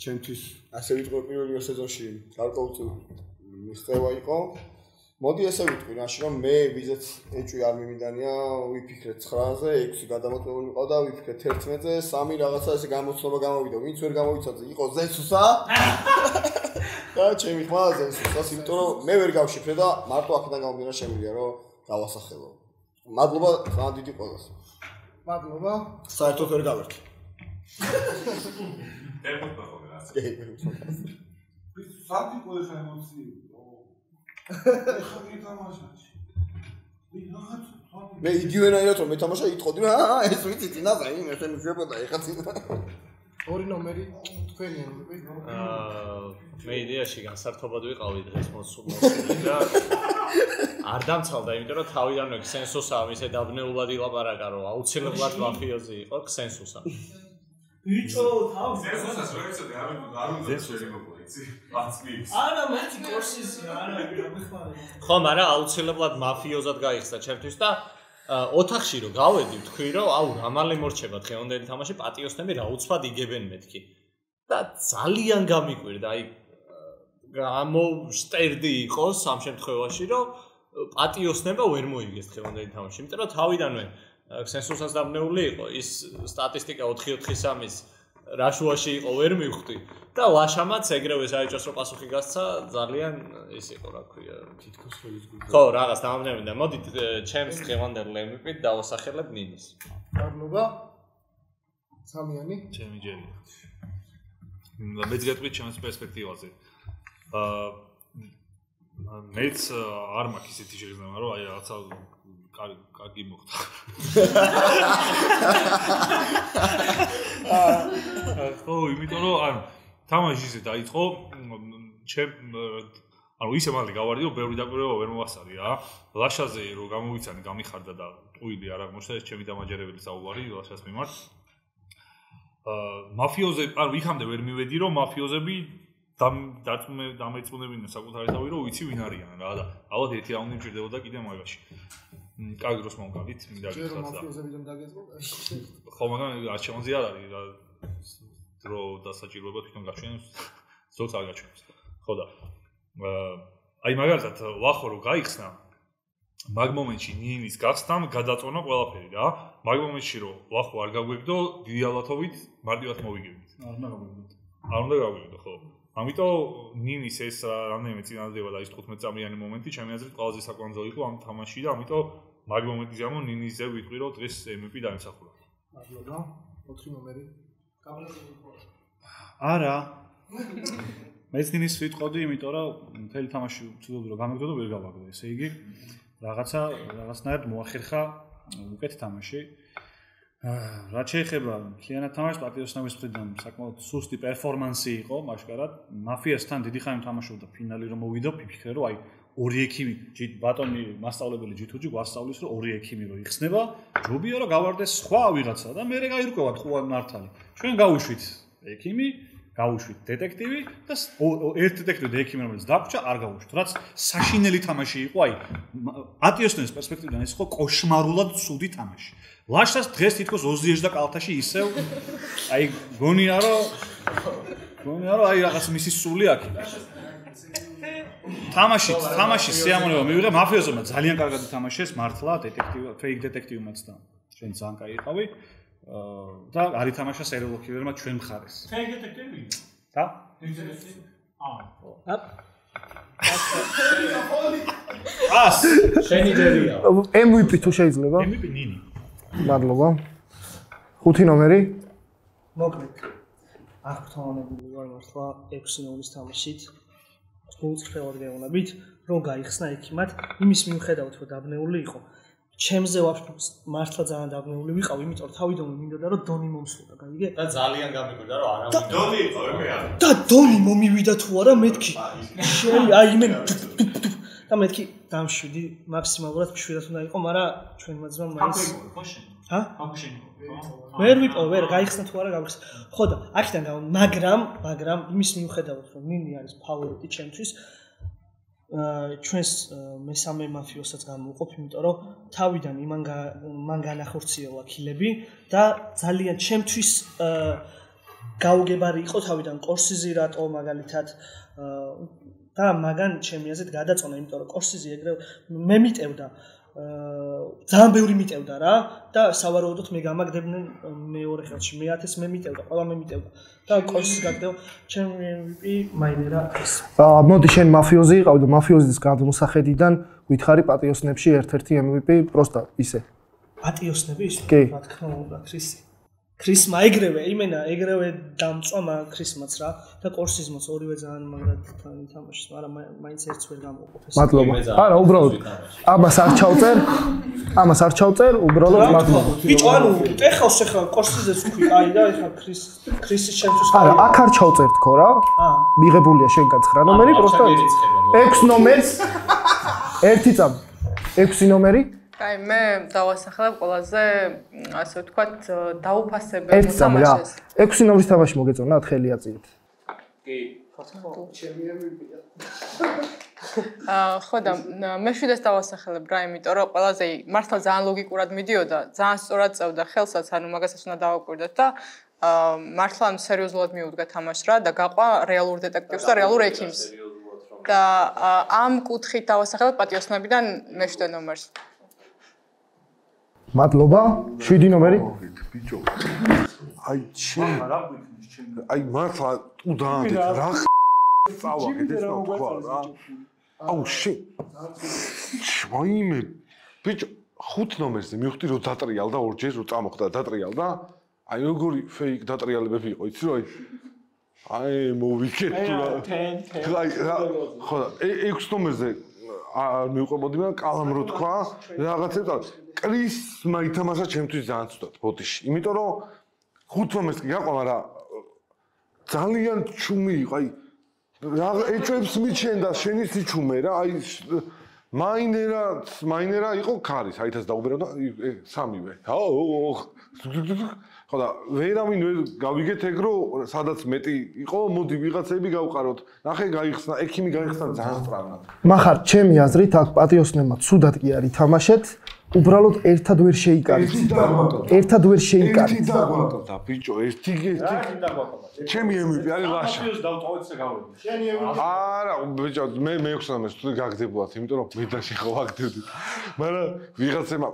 ჩემთვის ასე ვიტყვი პირველ სეზონში გარკვეულწილად მიღწევა იყო. მოდი ესე ვიტყვი რაში რომ მე ვიზეც ეჭვი არ მიმინდანია ვიფიქრე 9-ზე 6 გადამოწმებული მიყავდა ვიფიქრე 11-ზე 3 რაღაცა ესე გამოცნობა გამოვიდა. ვინც ვერ გამოვიცადე იყო ზენსუსა და ჩემი ხმა ზენსუსას იმიტომ რომ მე ვერ გავშიფრე და მარტო აქედან გამომდინარე შემიძლია რომ გავასახელო. მადლობა ძალიან დიდი ყველას. მადლობა. საერთოდ ვერ გავერთი პერფექტა ხო რა საერთოდ ყველა ემოციები ეხა მითამაშაში. მე იგივენაირად რომ მეთამაშა იტყოდი რა ეს ვიცი წინაზე იმ ეს მშვებოდა ეხა წინა. ორი ნომერი თქვენი ნომერი. აა მე იდეაში განსართობად ვიყავი დღეს მოსული და არ დამცალდა, იმიტომ რომ თავიდანვე ქსენსოსა მისე დაბნეულად ილაპარაკა, რომ აუცილებლად მაფიოზი იყო ქსენსოსა. ბიჭო, თავი. ზესოსაც რო ეცოდე, არ არ უნდა შეიძლება იცი? პაცმის. არა, მათი კორსიზი არა, გამიხმარე. ხო, მაგრამ აუცილებლად მაფიოზად გაიხსნა ჩემთვის და ოთახში რო გავედი, თქვი რომ აუ, ამალე მორჩება დღევანდელი თამაში, პატიოსნები რა უცბად იგებენ მეთქი. და ძალიან გამიკვირდა, აი გამოვსტერდი იყოს ამ შემთხვევაში, რომ პატიოსნება ვერ მოიგეს დღევანდელი თამაში, იმიტომ რომ თავიდანვე ქსენსუსაც დაბნეული იყო, ის სტატისტიკა 4-4-3-ის რაშუაში იყო ვერ მივხვდი. და ლაშამაც ეგრევე საერთოს რო პასუხი გასცა ძალიან ის იყო რა ქვია თითქოს ხელის გული ხო რაღაც დამამნევი და მოდით ჩემს დღევანდელ MVP-ით დავასახელებ ნინის გარნობა სამიანი. ჩემი ჯერი მეც გეტყვით ჩემს პერსპექტივაზე. აა მეც არ მაქვს ისეთი შეგრძნება რომ აი რაღაცა კარგი მოხდა. ხო, იმიტომ რომ ან თამაში ისე დაიწყო, ჩემ ანუ ისე მალე გავარდი რომ ბევრი დაკვირვება ვერ მოასწარი რა. ლაშაზე რომ გამოვიცანი, გამიხარდა და ტყუილი არ აღმოჩნდა ეს ჩემი დამაჯერებელი საუბარი ლაშას მიმართ. აა მაფიოზე, ანუ იქამდე ვერ მივედი რომ მაფიოზები დაწმე დამეწუნებინა საკუთარი თავი რომ ვიცი ვინ არიან რა და ალბათ ერთი რაუნდი მჭირდებოდა კიდე მაგაში. კარგი დროს მომგავით მინდა გითხრათ და მაფიოზებიდან დაგეწყო ხო მაგრამ არჩევანზე არ არის რა დრო დასაჭიროება თვითონ გაჩვენებს ზოგს არ გაჩვენებს ხო და აი მაგალითად ვახო რომ გაიხსნა მაგ მომენტში ნინის გახსნამ გადაწონა ყველაფერი რა. მაგ მომენტში რომ ვახო არ გაგვეგდო დიდი ალბათობით მარტივად მოვიგებთ არ უნდა გაგვეგდო არ უნდა გაგვეგდო ხო. ამიტომ ნინის ეს რამდენიმე წინადადება და ის 15 წამიანი მომენტი ჩემი აზრით ყველაზე საკვანძო იყო ამ თამაში და ამიტომ მაგ მომენტის გამო ნინიზე ვიტყვი რომ დღეს MVP დაიმსახურა. მადლობა. 4 ნომერი. არა. მეც ნინის ვიტყოდი, იმიტომ რომ მთელი თამაში ვცდილობდი რომ გამეგდო და ვერ გავაგდო. ესე იგი რაღაცა რაღაცნაირად მოახერხა უკეთ თამაში. რა შეიძლება მთლიანად თამაში პარტიოსნების მხრიდან საკმაოდ სუსტი პერფორმანსი იყო მაშკარად მაფიასთან დიდი ხანი თამაშობდა ფინალი რომ მოვიდო ფიქრე რომ აი ორი ექიმი ბატონი მასწავლებელი ჯითუჯი გვასწავლის რომ ორი ექიმი რო იხსნება ჯობია რომ გავარდეს სხვა ვიღაცა და მე რეგაირკვევა თყუან მართალი. ჩვენ გავუშვით ექიმი გავუშვით დეტექტივი და ერთ დეტექტივი და ექიმი რომელიც დაგჭა არ გავუშვით რაც საშინელი თამაში იყო. აი ატიოსნების პერსპექტივიდან ეს იყო კოშმარულად ცუდი თამაში. ლაშას დღეს თითქოს ოზიეშ და კალთაში ისევ აი გონია რომ გონია რომ აი რაღაც მისი სული აქ თამაში თამაში სიამოვნება მივიღე მაფიოზმა ძალიან კარგად ითამაშეს. მართლა დეტექტივი ფეიქ დეტექტივმაც და ჩვენ ძალიან კაი იყავი. და არ ითამაშა სერიალ კილერმა ჩვენ მხარეს. ფეიქ დეტექტივი და? აა ას! შენი ჯერია MVP თუ შეიძლება? MVP ნინი მადლობა. ხუთი ნომერი? მოკლედ. აქ თამამებული ვარ მართლა 6-0-ის თამაშით. გულწრფელად გეუბნებით, რომ გაიხსნა ექიმად, იმის მიუხედავად, რომ დაბნეული იყო. ჩემზე ვაფშე მართლა ძალიან დაბნეული ვიყავ, იმიტომ რომ თავიდან მინდოდა რომ დონი მომსულდა, გაიგე? და ძალიან გამიგვიდა რომ არა დონი იყო მე არა. და დონი მომივიდა თუ არა მეთქი. შენ აი მე და მეთქი დამშვიდი მაქსიმალურად შვიდად უნდა იყო, მაგრამ ჩვენ მაძმა მაინც ჰა? ვერ ვიყო, ვერ გაიხსნა თუ არა გაიხსნა. ხო და აქედან გავა, მაგრამ, მაგრამ იმის მიუხედავად რომ მინი არის ფავორიტი ჩემთვის, აა ჩვენს მესამე მაფიოსაც გამოვყოფ, იმიტომ რომ თავიდან იმან მან განახორციელა კილები და ძალიან ჩემთვის აა გაუგებარი იყო თავიდან კორსიზი რატო მაგალითად აა და მაგან ჩემი აზრით გადაწონა, იმიტომ რომ კორსიზი ეგრევე მე მიტევდა აა ძალიან ბევრი მიტევდა რა და სავარაუდოდ მე გამაგდებდნენ მეორე ხელში. მე 1000 მე მიტევდა, ყველა მე მიტევდა. და კორსიზი გაგდეო ჩემი MVP მაინერა ეს. აა მოდი შენ მაფიოზი იყავი და მაფიოზის გადმოსახედიდან გითხარი პატიოსნებში ერთ-ერთი MVP პროსტა ისე. პატიოსნების? კი. რა თქმა უნდა, კრისი. ქრისმა ეგრევე, იმენა ეგრევე დამწვა მაგ ქრისმაც რა და კორსიზმოც ორივე ძალიან მაგრად თან ითამაშეს, მაგრამ მაინც ერთს ვერ გამოყოფეს. მადლობა. არა, უბრალოდ ამას არ ჩავწერ. ამას არ ჩავწერ, უბრალოდ მადლობა. ბიჭო, ანუ ეხავს ახლა კორსიზეს ვქი, აი და ახლა ქრის ქრისის ჩემთვის არა, აქ არ ჩავწერ თქო რა. აა. მიღებულია შენგან 9 ნომერი, პროსტა 6 ნომერს ერთი წამ. 6 ნომერი? აი მე დავასახელებ ყველაზე ასე ვთქვათ დაუფასებელ რა. 6 ნომრის თამაში მოგეწონათ ხელი აწიეთ. კი. ჩემი აა ხო და მე შვიდეს დავასახელებ რა, იმიტომ რომ ყველაზე მართლა ძალიან ლოგიკურად მიდიოდა, ძალიან სწორად წევდა ხელსაც, ანუ მაგასაც უნდა დავაკვირდეთ და აა მართლა ამ სერიოზულად მიუდგა თამაშს რა და გაყვა რეალურ დეტექტივს და რეალურ ექიმს. და ამ კუთხით დავასახელებ პატიოსნებიდან მე-7 ნომერს. მადლობა. 7 ნომერი. ბიჭო. აი ჩემ აი მართლა თუ დაანდეთ რა წავაგეთ ეს რა თქვა რა. აუ შე. შვაიმე. ბიჭო, 5 ნომერზე მივხვდი რომ დატრიალდა ორჯერ რომ წამოხდა დატრიალდა. აი როგორი ფეიქ დატრიალებები იყო, იცი რომ აი აი მოვიქეთ თუ რა 10 10 აი ხო 6 ნომერზე არ მიყვებოდი მაგრამ კალამ რო თქვა რაღაცა კრის მაითამაშა ჩემთვის ძალიან ცუდად ბოდიში. იმიტომ რომ 5 ნომერს კი გაყვა მაგრამ ძალიან ჩუმი იყო აი რა ეჭვებს მიჩენდა შენი სიჩუმე რა აი მაინერა მაინერა იყო ქარის აითაც დაუბერავდა სამივე. აო ხო და ვერავინ ვერ გავიგეთ ეგ რომ სადაც მეტი იყო მოდი ვიღაცები გავყაროთ. ნახე გაიხსნა ექიმი გაიხსნა ძალიან სწრაფად. მახარ ჩემი აზრით აქ პატიოსნებმა ცუდად კი არის თამაშეთ უბრალოდ ერთად ვერ შეიკარით. ერთად ვერ შეიკარით. ერთი დაგვაკო და ბიჭო, ერთი ერთი. ჩემი MVP არის ლაშა. მაფიოს დავტოვეთ ესე გავები. შენი MVP. არა, ბიჭო, მე მე ხსნამეს თუ გაგდებოდათ, იმიტომ რომ მე და შეხო ვაგდებდი. მაგრამ ვიღაცემა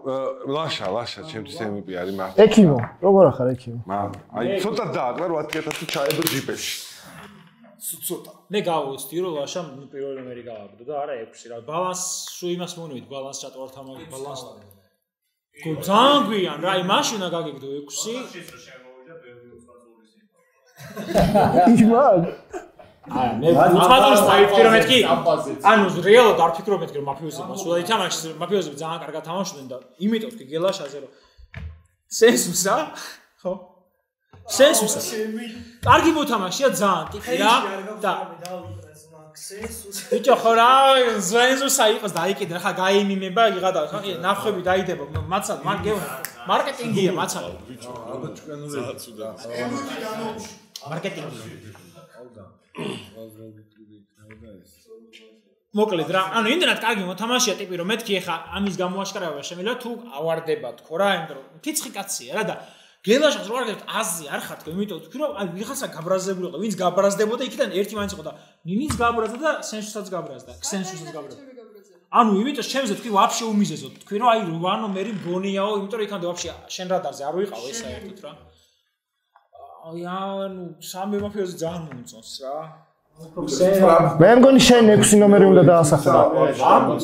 ლაშა, ლაშა, ჩემთვის MVP არის მართლა. ექიმო, როგორ ახარ ექიმო? მაგრამ აი ცოტა დაატყარ 10000 თუ ჩაედო ჯიპეში. ცოტა. მე გავუცდი რომ ლაშა პირველი ნომერი გავაგდო და არა 6 რა. ბალანს სუ იმას მონივით, ბალანს ჩატვარ თამაში ბალანს. გო ზანგვიან რა, აი მაშინა გაგიგდო 6. იმან აი მე უცხოებს დაიფიქრო მეთქი ანუ რეალურად არ ფიქრობ მეთქი რომ მაფიოზები სულ ითამაშეს მაფიოზები ძალიან კარგად თამაშობდნენ და იმიტომ კი გელაშაზე რომ სენსუსა ხო სენსუსა. კარგი მოთამაშეა ძალიან ტიპი რა და ბიჭო ხო რა სენსუსა იყოს დაიკიდე ხა გაიმიმება იღადა ხა ნახვები დაიდება მაცა მაგ გეუბნა მარკეტინგია მაცა ბიჭო. ალბათ ჩვენური ზაცუდა მარკეტინგი მოკლედ რა ანუ იმდენად კარგი მოთამაშეა ტიპი რომ მეთქი ხა ამის გამოაშკარავა შემიძლია თუ ავარდება თქო რა იმიტომ რომ ფიცხი კაცია რა და გელაშას რო არ გეთ აზი არ ხარ თქო იმიტომ თქვი რომ აი ვიღაცა გაბრაზებული იყო ვინც გაბრაზდებოდა იქიდან ერთი მაინც იყო და ნინიც გაბრაზდა და სენსუსაც გაბრაზდა ქსენსუსაც გაბრაზდა. ანუ იმიტომ ჩემზე თქვი ვაფშე უმიზეზო. თქვი რომ აი რვანო მერი მგონიაო იმიტომ რომ იქამდე ვაფშე შენ რადარზე არ ვიყავ ეს საერთოდ რა. აი ანუ სამი მაფიოზი ძალიან მომწონს რა მე მგონი შენ 6 ნომერი უნდა დაასახელო. ანუ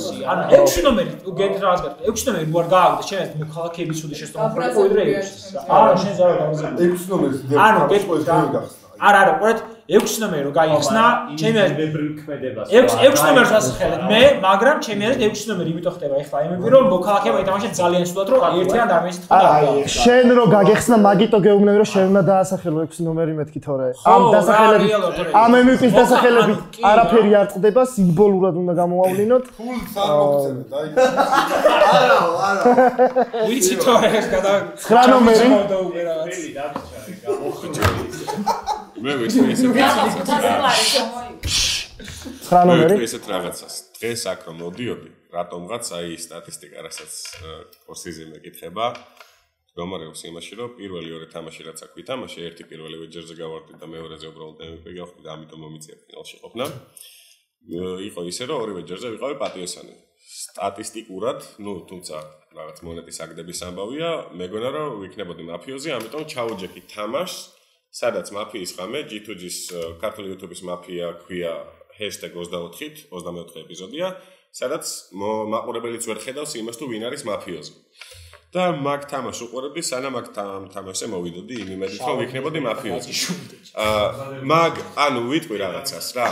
6 ნომერი გეთ რა გასაგებ 6 ნომერი უარ გააგდე შენ ეს მოქალაქეების სუდი შეცდომა პროიდრე 6 არა შენ ზარო გავაზრდა 6 ნომერი ანუ გეთ არა არა ყურეთ 6 ნომერი რო გაიხსნა ჩემი არის მებრი ქმედებას 6 6 ნომერს ასახელებ მე მაგრამ ჩემი არის 6 ნომერი იმიტომ ხდება ეხლა. იმები რომ მოქალაქეება ითამაშა ძალიან სულად რომ ერთიან და მეც თქვა შენ რო გაგეხსნა მაგიტო გეუბნები რომ შენ უნდა დაასახელო 6 ნომერი მეთქი თორე. ამ დასახელებით ამ MVP-ს დასახელებით არაფერი არ წდება სიმბოლურად უნდა გამოავლინოთ ფულს არ მოგწევთ აი. არა არა ვიცი თორე ეს გადა 9 ნომერი მე ვიცი ესე ცხრა ნომერი? ესეთ რაღაცას. დღეს აქ რომ მოდიოდი რატომღაც აი სტატისტიკა რასაც კორსიზე მეკითხება გამარჯვებს იმაში რომ პირველი ორი თამაში რაც აქ ვითამაშე ერთი პირველი ვეჯერზე გავარდი და მეორეზე უბრალოდ MVP გავხდი და ამიტომ მომიწია ფინალში ყოფნა. იყო ისე რომ ორი ვეჯერზე ვიყავი პატიოსანი. სტატისტიკურად ნუ თუმცა რაღაც მონეტის აგდების ამბავია მეგონა რომ ვიქნებოდი მაფიოზი ამიტომ ჩაუჯექი თამაშს სადაც მაფიის ხამე G2G-ს ქართული YouTube-ის მაფია ქვია #24-ით 24 ეპიზოდია, სადაც მაყურებელიც ვერ ხედავს იმას თუ ვინ არის მაფიოზი. და მაგ თამაშს უყურებდი, სანამ მაგ თამაშზე მოვიდოდი იმ იმედით, რომ ვიქნებოდი მაფიოზი. აა მაგ ანუ ვიტყვი რაღაცას რა.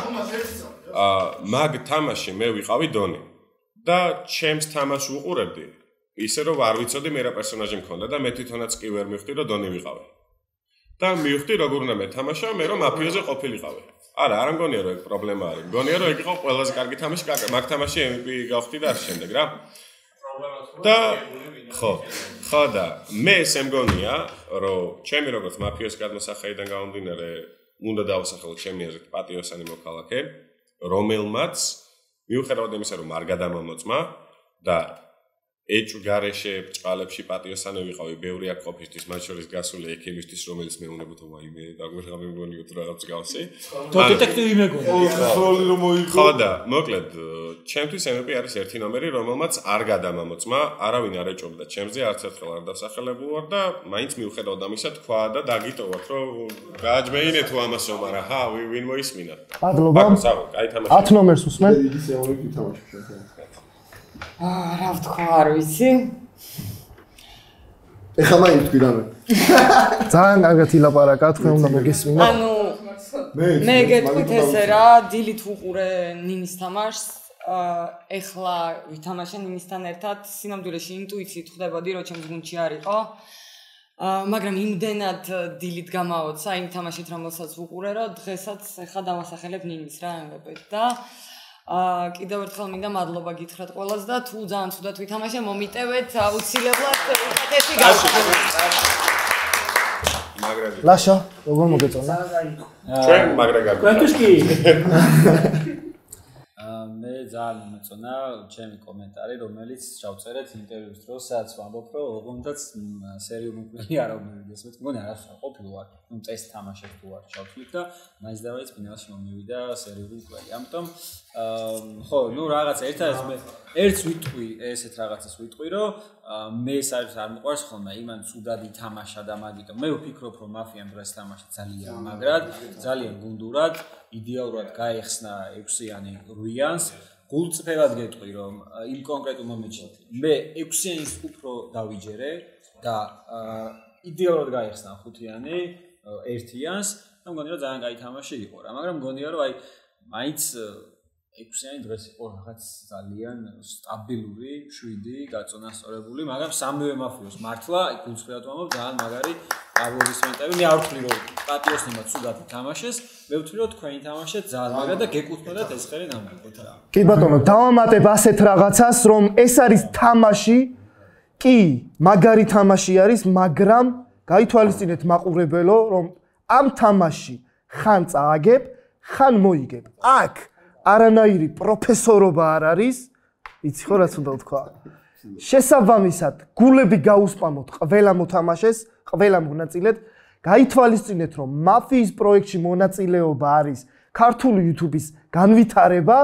აა მაგ თამაში მე ვიყავი დონი და ჩემს თამაშს უყურებდი. ისე რომ არ ვიცოდი მე რა პერსონაჟი მქონდა და მე თვითონაც კი ვერ მივხვდი რომ დონი ვიყავი. და მივხვდი როგორ უნდა მეთამაშო, მე რომ მაფიოზე ყოფილიყავი. არა, არ მგონია რომ ეგ პრობლემა არის. მგონია რომ ეგ იყო ყველაზე კარგი თამაში, მაგ თამაში MVP გავხდი და ამ შემდეგ რა. და ხო ხო და მე ესე მგონია რომ ჩემი როგორც მაფიოს გადმოსახედიდან გამომდინარე უნდა დავსახელო ჩემი აზრით პატიოსანი მოქალაქე რომელმაც მიუხედავად იმისა რომ არ გადამამოწმა და ეჭვ გარეშე ბჭყალებში პატიოსანი ვიყავი ბევრი აქ ყოფისთვის მათ შორის გასული ექიმისთვის რომელიც მე უნდა გუთო მაიმე დაგვეხა მე მგონი თუ რაღაც გავსი თო დეტექტივი მეგონი ხოლმე რომ მოიგო. ხო და მოკლედ ჩემთვის MVP არის ერთი ნომერი რომელმაც არ გადამამოწმა არავინ არ ეჭვობდა ჩემზე არც ერთხელ არ დასახელებულ ვარ და მაინც მიუხედავად ამისა თქვა და დაგიტოვოთ რომ გააჯმეინე თუ ამასო მაგრამ ჰა ვინ მოისმინა? მადლობა კაი თამაში 10 ნომერს უსმენ. იგი სეონიკი თამაშობს შეხება აა რა ვთქვა არ ვიცი. ეხლა მაინც თქვი რამე. ძალიან კარგად ილაპარაკა თქვენ უნდა მოგესმინა ანუ მე გეტყვით ესე რა დილით უყურე ნინის თამაშს. ეხლა ვითამაშე ნინისთან ერთად სინამდვილეში ინტუიციით ხვდებოდი რომ ჩემს გუნდში არისო მაგრამ იმდენად დილით გამაოცა იმ თამაშით რომელსაც უყურე რომ დღესაც ეხლა დავასახელებ ნინის რა MVP-ით და აა კიდევ ერთხელ მინდა მადლობა გითხრათ ყველას და თუ ძალიან ცუდად ვითამაშე მომიტევეთ აუცილებლად უკეთესი გავხდეთ. მაგრები. ლაშა, როგორ მოგეწონა? ჩვენ მაგრაგები. თქვენთვის კი. მე ძალიან მომეწონა ჩემი კომენტარი, რომელიც ჩავწერეთ ინტერვიუს დროს, სადაც ვამბობ, რომ ოღონდაც მკვლელი არ აღმოვიდეს, მე მგონი არასდროს ყოფილი ვარ, ტესტ თამაშებს თუ არ ჩავთვლით და მაინც დავაიც ფინალში მომივიდა სერიული მკვლელი. ამიტომ ხო, ნუ რაღაც ერთად მე ერთს ვიტყვი, ესეთ რაღაცას ვიტყვი, რომ მე საერთოდ არ მიყვარს ხოლმე იმან ცუდად ითამაშა და მაგიტომ მე ვფიქრობ, რომ მაფიამ დღეს თამაშა ძალიან მაგრად, ძალიან გუნდურად, იდეალურად გაიხსნა 6-იანი 8-იანს. გულწრფელად გეტყვი, რომ იმ კონკრეტულ მომენტში მე 6-იანის უფრო დავიჯერე და იდეალურად გაიხსნა 5-იანი ერთიანს და მგონი რომ ძალიან კაი თამაში იყო რა, მაგრამ მგონია რომ აი მაინც ექვსიანი დღეს იყო რაღაც ძალიან სტაბილური 7 გაწონასწორებული, მაგრამ სამივე მაფიოს მართლა გულწრფელად ვამბობ ძალიან მაგარი აბლოდისმენტები. მე არ ვთვლი რომ პატიოსნებმა ცუდად თამაშეს, მე ვთვლი რომ თქვენი თამაშია ძალიან მაგარი და გეკუთვნოდათ ეს ხერი ნამდვილად რა. კი ბატონო, დავამატებ ასეთ რაღაცას, რომ ეს არის თამაში, კი, მაგარი თამაში არის, მაგრამ გაითვალისწინეთ მაყურებელო, რომ ამ თამაში ხან წააგებ, ხან მოიგებ. აქ არანაირი პროფესორობა არ არის. იცი ხო რაც უნდა ვთქვა? შესაბამისად, გულები გაუსპამოთ ყველა მოთამაშეს, ყველა მონაწილედ. გაითვალისწინეთ, რომ მაფიის პროექტში მონაწილეობა არის ქართული YouTube-ის განვითარება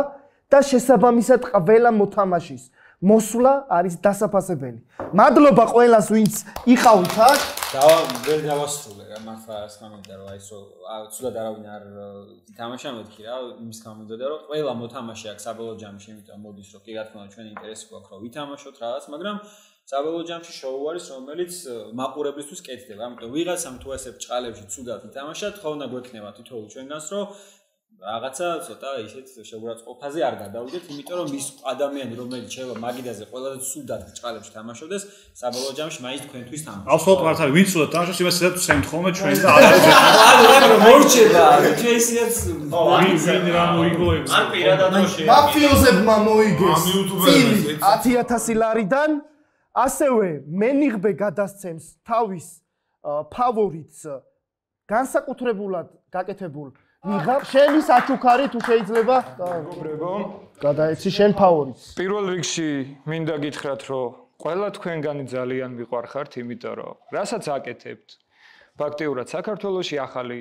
და შესაბამისად ყველა მოთამაშის მოსვლა არის დასაფასებელი. მადლობა ყველას, ვინც იყავით აქ. და ვერ დავასრულე რა მართლა ეს გამომიდა რომ აი ეს ცუდად არავინ არ ითამაშა მეთქი რა იმის გამომდა რომ ყველა მოთამაშე აქ საბოლოო ჯამში იმიტომ მოდის რომ კი რა თქმა უნდა ჩვენ ინტერესი გვაქვს რომ ვითამაშოთ რაღაც მაგრამ საბოლოო ჯამში შოუ არის რომელიც მაყურებლისთვის კეთდება ამიტომ ვიღაცამ თუ ესე ბჭყალებში ცუდად ითამაშა თქო უნდა გვექნება თითოეულ ჩვენგანს რომ რაღაცა ცოტა ისეთ შეურაცხყოფაზე არ გადავიდეთ, იმიტომ რომ ის ადამიანი რომელიც შევა მაგიდაზე ყველაზე სუდად ჭყალებში თამაშობდეს, საბოლოო ჯამში მაინც თქვენთვის თამაშობს. აბსოლუტურად მართ არის, ვინც სუდად თამაშობს, იმას ისედაც სცემთ ხოლმე ჩვენ და არ არის. მორჩება, ჩვენ ისედაც ვინ რა მოიგოებს. არ პირადად მოშე. მაფიოზებმა მოიგეს. 10000 ლარიდან ასევე მენიღბე გადასცემს თავის ფავორიტს განსაკუთრებულად გაკეთებულ ვიღარ შენი საჩუქარი თუ შეიძლება? მეგობრებო. გადაეცი შენ ფავორიტს პირველ რიგში მინდა გითხრათ რომ ყველა თქვენგანი ძალიან მიყვარხართ იმიტომ რომ რასაც აკეთებთ ფაქტიურად საქართველოსი ახალი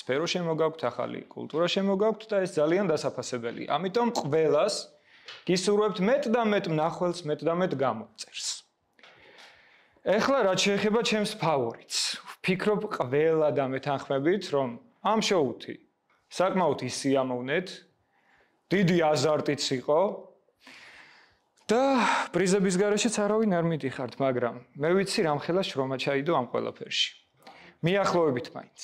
სფერო შემოგაქვთ ახალი კულტურა შემოგაქვთ და ეს ძალიან დასაფასებელია. ამიტომ ყველას გისურვებთ მეტ და მეტ მნახველს მეტ და მეტ გამოწერს. ეხლა რაც შეეხება ჩემს ფავორიტს ვფიქრობ ყველა დამეთანხმებით რომ ამ შოუთი საკმაოდ ისიამოვნეთ. დიდი აზარტიც იყო. და პრიზების გარეშეც არავინ არ მიდიხართ, მაგრამ მე ვიცი რამხელა შრომა ჩაიდო ამ ყველაფერში. მიახლოებით მაინც.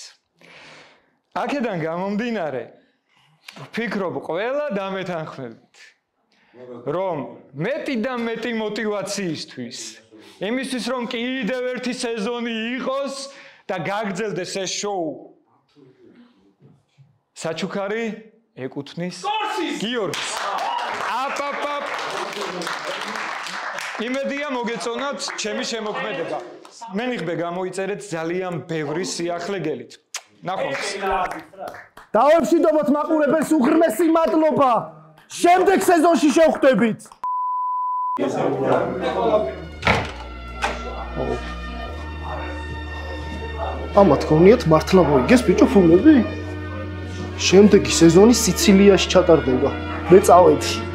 აქედან გამომდინარე, ვფიქრობ ყველა დამეთანხმებით, რომ მეტი და მეტი мотиваციისთვის, იმისთვის რომ კიდევ ერთი სეზონი იყოს და გაგრძელდეს ეს შოუ საჩუქარი ეკუთვნის გიორგის აპაპაპ იმედია მოგეწონათ ჩემი შემოქმედება. მე მიხბე გამოიწერეთ ძალიან ბევრი სიახლე გელით. ნახვამდის. დავემშვიდობოთ მაყურებელს უღრმესი მადლობა. შემდეგ სეზონში შევხვდებით. ამა თქონიათ მართლა მოიგეს ბიჭო ფულები? შემდეგი სეზონი სიცილიაში ჩატარდება. მე წავედი.